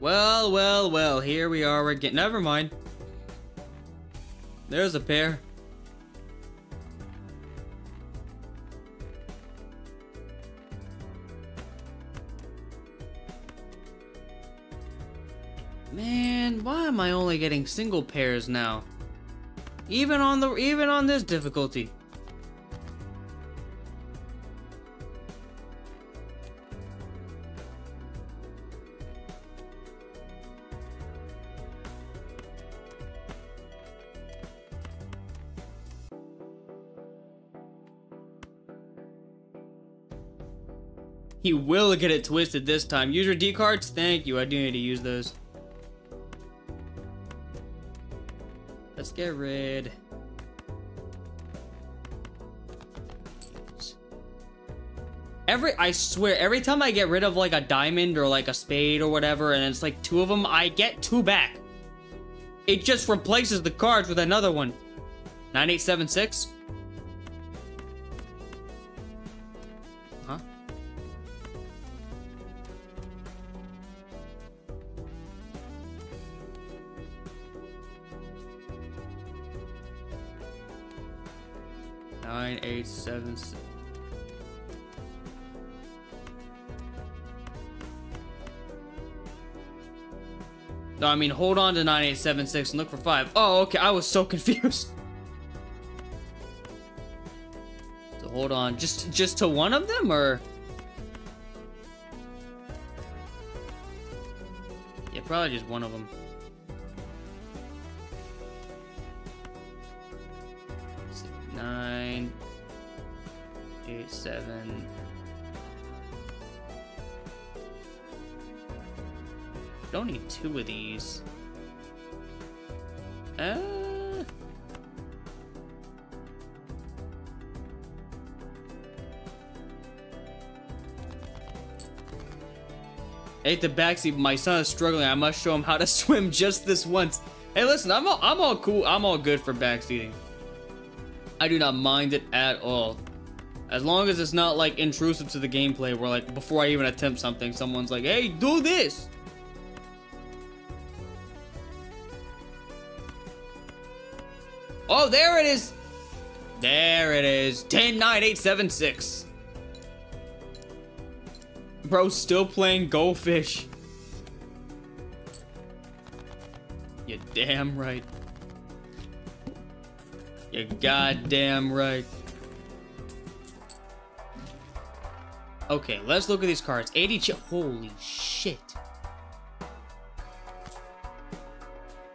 Well, well, well, here we are again. Never mind. There's a pair. Man, why am I only getting single pairs now? Even on the even on this difficulty. He will get it twisted this time. Use your D cards? Thank you. I do need to use those. Let's get rid. Every, I swear, every time I get rid of like a diamond or like a spade or whatever, and it's like two of them, I get two back. It just replaces the cards with another one. 9876? Nine, eight, seven, six. No, I mean, hold on to 9876 and look for 5. Oh, okay, I was so confused. So hold on, just just to one of them, or? Yeah, probably just one of them. Nine, eight, seven. Don't need two of these. Uh. Ate the backseat, my son is struggling. I must show him how to swim just this once. Hey, listen, I'm all, I'm all cool. I'm all good for backseating. I do not mind it at all. As long as it's not like intrusive to the gameplay where like before I even attempt something, someone's like, hey, do this. Oh, there it is. There it is. 109876. Bro, still playing Go Fish. You're damn right. You goddamn right. Okay, let's look at these cards. 80 ch- Holy shit.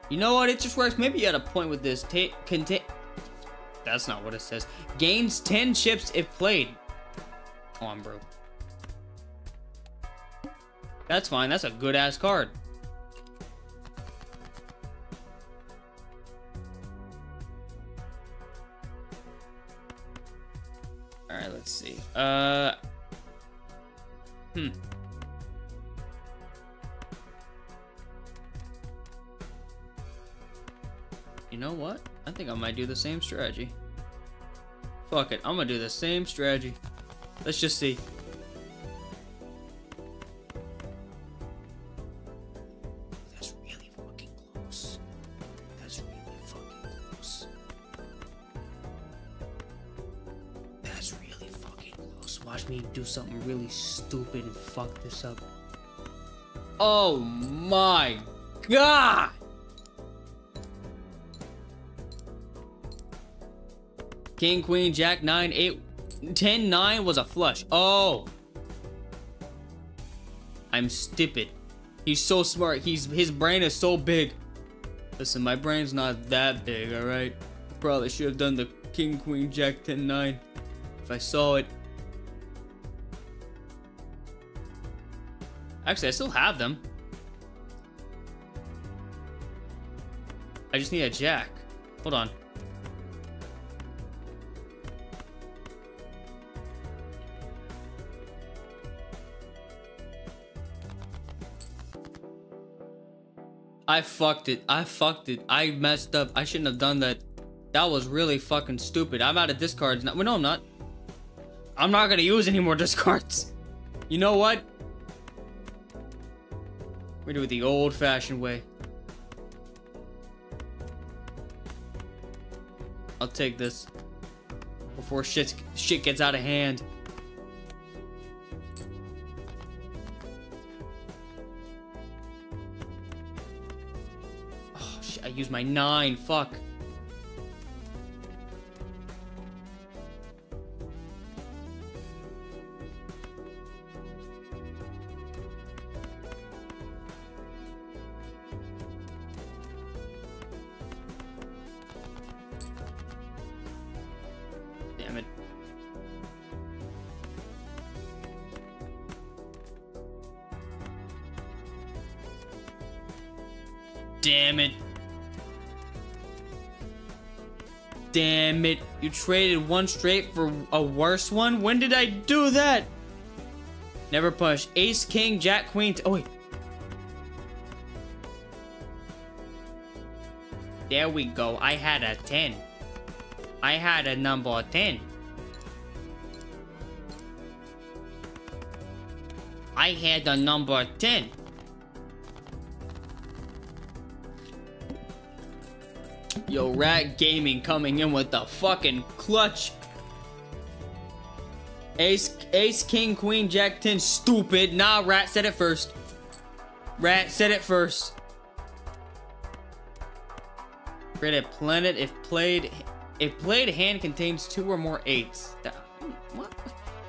You know what? It just works. Maybe you had a point with this. Ta contain. That's not what it says. Gains 10 chips if played. Come on, bro. That's fine. That's a good ass card. Let's see. Uh. Hmm. You know what? I think I might do the same strategy. Fuck it. I'm gonna do the same strategy. Let's just see. Something really stupid and fuck this up. Oh my god! King, Queen, Jack, 9, 8, 10, 9 was a flush. Oh! I'm stupid. He's so smart. He's His brain is so big. Listen, my brain's not that big, alright? Probably should have done the King, Queen, Jack, 10, 9 if I saw it. Actually, I still have them. I just need a jack. Hold on. I fucked it. I fucked it. I messed up. I shouldn't have done that. That was really fucking stupid. I'm out of discards now. Well, no, I'm not. I'm not gonna use any more discards. You know what? We do it the old-fashioned way. I'll take this before shit shit gets out of hand. Oh shit! I used my nine. Fuck. Damn it. Damn it. You traded one straight for a worse one? When did I do that? Never push. Ace, King, Jack, Queen. Oh, wait. There we go. I had a 10. I had a number 10. I had a number 10. Yo, Rat Gaming coming in with the fucking clutch. Ace, Ace, King, Queen, Jack 10, stupid. Nah, Rat said it first. Rat said it first. Create a planet if played If played hand contains two or more eights. What?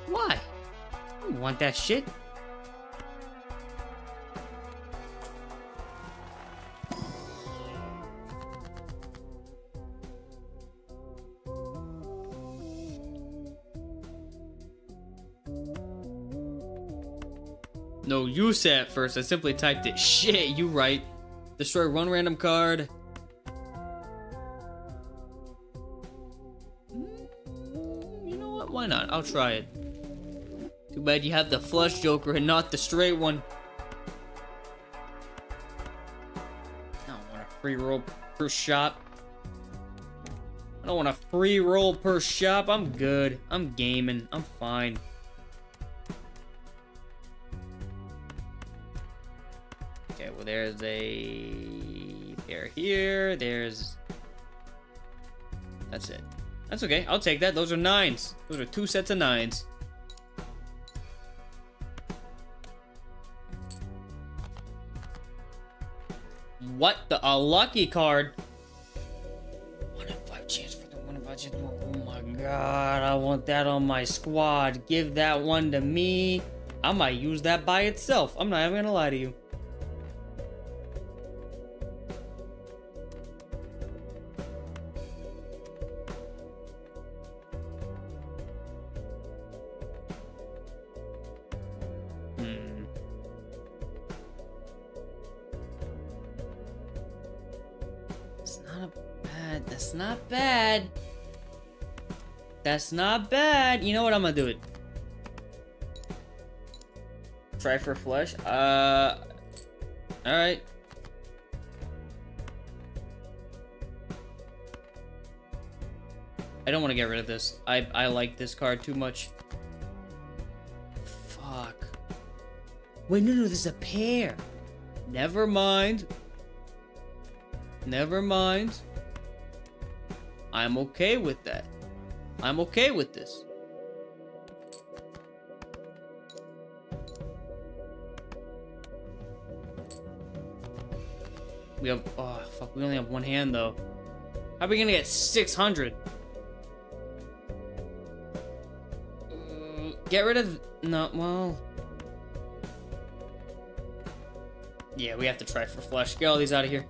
Why? I don't want that shit. No, you said first. I simply typed it. Shit, you right. Destroy one random card. Mm, You know what? Why not? I'll try it. Too bad you have the flush joker and not the straight one. I don't want a free roll per shot. I don't want a free roll per shop. I'm good. I'm gaming. I'm fine. There's a pair here. There's That's it. That's okay. I'll take that. Those are nines. Those are two sets of nines. What the a lucky card? One in five chance for the one in five chance. Oh my god, I want that on my squad. Give that one to me. I might use that by itself. I'm not even gonna lie to you. Bad. That's not bad. You know what? I'm gonna do it. Try for flesh. Uh. All right. I don't want to get rid of this. I I like this card too much. Fuck. Wait, no, no, there's a pair. Never mind. Never mind. I'm okay with that. I'm okay with this. We have, oh, fuck, we only have one hand, though. How are we gonna get 600? Mm, get rid of, no, well. Yeah, we have to try for flesh. Get all these out of here.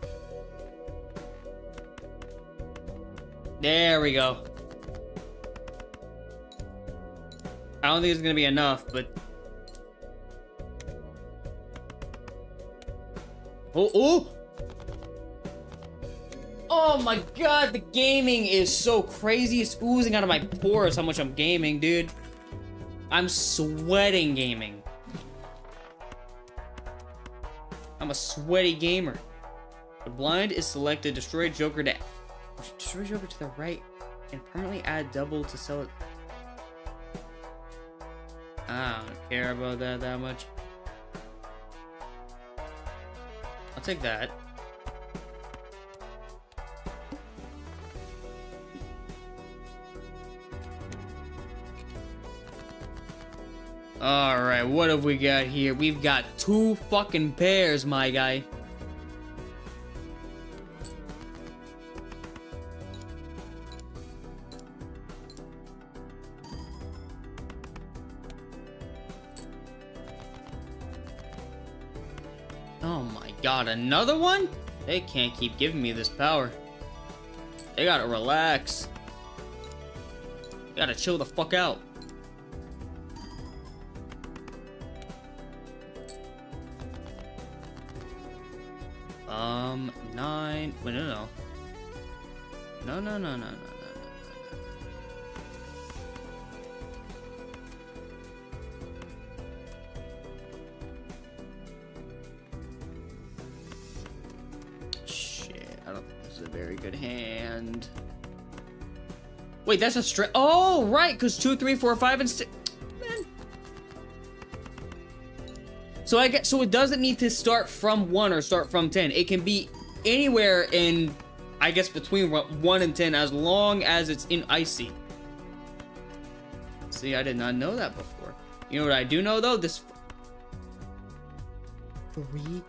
There we go. I don't think it's gonna be enough, but... Oh, oh! Oh my god, the gaming is so crazy. It's oozing out of my pores how much I'm gaming, dude. I'm sweating gaming. I'm a sweaty gamer. The blind is selected. Destroy Joker to destroy over to the right and permanently add double to sell it. I don't care about that that much. I'll take that. Alright, what have we got here? We've got two fucking pairs, my guy. Another one? They can't keep giving me this power. They gotta relax. They gotta chill the fuck out. Um, nine. Wait, no, no. No, no, no, no, no, good hand. Wait, that's a straight. Oh, right, because two, three, four, five, and six. So I get so it doesn't need to start from one or start from ten. It can be anywhere in, I guess, between one and ten, as long as it's in icy. See, I did not know that before. You know what I do know though? This three.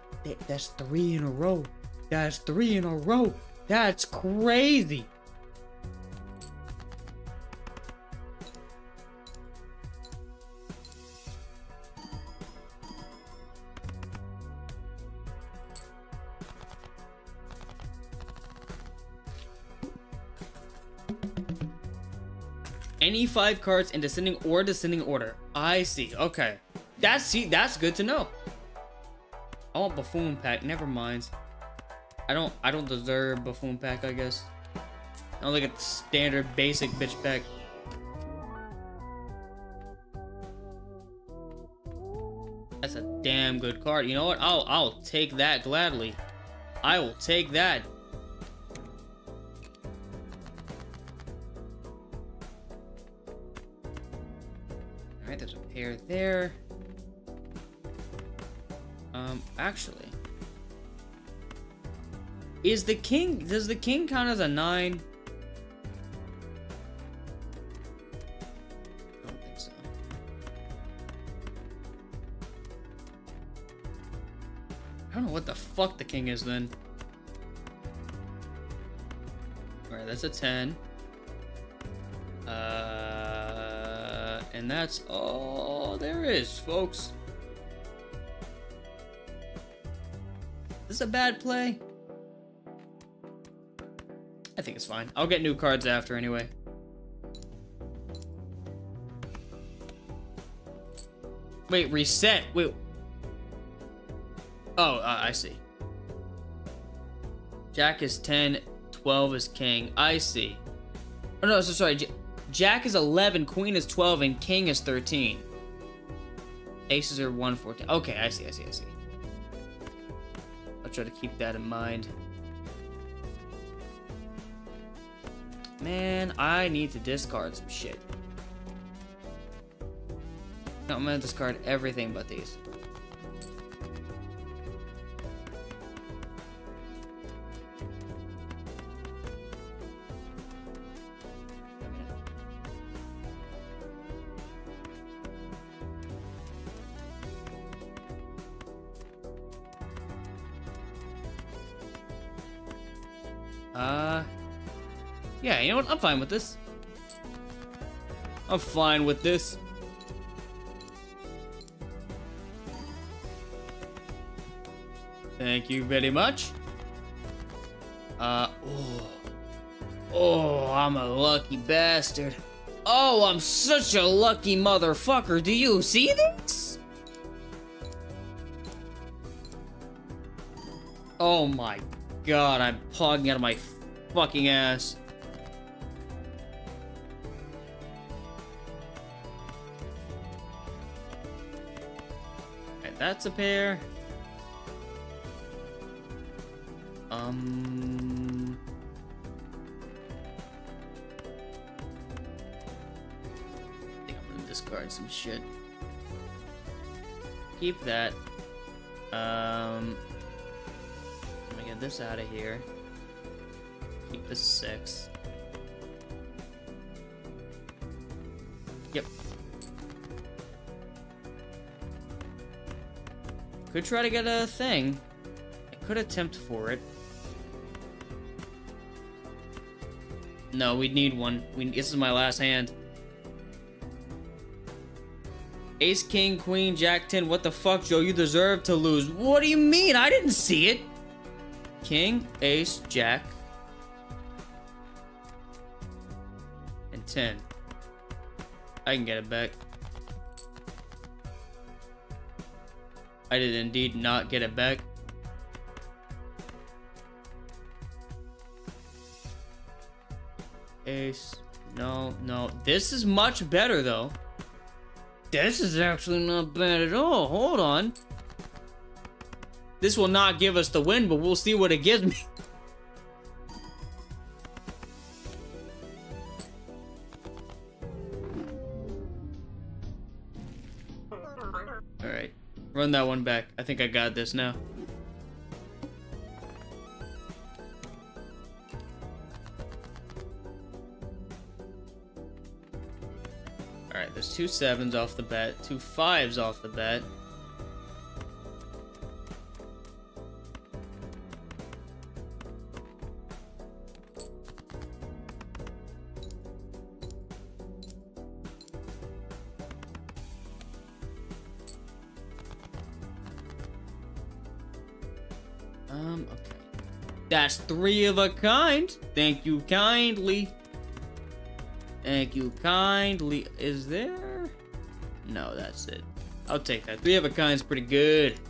That's three in a row. That's three in a row. That's crazy. any five cards in descending or descending order. I see. Okay. That's see, that's good to know. I want buffoon pack. Never mind. I don't I don't deserve buffoon pack, I guess. I don't think it's standard basic bitch pack. That's a damn good card. You know what? I'll I'll take that gladly. I will take that. Alright, there's a pair there. Um, actually. Is the king, does the king count as a nine? I don't think so. I don't know what the fuck the king is then. Alright, that's a 10. Uh, And that's all there is, folks. This is a bad play? I think it's fine. I'll get new cards after anyway. Wait, reset. Wait. Oh, uh, I see. Jack is 10, 12 is king. I see. Oh, no, so sorry. Jack is 11, Queen is 12, and King is 13. Aces are 1, 14. Okay, I see, I see, I see. I'll try to keep that in mind. Man, I need to discard some shit. No, I'm gonna discard everything but these. I'm fine with this. I'm fine with this. Thank you very much. Uh, oh. Oh, I'm a lucky bastard. Oh, I'm such a lucky motherfucker. Do you see this? Oh my god, I'm pogging out of my fucking ass. That's a pair. Um... I think I'm gonna discard some shit. Keep that. Um... Let me get this out of here. Keep the six. Could try to get a thing. I could attempt for it. No, we'd need one. We, this is my last hand. Ace, King, Queen, Jack, 10. What the fuck, Joe? You deserve to lose. What do you mean? I didn't see it. King, Ace, Jack. And 10. I can get it back. I did indeed not get it back. Ace. No, no. This is much better, though. This is actually not bad at all. Hold on. This will not give us the win, but we'll see what it gives me. Run that one back. I think I got this now. Alright, there's two sevens off the bat, two fives off the bat. That's three of a kind. Thank you kindly. Thank you kindly. Is there? No, that's it. I'll take that. Three of a kind's pretty good.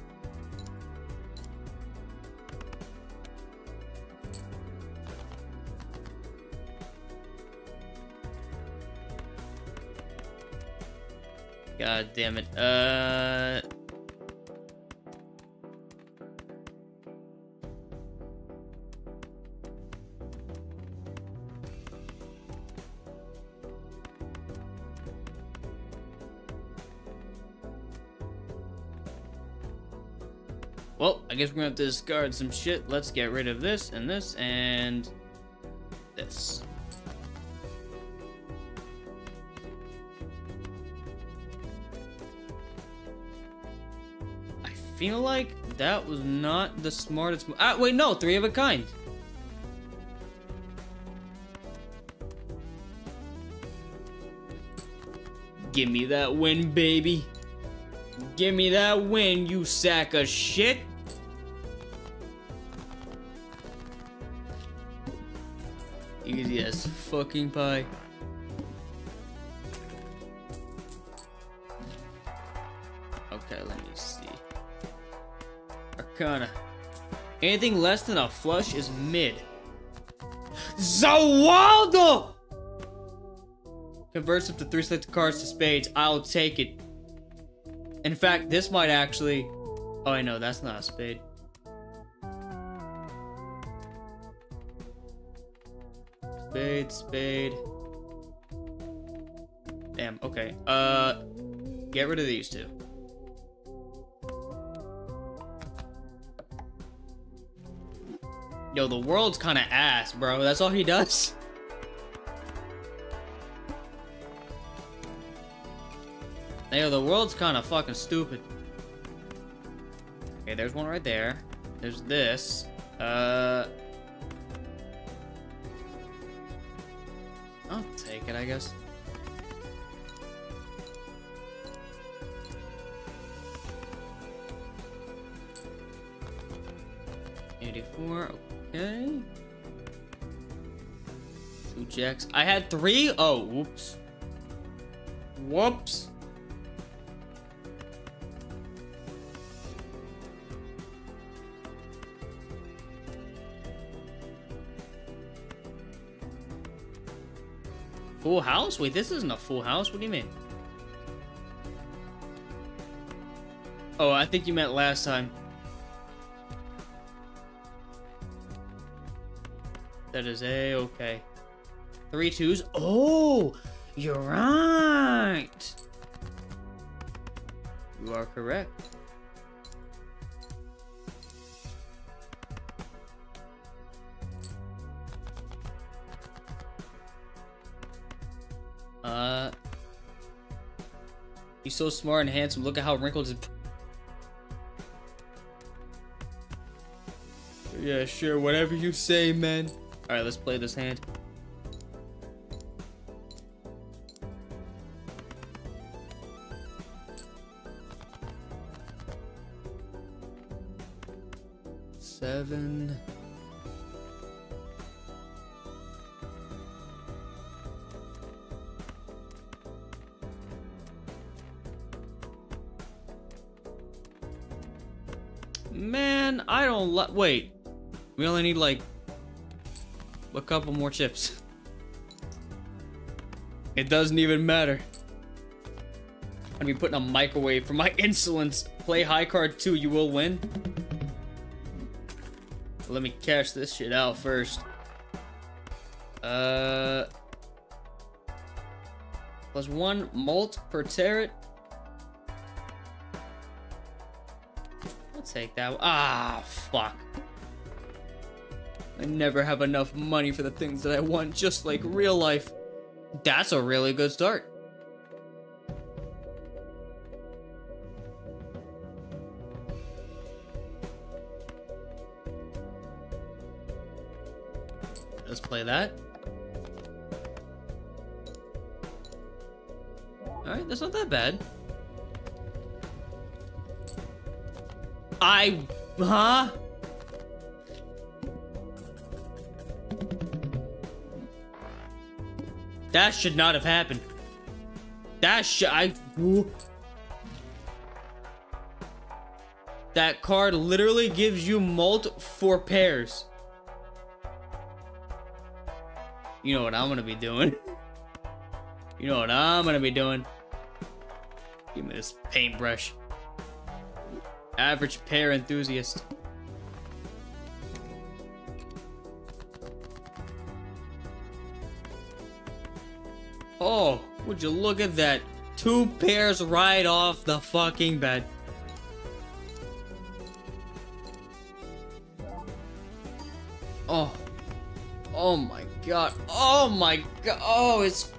God damn it. Uh... guess we're gonna have to discard some shit. Let's get rid of this and this and this. I feel like that was not the smartest. Ah, wait, no, three of a kind. Give me that win, baby. Give me that win, you sack of shit. Fucking pie. Okay, let me see. Arcana. Anything less than a flush is mid. Za Warudo! Converts up to three selected cards to spades. I'll take it. In fact, this might actually... Oh, I know, that's not a spade. Spade, spade. Damn, okay. Uh, get rid of these two. Yo, the world's kind of ass, bro. That's all he does. Yo, the world's kind of fucking stupid. Okay, there's one right there. There's this. Uh... I guess. Eighty-four. Okay. Two jacks. I had three. Oh, whoops. Whoops. Full house? Wait, this isn't a full house. What do you mean? Oh, I think you meant last time. That is a-okay. Three twos. Oh, you're right. You are correct. So smart and handsome. Look at how wrinkled his. Yeah, sure. Whatever you say, man. All right, let's play this hand. Need like a couple more chips. It doesn't even matter. I'm gonna be putting a microwave for my insolence. Play high card two, you will win. Let me cash this shit out first. Uh, plus one mult per tarot. I'll take that. Ah, fuck. Never have enough money for the things that I want, just like real life. That's a really good start. Should not have happened. That should... I... That card literally gives you mult for pairs. You know what I'm gonna be doing. You know what I'm gonna be doing. Give me this paintbrush. Average pair enthusiast. Would you look at that? Two pairs right off the fucking bed. Oh. Oh my god. Oh my god. Oh, it's...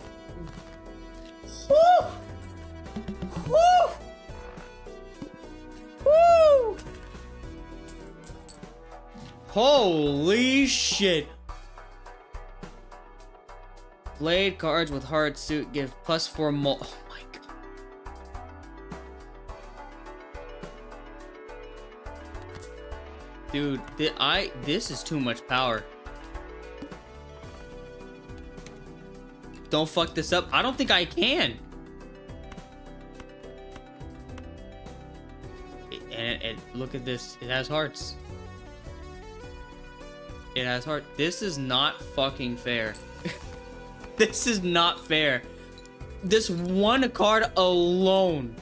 Woo! Woo! Woo! Holy shit. Blade cards with hard suit give plus four more. Oh my god. Dude, th I- this is too much power. Don't fuck this up. I don't think I can. And, and look at this. It has hearts. It has heart. This is not fucking fair. this is not fair. This one card alone.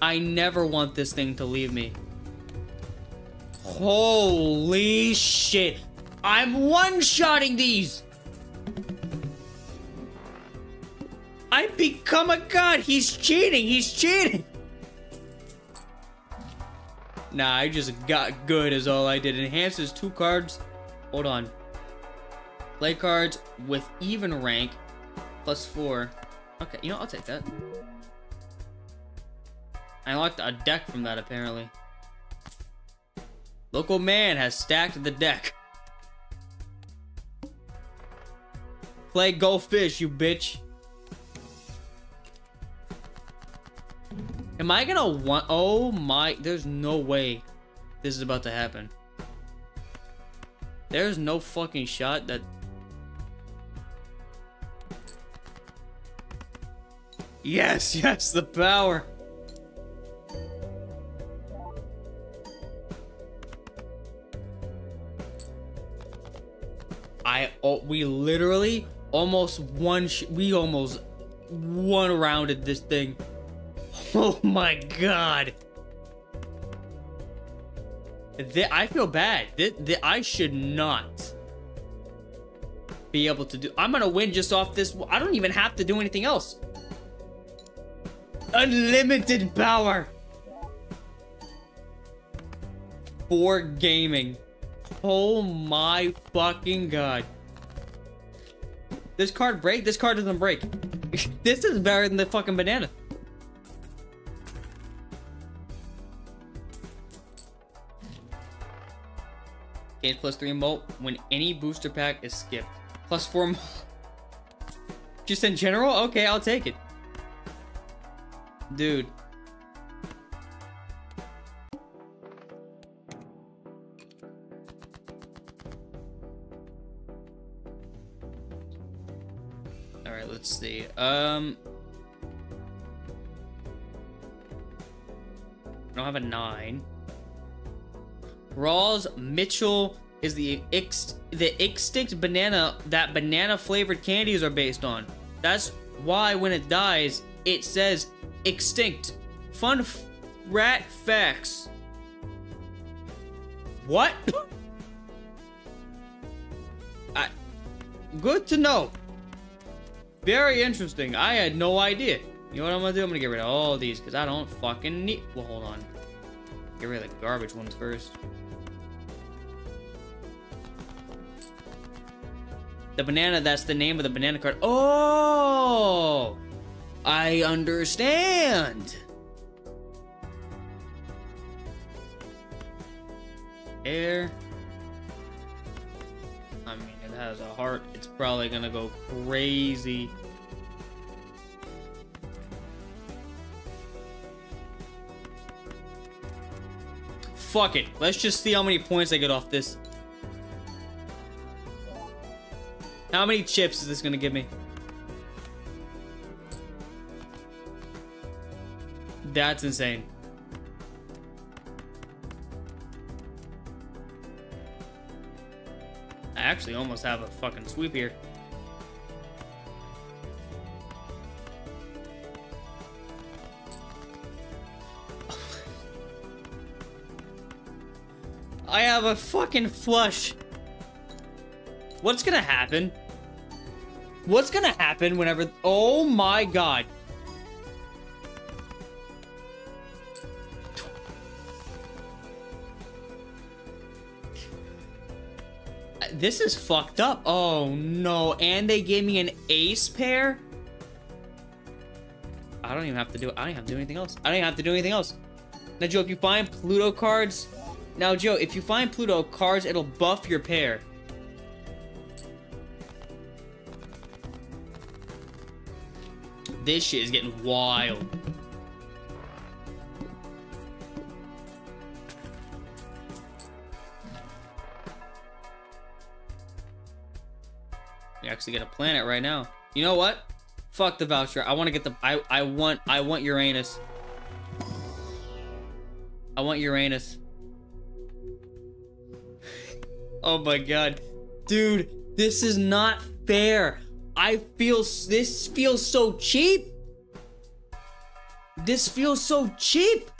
I never want this thing to leave me. Holy shit. I'm one-shotting these. I become a god. He's cheating. He's cheating. Nah, I just got good is all I did. Enhances two cards. Hold on. Play cards with even rank. Plus four. Okay, you know, I'll take that. I unlocked a deck from that, apparently. Local man has stacked the deck. Play Go Fish, you bitch. Am I gonna want- Oh my- There's no way this is about to happen. There's no fucking shot that... Yes, yes, the power. I oh, we literally almost one we almost one rounded this thing. Oh my god. I feel bad. I should not be able to do. I'm gonna win just off this. I don't even have to do anything else. Unlimited power for gaming. Oh my fucking god. This card break? This card doesn't break. this is better than the fucking banana. Gains plus three mult when any booster pack is skipped. Plus four Just in general? Okay, I'll take it. Dude. Alright, let's see. Um... I don't have a nine. Gros Michel is the ex the extinct banana that banana flavored candies are based on. That's why when it dies, it says extinct. Fun rat facts. What? I, good to know. Very interesting. I had no idea. You know what I'm gonna do? I'm gonna get rid of all of these because I don't fucking need. Well, hold on. Get rid of the garbage ones first. The banana, that's the name of the banana card. Oh! I understand. Air. I mean, it has a heart. It's probably gonna go crazy. Fuck it. Let's just see how many points I get off this. How many chips is this gonna give me? That's insane. I actually almost have a fucking sweep here. I have a fucking flush. What's gonna happen? What's gonna happen whenever... Oh my god. This is fucked up. Oh no. And they gave me an ace pair? I don't even have to do. I don't have to do anything else. I don't even have to do anything else. Now, Joe, if you find Pluto cards... Now, Joe, if you find Pluto cards, it'll buff your pair. This shit is getting wild. You actually get a planet right now. You know what? Fuck the voucher. I want to get the I I want I want Uranus. I want Uranus. oh my god. Dude, this is not fair. I feel this feels so cheap. This feels so cheap.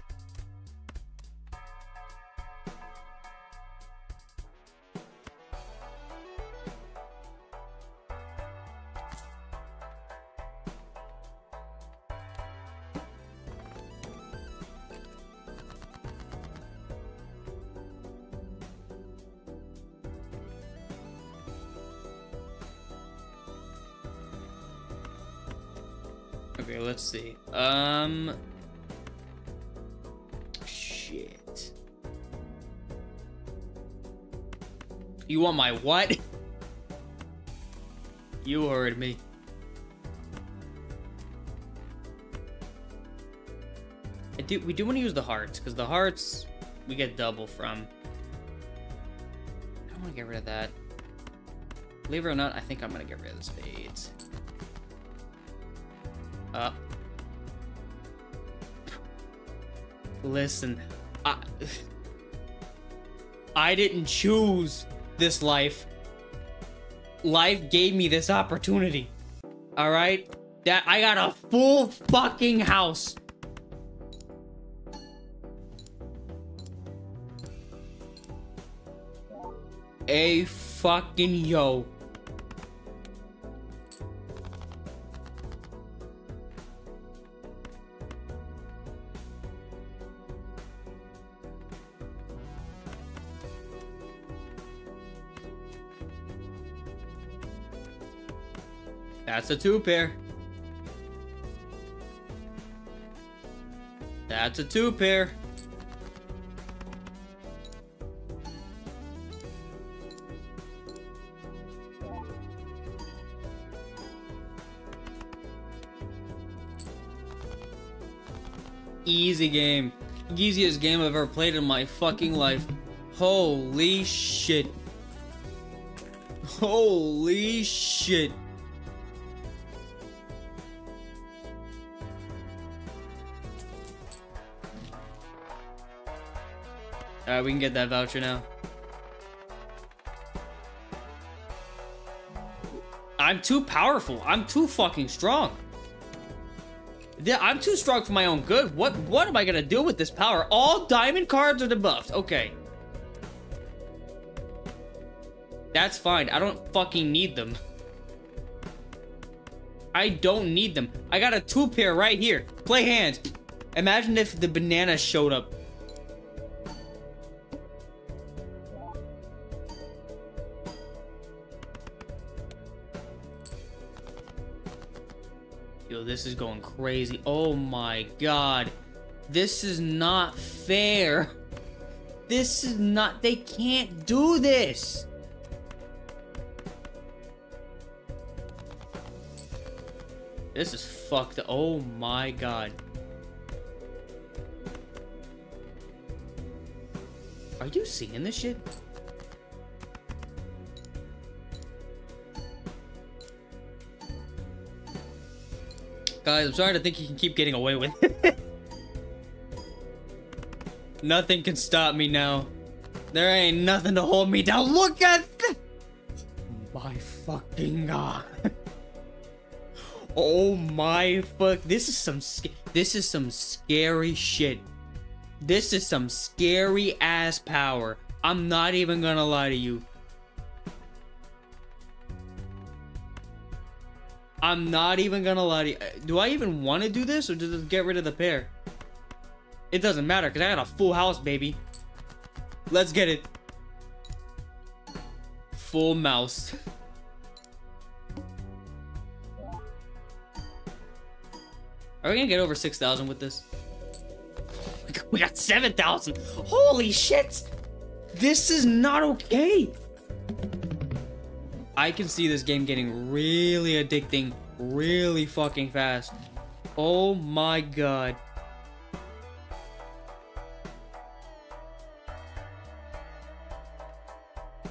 Let's see. Um. Shit. You want my what? You heard me. I do, we do want to use the hearts, because the hearts we get double from. I don't want to get rid of that. Believe it or not, I think I'm to get rid of the spades. Uh. Listen, I, I didn't choose this life. Life gave me this opportunity. All right? That I got a full fucking house. A fucking yo. That's a two pair. That's a two pair. Easy game. Easiest game I've ever played in my fucking life. Holy shit. Holy shit. Alright, we can get that voucher now. I'm too powerful. I'm too fucking strong. I'm too strong for my own good. What what am I gonna do with this power? All diamond cards are debuffed. Okay. That's fine. I don't fucking need them. I don't need them. I got a two pair right here. Play hand. Imagine if the banana showed up. This is going crazy. Oh my god. This is not fair. This is not... They can't do this. This is fucked. Oh my god. Are you seeing this shit? Guys, I'm starting to think he can keep getting away with it. nothing can stop me now. There ain't nothing to hold me down. Look at! My fucking god. oh my fuck. This is some this is some scary shit. This is some scary ass power. I'm not even gonna lie to you. I'm not even gonna lie to you. Uh, do I even want to do this or just get rid of the pair? It doesn't matter because I got a full house, baby. Let's get it. Full mouse. Are we gonna get over 6,000 with this? We got 7,000. Holy shit. This is not okay. I can see this game getting really addicting really fucking fast. Oh my god.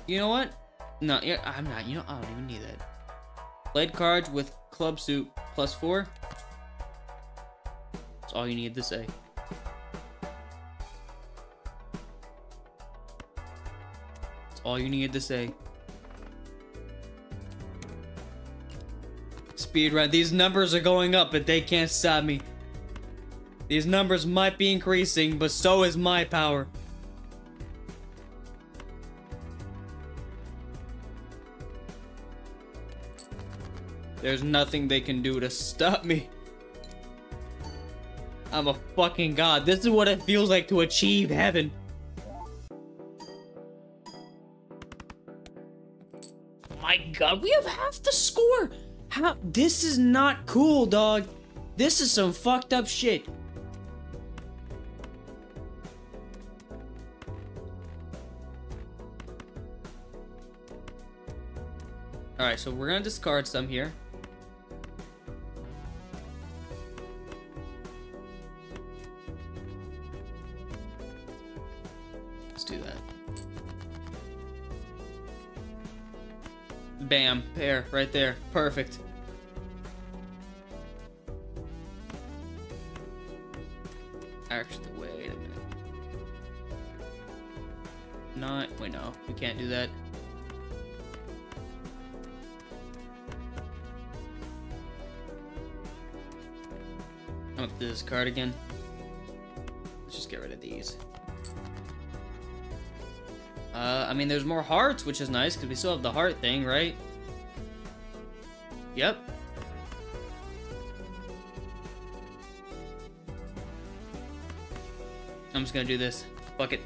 You know what? No, I'm not. You know, I don't even need that. Lead cards with club suit plus four. That's all you need to say. That's all you need to say. Speed run. These numbers are going up, but they can't stop me. These numbers might be increasing, but so is my power. There's nothing they can do to stop me. I'm a fucking god. This is what it feels like to achieve heaven. My god, we have half the score! How? This is not cool, dog. This is some fucked up shit. Alright, so we're gonna discard some here. Bam, pair, right there. Perfect. Actually, wait a minute. Not, wait, no, we can't do that. I'm gonna do this card again. Let's just get rid of these. Uh, I mean, there's more hearts, which is nice, because we still have the heart thing, right? Yep. I'm just gonna do this. Fuck it.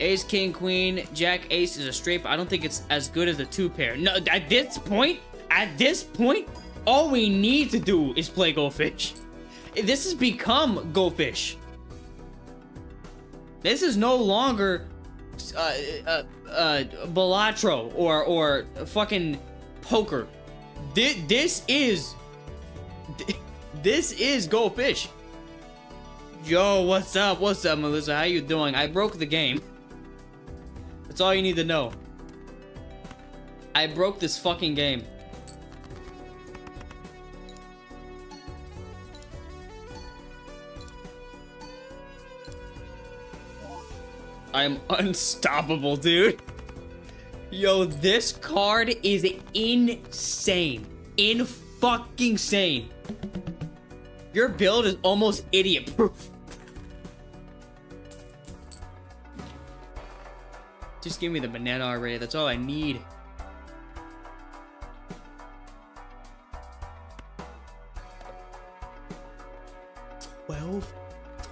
Ace, King, Queen, Jack, Ace is a straight, but I don't think it's as good as a two pair. No, at this point, at this point, all we need to do is play Go Fish. This has become Go Fish. This is no longer uh, uh, uh, Balatro or or fucking poker. This, this is this is Go Fish. Yo, what's up? What's up, Melissa? How you doing? I broke the game. That's all you need to know. I broke this fucking game. I'm unstoppable, dude. Yo, this card is insane. In fucking sane. Your build is almost idiot proof. Just give me the banana already. That's all I need. Twelve,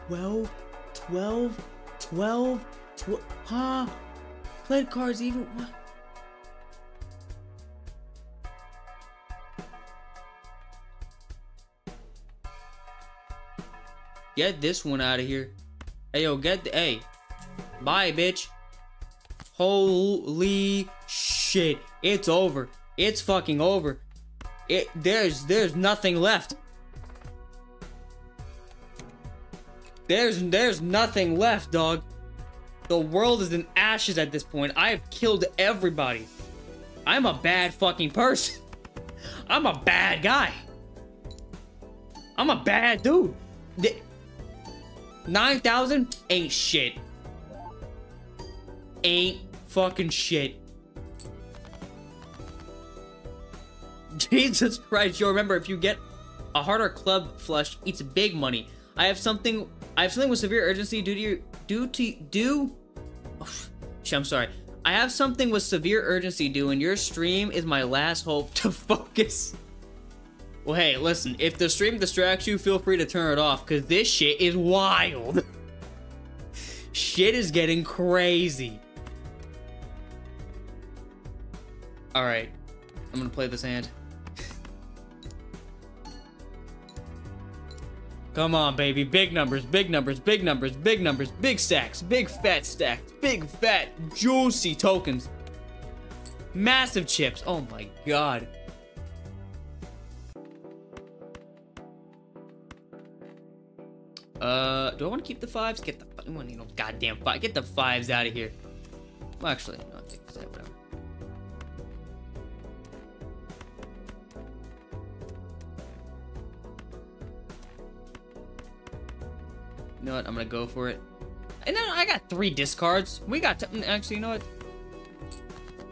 twelve, twelve, twelve, twelve. Huh? Played cards even. What? Get this one out of here. Hey, yo, get the. Hey. Bye, bitch. Holy shit. It's over. It's fucking over. It there's there's nothing left. There's there's nothing left, dog. The world is in ashes at this point. I have killed everybody. I'm a bad fucking person. I'm a bad guy. I'm a bad dude. 9,000 ain't shit. Ain't fucking shit. Jesus Christ, yo, remember, if you get a harder club flush, it's big money. I have something, I have something with severe urgency due to your, due to, due, oh, I'm sorry. I have something with severe urgency due, and your stream is my last hope to focus. Well, hey, listen, if the stream distracts you, feel free to turn it off, because this shit is wild. shit is getting crazy. Alright, I'm gonna play this hand. Come on, baby. Big numbers, big numbers, big numbers, big numbers, big stacks, big fat stacks, big fat, juicy tokens. Massive chips. Oh my god. Uh, do I want to keep the fives? Get the you know, goddamn five. Get the fives out of here. Well, actually, no, take that, whatever. You know what? I'm gonna go for it. And then I got three discards. We got actually, you know what?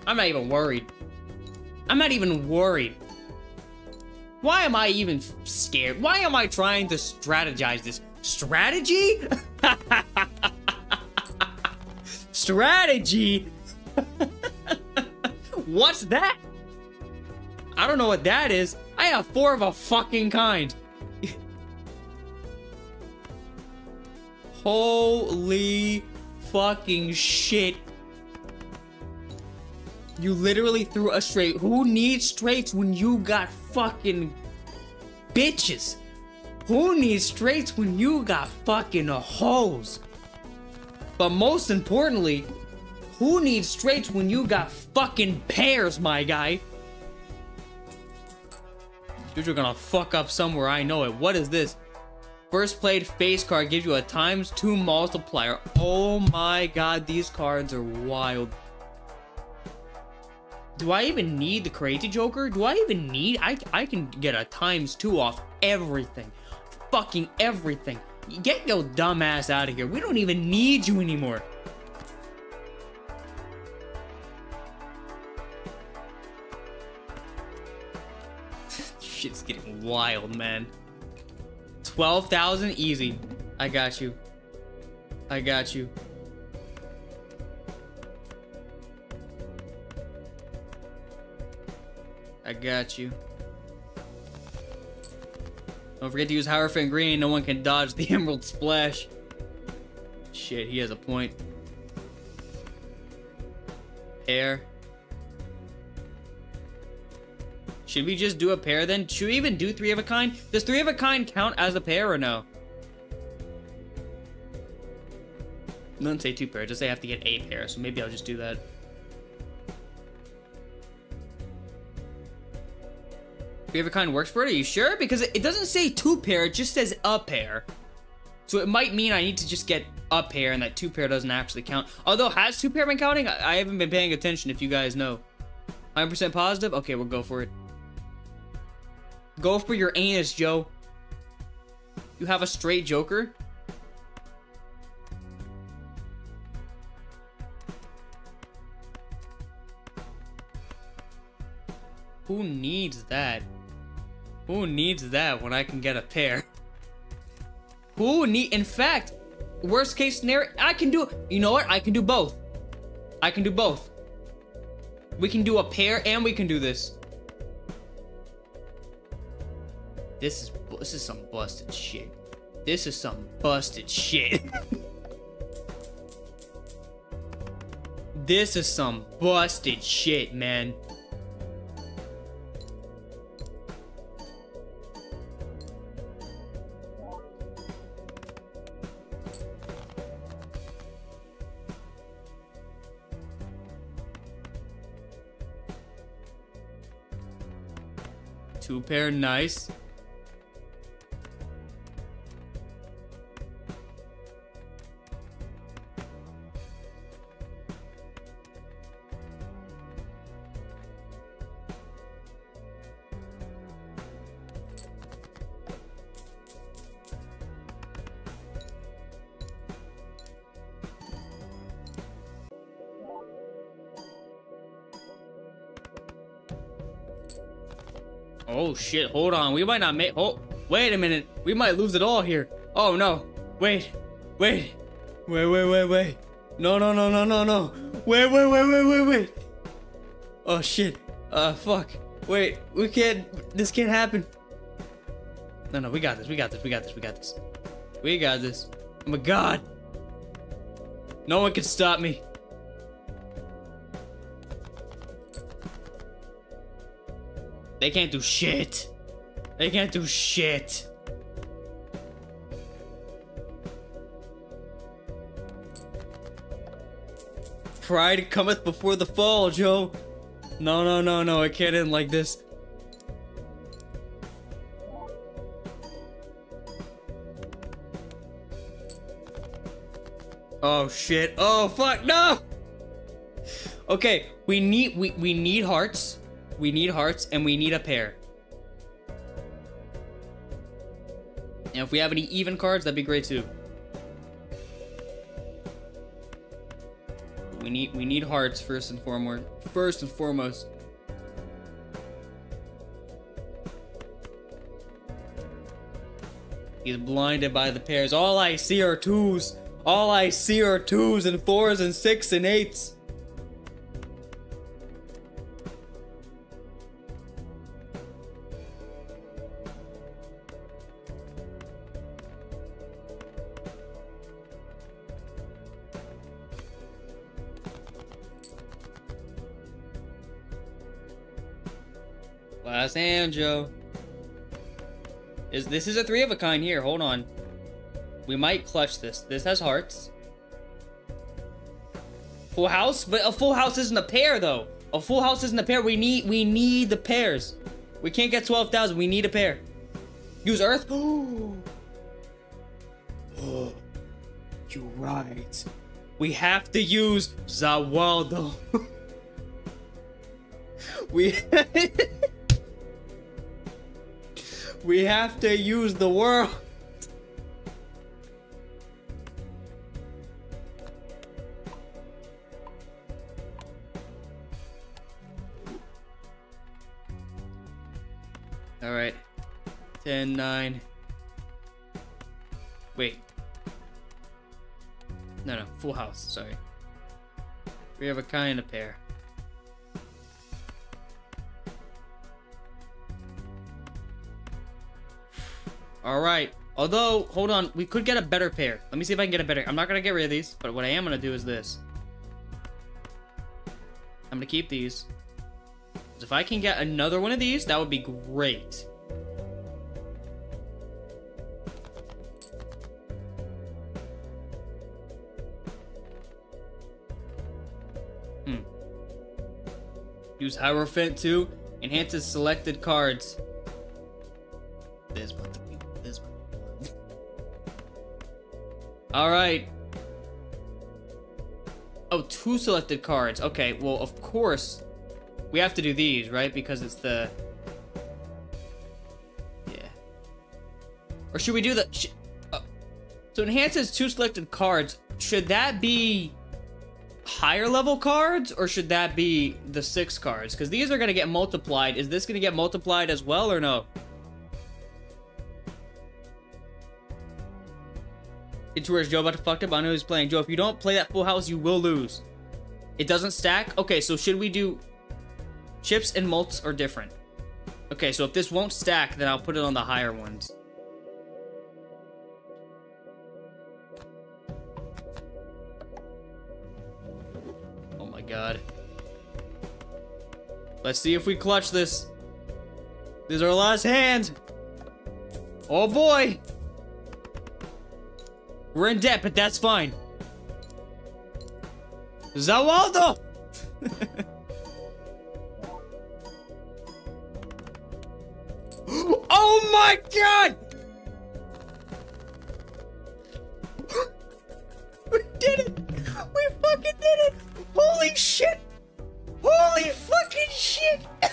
I'm not even worried. I'm not even worried. Why am I even scared? Why am I trying to strategize this? Strategy? Strategy? What's that? I don't know what that is. I have four of a fucking kind. Holy fucking shit. You literally threw a straight. Who needs straights when you got fucking bitches? Who needs straights when you got fucking hoes? But most importantly, Who needs straights when you got fucking pairs, my guy? Dude, you're gonna fuck up somewhere, I know it. What is this? First played face card gives you a times two multiplier. Oh my god, these cards are wild. Do I even need the crazy joker? Do I even need I I can get a times two off everything. Fucking everything. Get your dumb ass out of here. We don't even need you anymore. Shit's getting wild, man. 12,000 easy. I got you. I got you. I got you. Don't forget to use Hierophant Green. No one can dodge the Emerald Splash. Shit, he has a point. Pair. Should we just do a pair then? Should we even do three of a kind? Does three of a kind count as a pair or no? Don't say two pair, just say I have to get a pair, so maybe I'll just do that. Three of a kind works for it? Are you sure? Because it doesn't say two pair, it just says a pair. So it might mean I need to just get a pair and that two pair doesn't actually count. Although, has two pair been counting? I haven't been paying attention if you guys know. 100% positive? Okay, we'll go for it. Go for your anus, Joe. You have a straight joker? Who needs that? Who needs that when I can get a pair? Who need, in fact, worst case scenario, I can do, you know what? I can do both. I can do both. We can do a pair and we can do this. This is, this is some busted shit. This is some busted shit. this is some busted shit, man. Two pair, nice. Oh shit, hold on. We might not make oh wait a minute. We might lose it all here. Oh no. Wait. Wait. Wait, wait, wait, wait. No no no no no no. Wait, wait, wait, wait, wait, wait. Oh shit. Uh fuck. Wait, we can't this can't happen. No no, we got this, we got this, we got this, we got this. We got this. Oh my god. No one can stop me. They can't do shit. They can't do shit. Pride cometh before the fall, Joe. No, no, no, no. It can't end like this. Oh shit. Oh fuck, no! Okay, we need we we need hearts. We need hearts, and we need a pair. And if we have any even cards, that'd be great too. We need we need hearts first and foremost. First and foremost. He's blinded by the pairs. All I see are twos. All I see are twos and fours and six and eights. Joe. Is this is a three of a kind here? Hold on. We might clutch this. This has hearts. Full house? But a full house isn't a pair though. A full house isn't a pair. We need we need the pairs. We can't get 12,000. We need a pair. Use earth? Oh. oh. You're right. We have to use Za Warudo. we We have to use the world. All right. 10, 9. Wait. No, no. Full house. Sorry. We have a kind of pair. All right. Although, hold on. We could get a better pair. Let me see if I can get a better. I'm not going to get rid of these, but what I am going to do is this. I'm going to keep these. If I can get another one of these, that would be great. Hmm. Use Hierophant too. Enhances selected cards. This. Alright. Oh, two selected cards. Okay, well, of course, we have to do these, right? Because it's the... Yeah. Or should we do the... Sh uh, so enhances two selected cards. Should that be higher level cards or should that be the six cards? Because these are going to get multiplied. Is this going to get multiplied as well or no? It's where's Joe about to fuck up? I know he's playing. Joe, if you don't play that full house, you will lose. It doesn't stack? Okay, so should we do Chips and mults are different. Okay, so if this won't stack, then I'll put it on the higher ones. Oh my god. Let's see if we clutch this. This is our last hand. Oh boy. We're in debt, but that's fine. Za Warudo! Oh my god! we did it! We fucking did it! Holy shit! Holy fucking shit!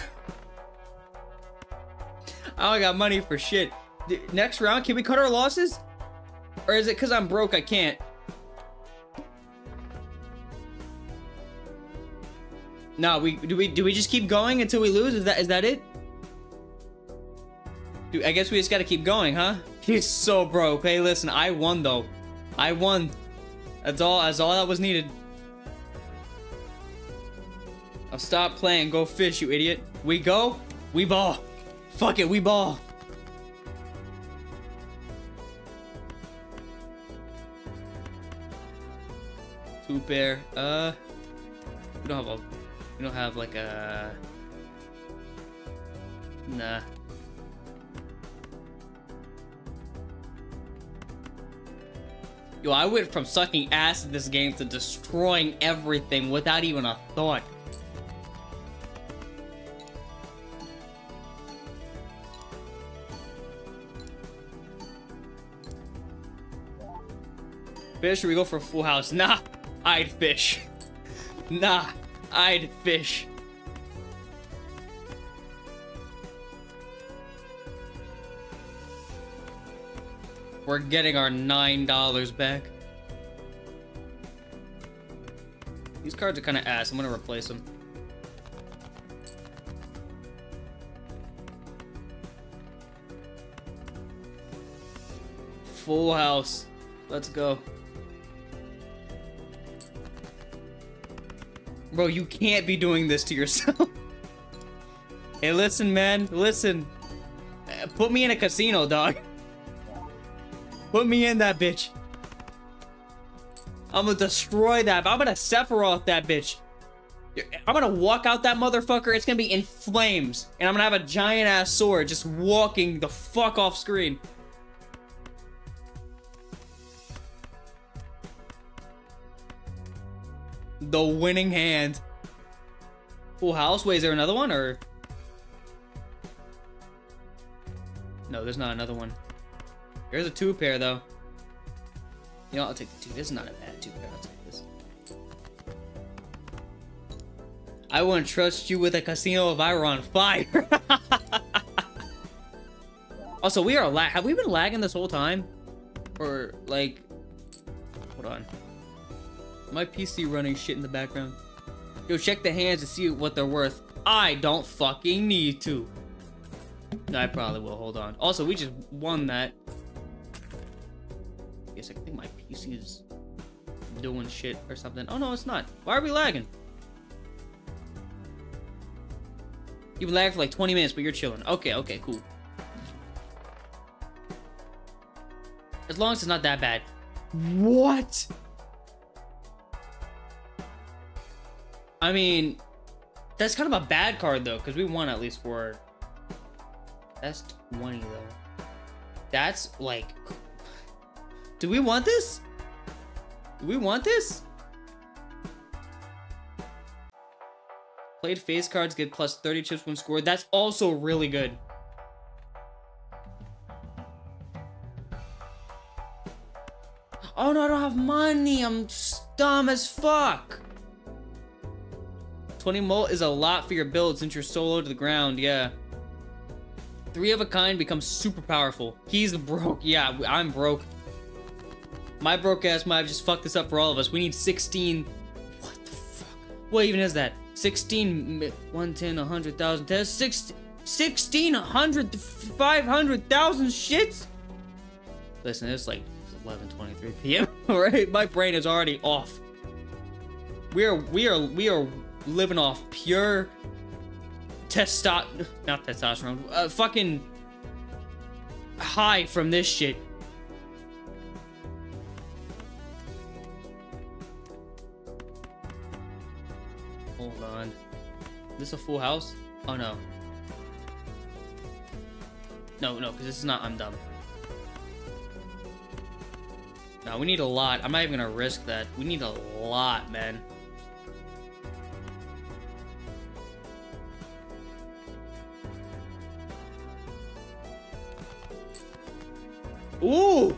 Oh, I don't got money for shit. Next round, can we cut our losses? Or is it because I'm broke I can't? No, we do we do we just keep going until we lose? Is that is that it? Dude, I guess we just gotta keep going, huh? He's so broke. Hey, listen, I won though. I won. That's all. That's all that was needed. I'll stop playing. Go fish, you idiot. We go. We ball. Fuck it. We ball. Two pair. Uh, we don't have a. We don't have like a. Nah. Yo, I went from sucking ass in this game to destroying everything without even a thought. Fish, or we go for a full house? Nah, I'd fish. Nah, I'd fish. We're getting our $9 back. These cards are kind of ass. I'm going to replace them. Full house. Let's go. Bro, you can't be doing this to yourself. hey, listen, man. Listen. Uh, put me in a casino, dog. Put me in that bitch. I'm gonna destroy that. I'm gonna Sephiroth that bitch. I'm gonna walk out that motherfucker. It's gonna be in flames. And I'm gonna have a giant ass sword just walking the fuck off screen. The winning hand. Full house. Wait, is there another one or? No, there's not another one. There's a two pair though. You know, I'll take the two. This is not a bad two pair. I'll take this. I wouldn't trust you with a casino if I were on fire. also, we are lag. Have we been lagging this whole time? Or like, hold on. My PC running shit in the background. Yo, check the hands to see what they're worth. I don't fucking need to. I probably will. Hold on. Also, we just won that. I guess I think my PC is doing shit or something. Oh, no, it's not. Why are we lagging? You've been lagging for like 20 minutes, but you're chilling. Okay, okay, cool. As long as it's not that bad. What? I mean, that's kind of a bad card though, because we won at least for. That's 20 though. That's like. Do we want this? Do we want this? Played face cards get plus 30 chips when scored. That's also really good. Oh no, I don't have money. I'm dumb as fuck. 20 mult is a lot for your build since you're solo to the ground, yeah. Three of a kind becomes super powerful. He's broke. Yeah, I'm broke. My broke ass might have just fucked this up for all of us. We need 16. What the fuck? What even is that? 16, 110, 100,000. That's 16, 1600, 500,000 shits? Listen, it's like 11:23 p.m. Alright, my brain is already off. We are we are we are living off pure testot not testosterone. Uh, fucking high from this shit. Hold on. Is this a full house? Oh no. No, no, because this is not I'm dumb. No, we need a lot. I'm not even gonna risk that. We need a lot, man. Ooh!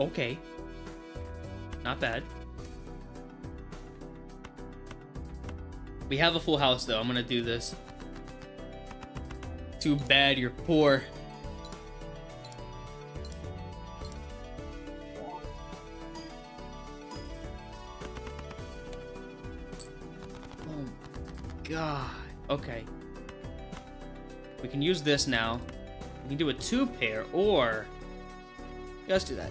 Okay. Not bad. We have a full house, though. I'm gonna do this. Too bad you're poor. Oh, God. Okay. We can use this now. We can do a two pair, or... Yeah, let's do that.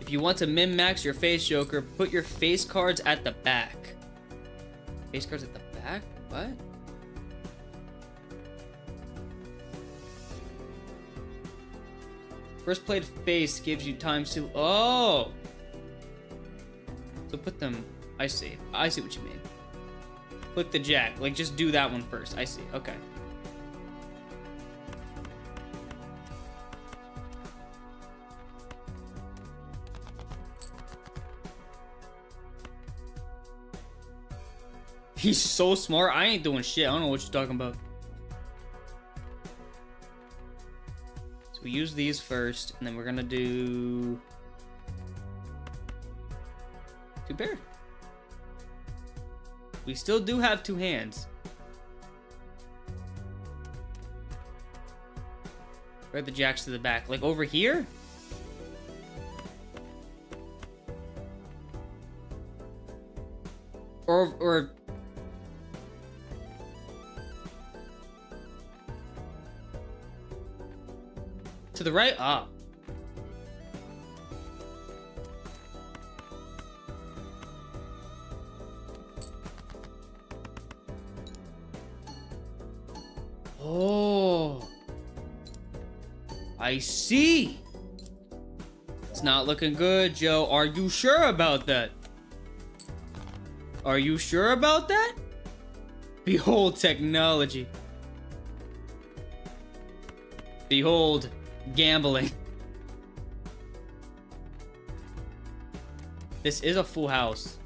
If you want to min-max your face joker, put your face cards at the back. Face cards at the back? What? First played face gives you times to. Oh! So put them. I see. I see what you mean. Put the jack. Like, just do that one first. I see. Okay. He's so smart. I ain't doing shit. I don't know what you're talking about. So we use these first, and then we're gonna do two pair. We still do have two hands. Where the jacks to the back? Like over here? Or, or To the right? Ah. Oh. I see. It's not looking good, Joe. Are you sure about that? Are you sure about that? Behold technology. Behold, gambling. This is a full house.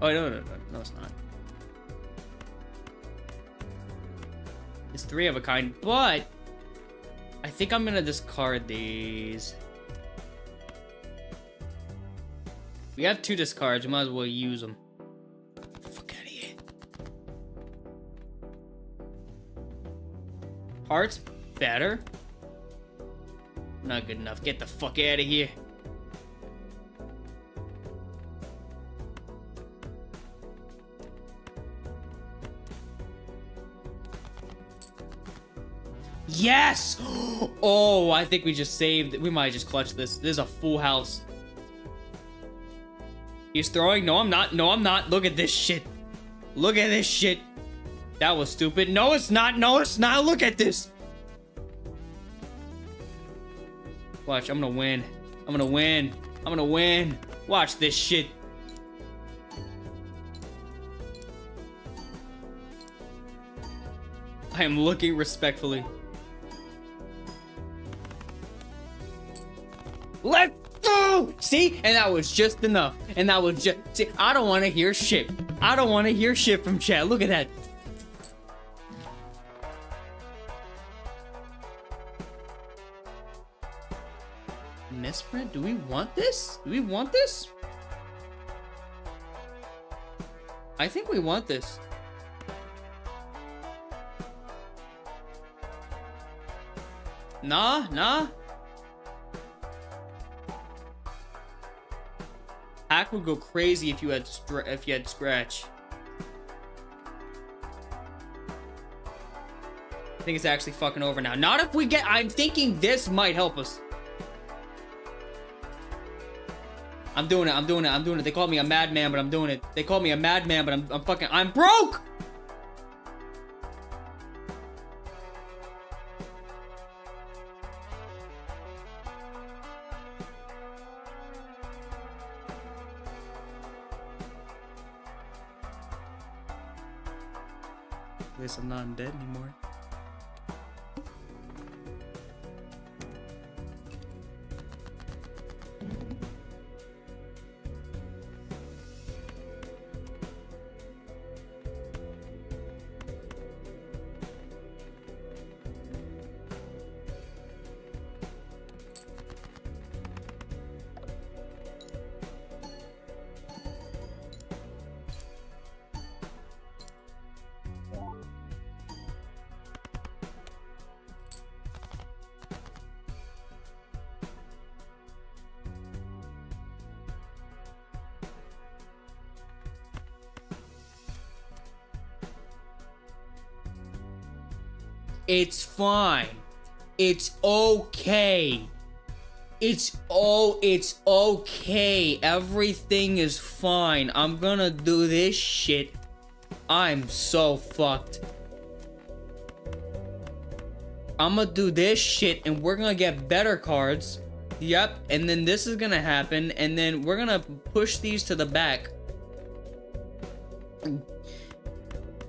Oh, no, no, no, no, it's not. Three of a kind, but I think I'm gonna discard these. We have two discards, we might as well use them. Fuck out of here. Hearts better? Not good enough. Get the fuck out of here. Yes! Oh, I think we just saved. We might just clutch this. This is a full house. He's throwing. No, I'm not. No, I'm not. Look at this shit. Look at this shit. That was stupid. No, it's not. No, it's not. Look at this. Watch, I'm gonna win. I'm gonna win. I'm gonna win. Watch this shit. I am looking respectfully. Let's go! See? And that was just enough. And that was just... See, I don't want to hear shit. I don't want to hear shit from chat. Look at that. Misprint? Do we want this? Do we want this? I think we want this. Nah, nah. Hack would go crazy if you had if you had scratch. I think it's actually fucking over now. Not if we get. I'm thinking this might help us. I'm doing it. I'm doing it. I'm doing it. They call me a madman, but I'm doing it. They call me a madman, but I'm, I'm fucking. I'm broke. Least I'm not dead anymore. Fine. It's okay. It's oh, it's okay. Everything is fine. I'm gonna do this shit. I'm so fucked. I'm gonna do this shit and we're gonna get better cards. Yep, and then this is gonna happen, and then we're gonna push these to the back.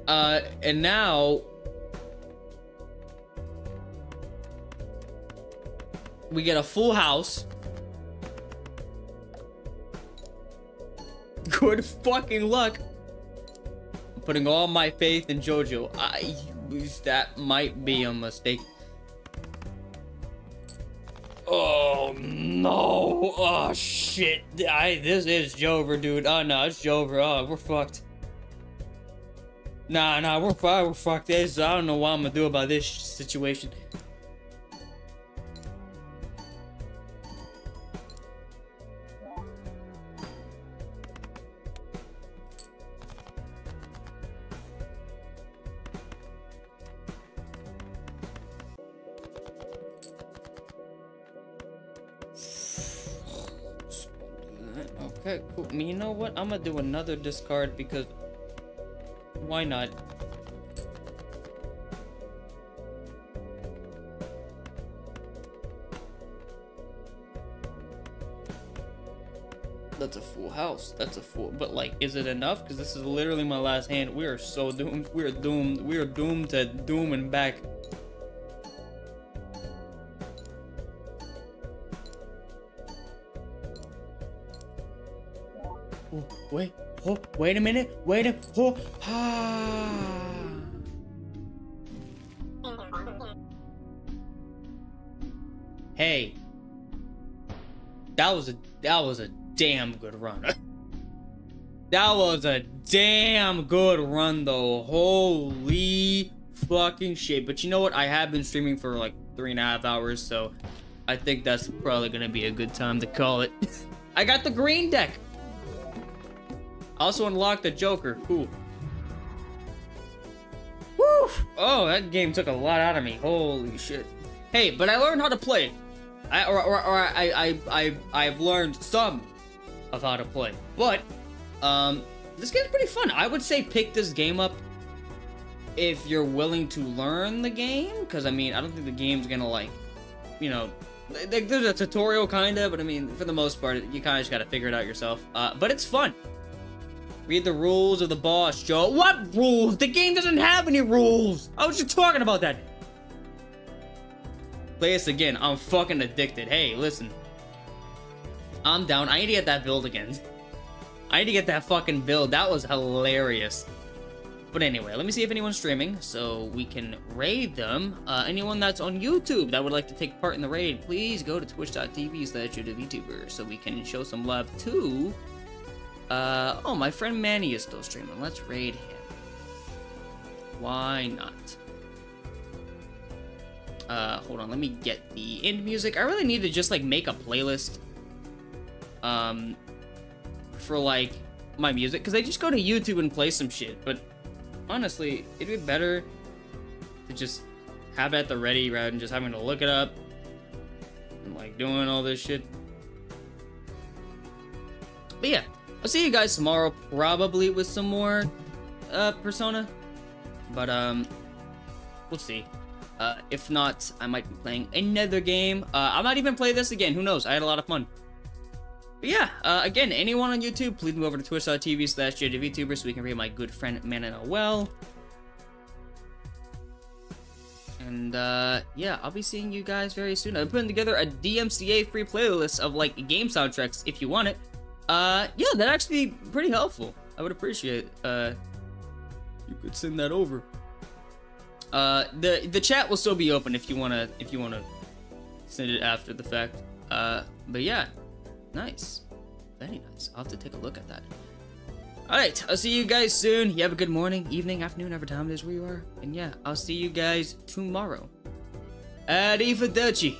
Uh, and now we get a full house. Good fucking luck. I'm putting all my faith in JoJo. I that might be a mistake. Oh no! Oh shit! I this is Jover, dude. Oh no, it's Jover. Oh, we're fucked. Nah, nah, we're fine. We're fucked. This I don't know what I'm gonna do about this situation. I'm gonna do another discard because why not? That's a full house. That's a full. But like, is it enough? Because this is literally my last hand. We are so doomed. We are doomed. We are doomed to doom and back. Oh, wait a minute. Wait a. Oh, ah. Hey. That was a that was a damn good run. that was a damn good run though. Holy fucking shit. But you know what? I have been streaming for like three and a half hours, so I think that's probably gonna be a good time to call it. I got the green deck. Also unlocked the Joker. Cool. Woo! Oh, that game took a lot out of me. Holy shit. Hey, but I learned how to play. I or, or, or I, I I I've learned some of how to play. But um this game's pretty fun. I would say pick this game up if you're willing to learn the game, because I mean, I don't think the game's gonna like, you know, there's a tutorial kinda, but I mean, for the most part, you kind of just gotta figure it out yourself. Uh, but it's fun. Read the rules of the boss, Joe. What rules? The game doesn't have any rules. I was just talking about that. Play this again. I'm fucking addicted. Hey, listen. I'm down. I need to get that build again. I need to get that fucking build. That was hilarious. But anyway, let me see if anyone's streaming so we can raid them. Uh, anyone that's on YouTube that would like to take part in the raid, please go to twitch.tv slash VTuber so we can show some love to... Uh, oh, my friend Manny is still streaming. Let's raid him. Why not? Uh, hold on, let me get the end music. I really need to just, like, make a playlist, um, for, like, my music. Because I just go to YouTube and play some shit, but honestly, it'd be better to just have it at the ready rather than just having to look it up and like doing all this shit. But yeah, I'll see you guys tomorrow, probably with some more uh, Persona. But um, we'll see. Uh, if not, I might be playing another game. Uh, I might even play this again. Who knows? I had a lot of fun. But yeah, uh, again, anyone on YouTube, please move over to twitch.tv slash JoeJoeVTuber so we can read my good friend Mana Noel. And uh, yeah, I'll be seeing you guys very soon. I'm putting together a DMCA free playlist of like game soundtracks if you want it. Uh, yeah, that'd actually be pretty helpful. I would appreciate uh, you could send that over. Uh, the the chat will still be open if you wanna if you wanna send it after the fact. Uh, but yeah, Nice. Very nice. I'll have to take a look at that. Alright, I'll see you guys soon. You have a good morning, evening, afternoon, every time it is where you are. And yeah, I'll see you guys tomorrow. Arrivederci.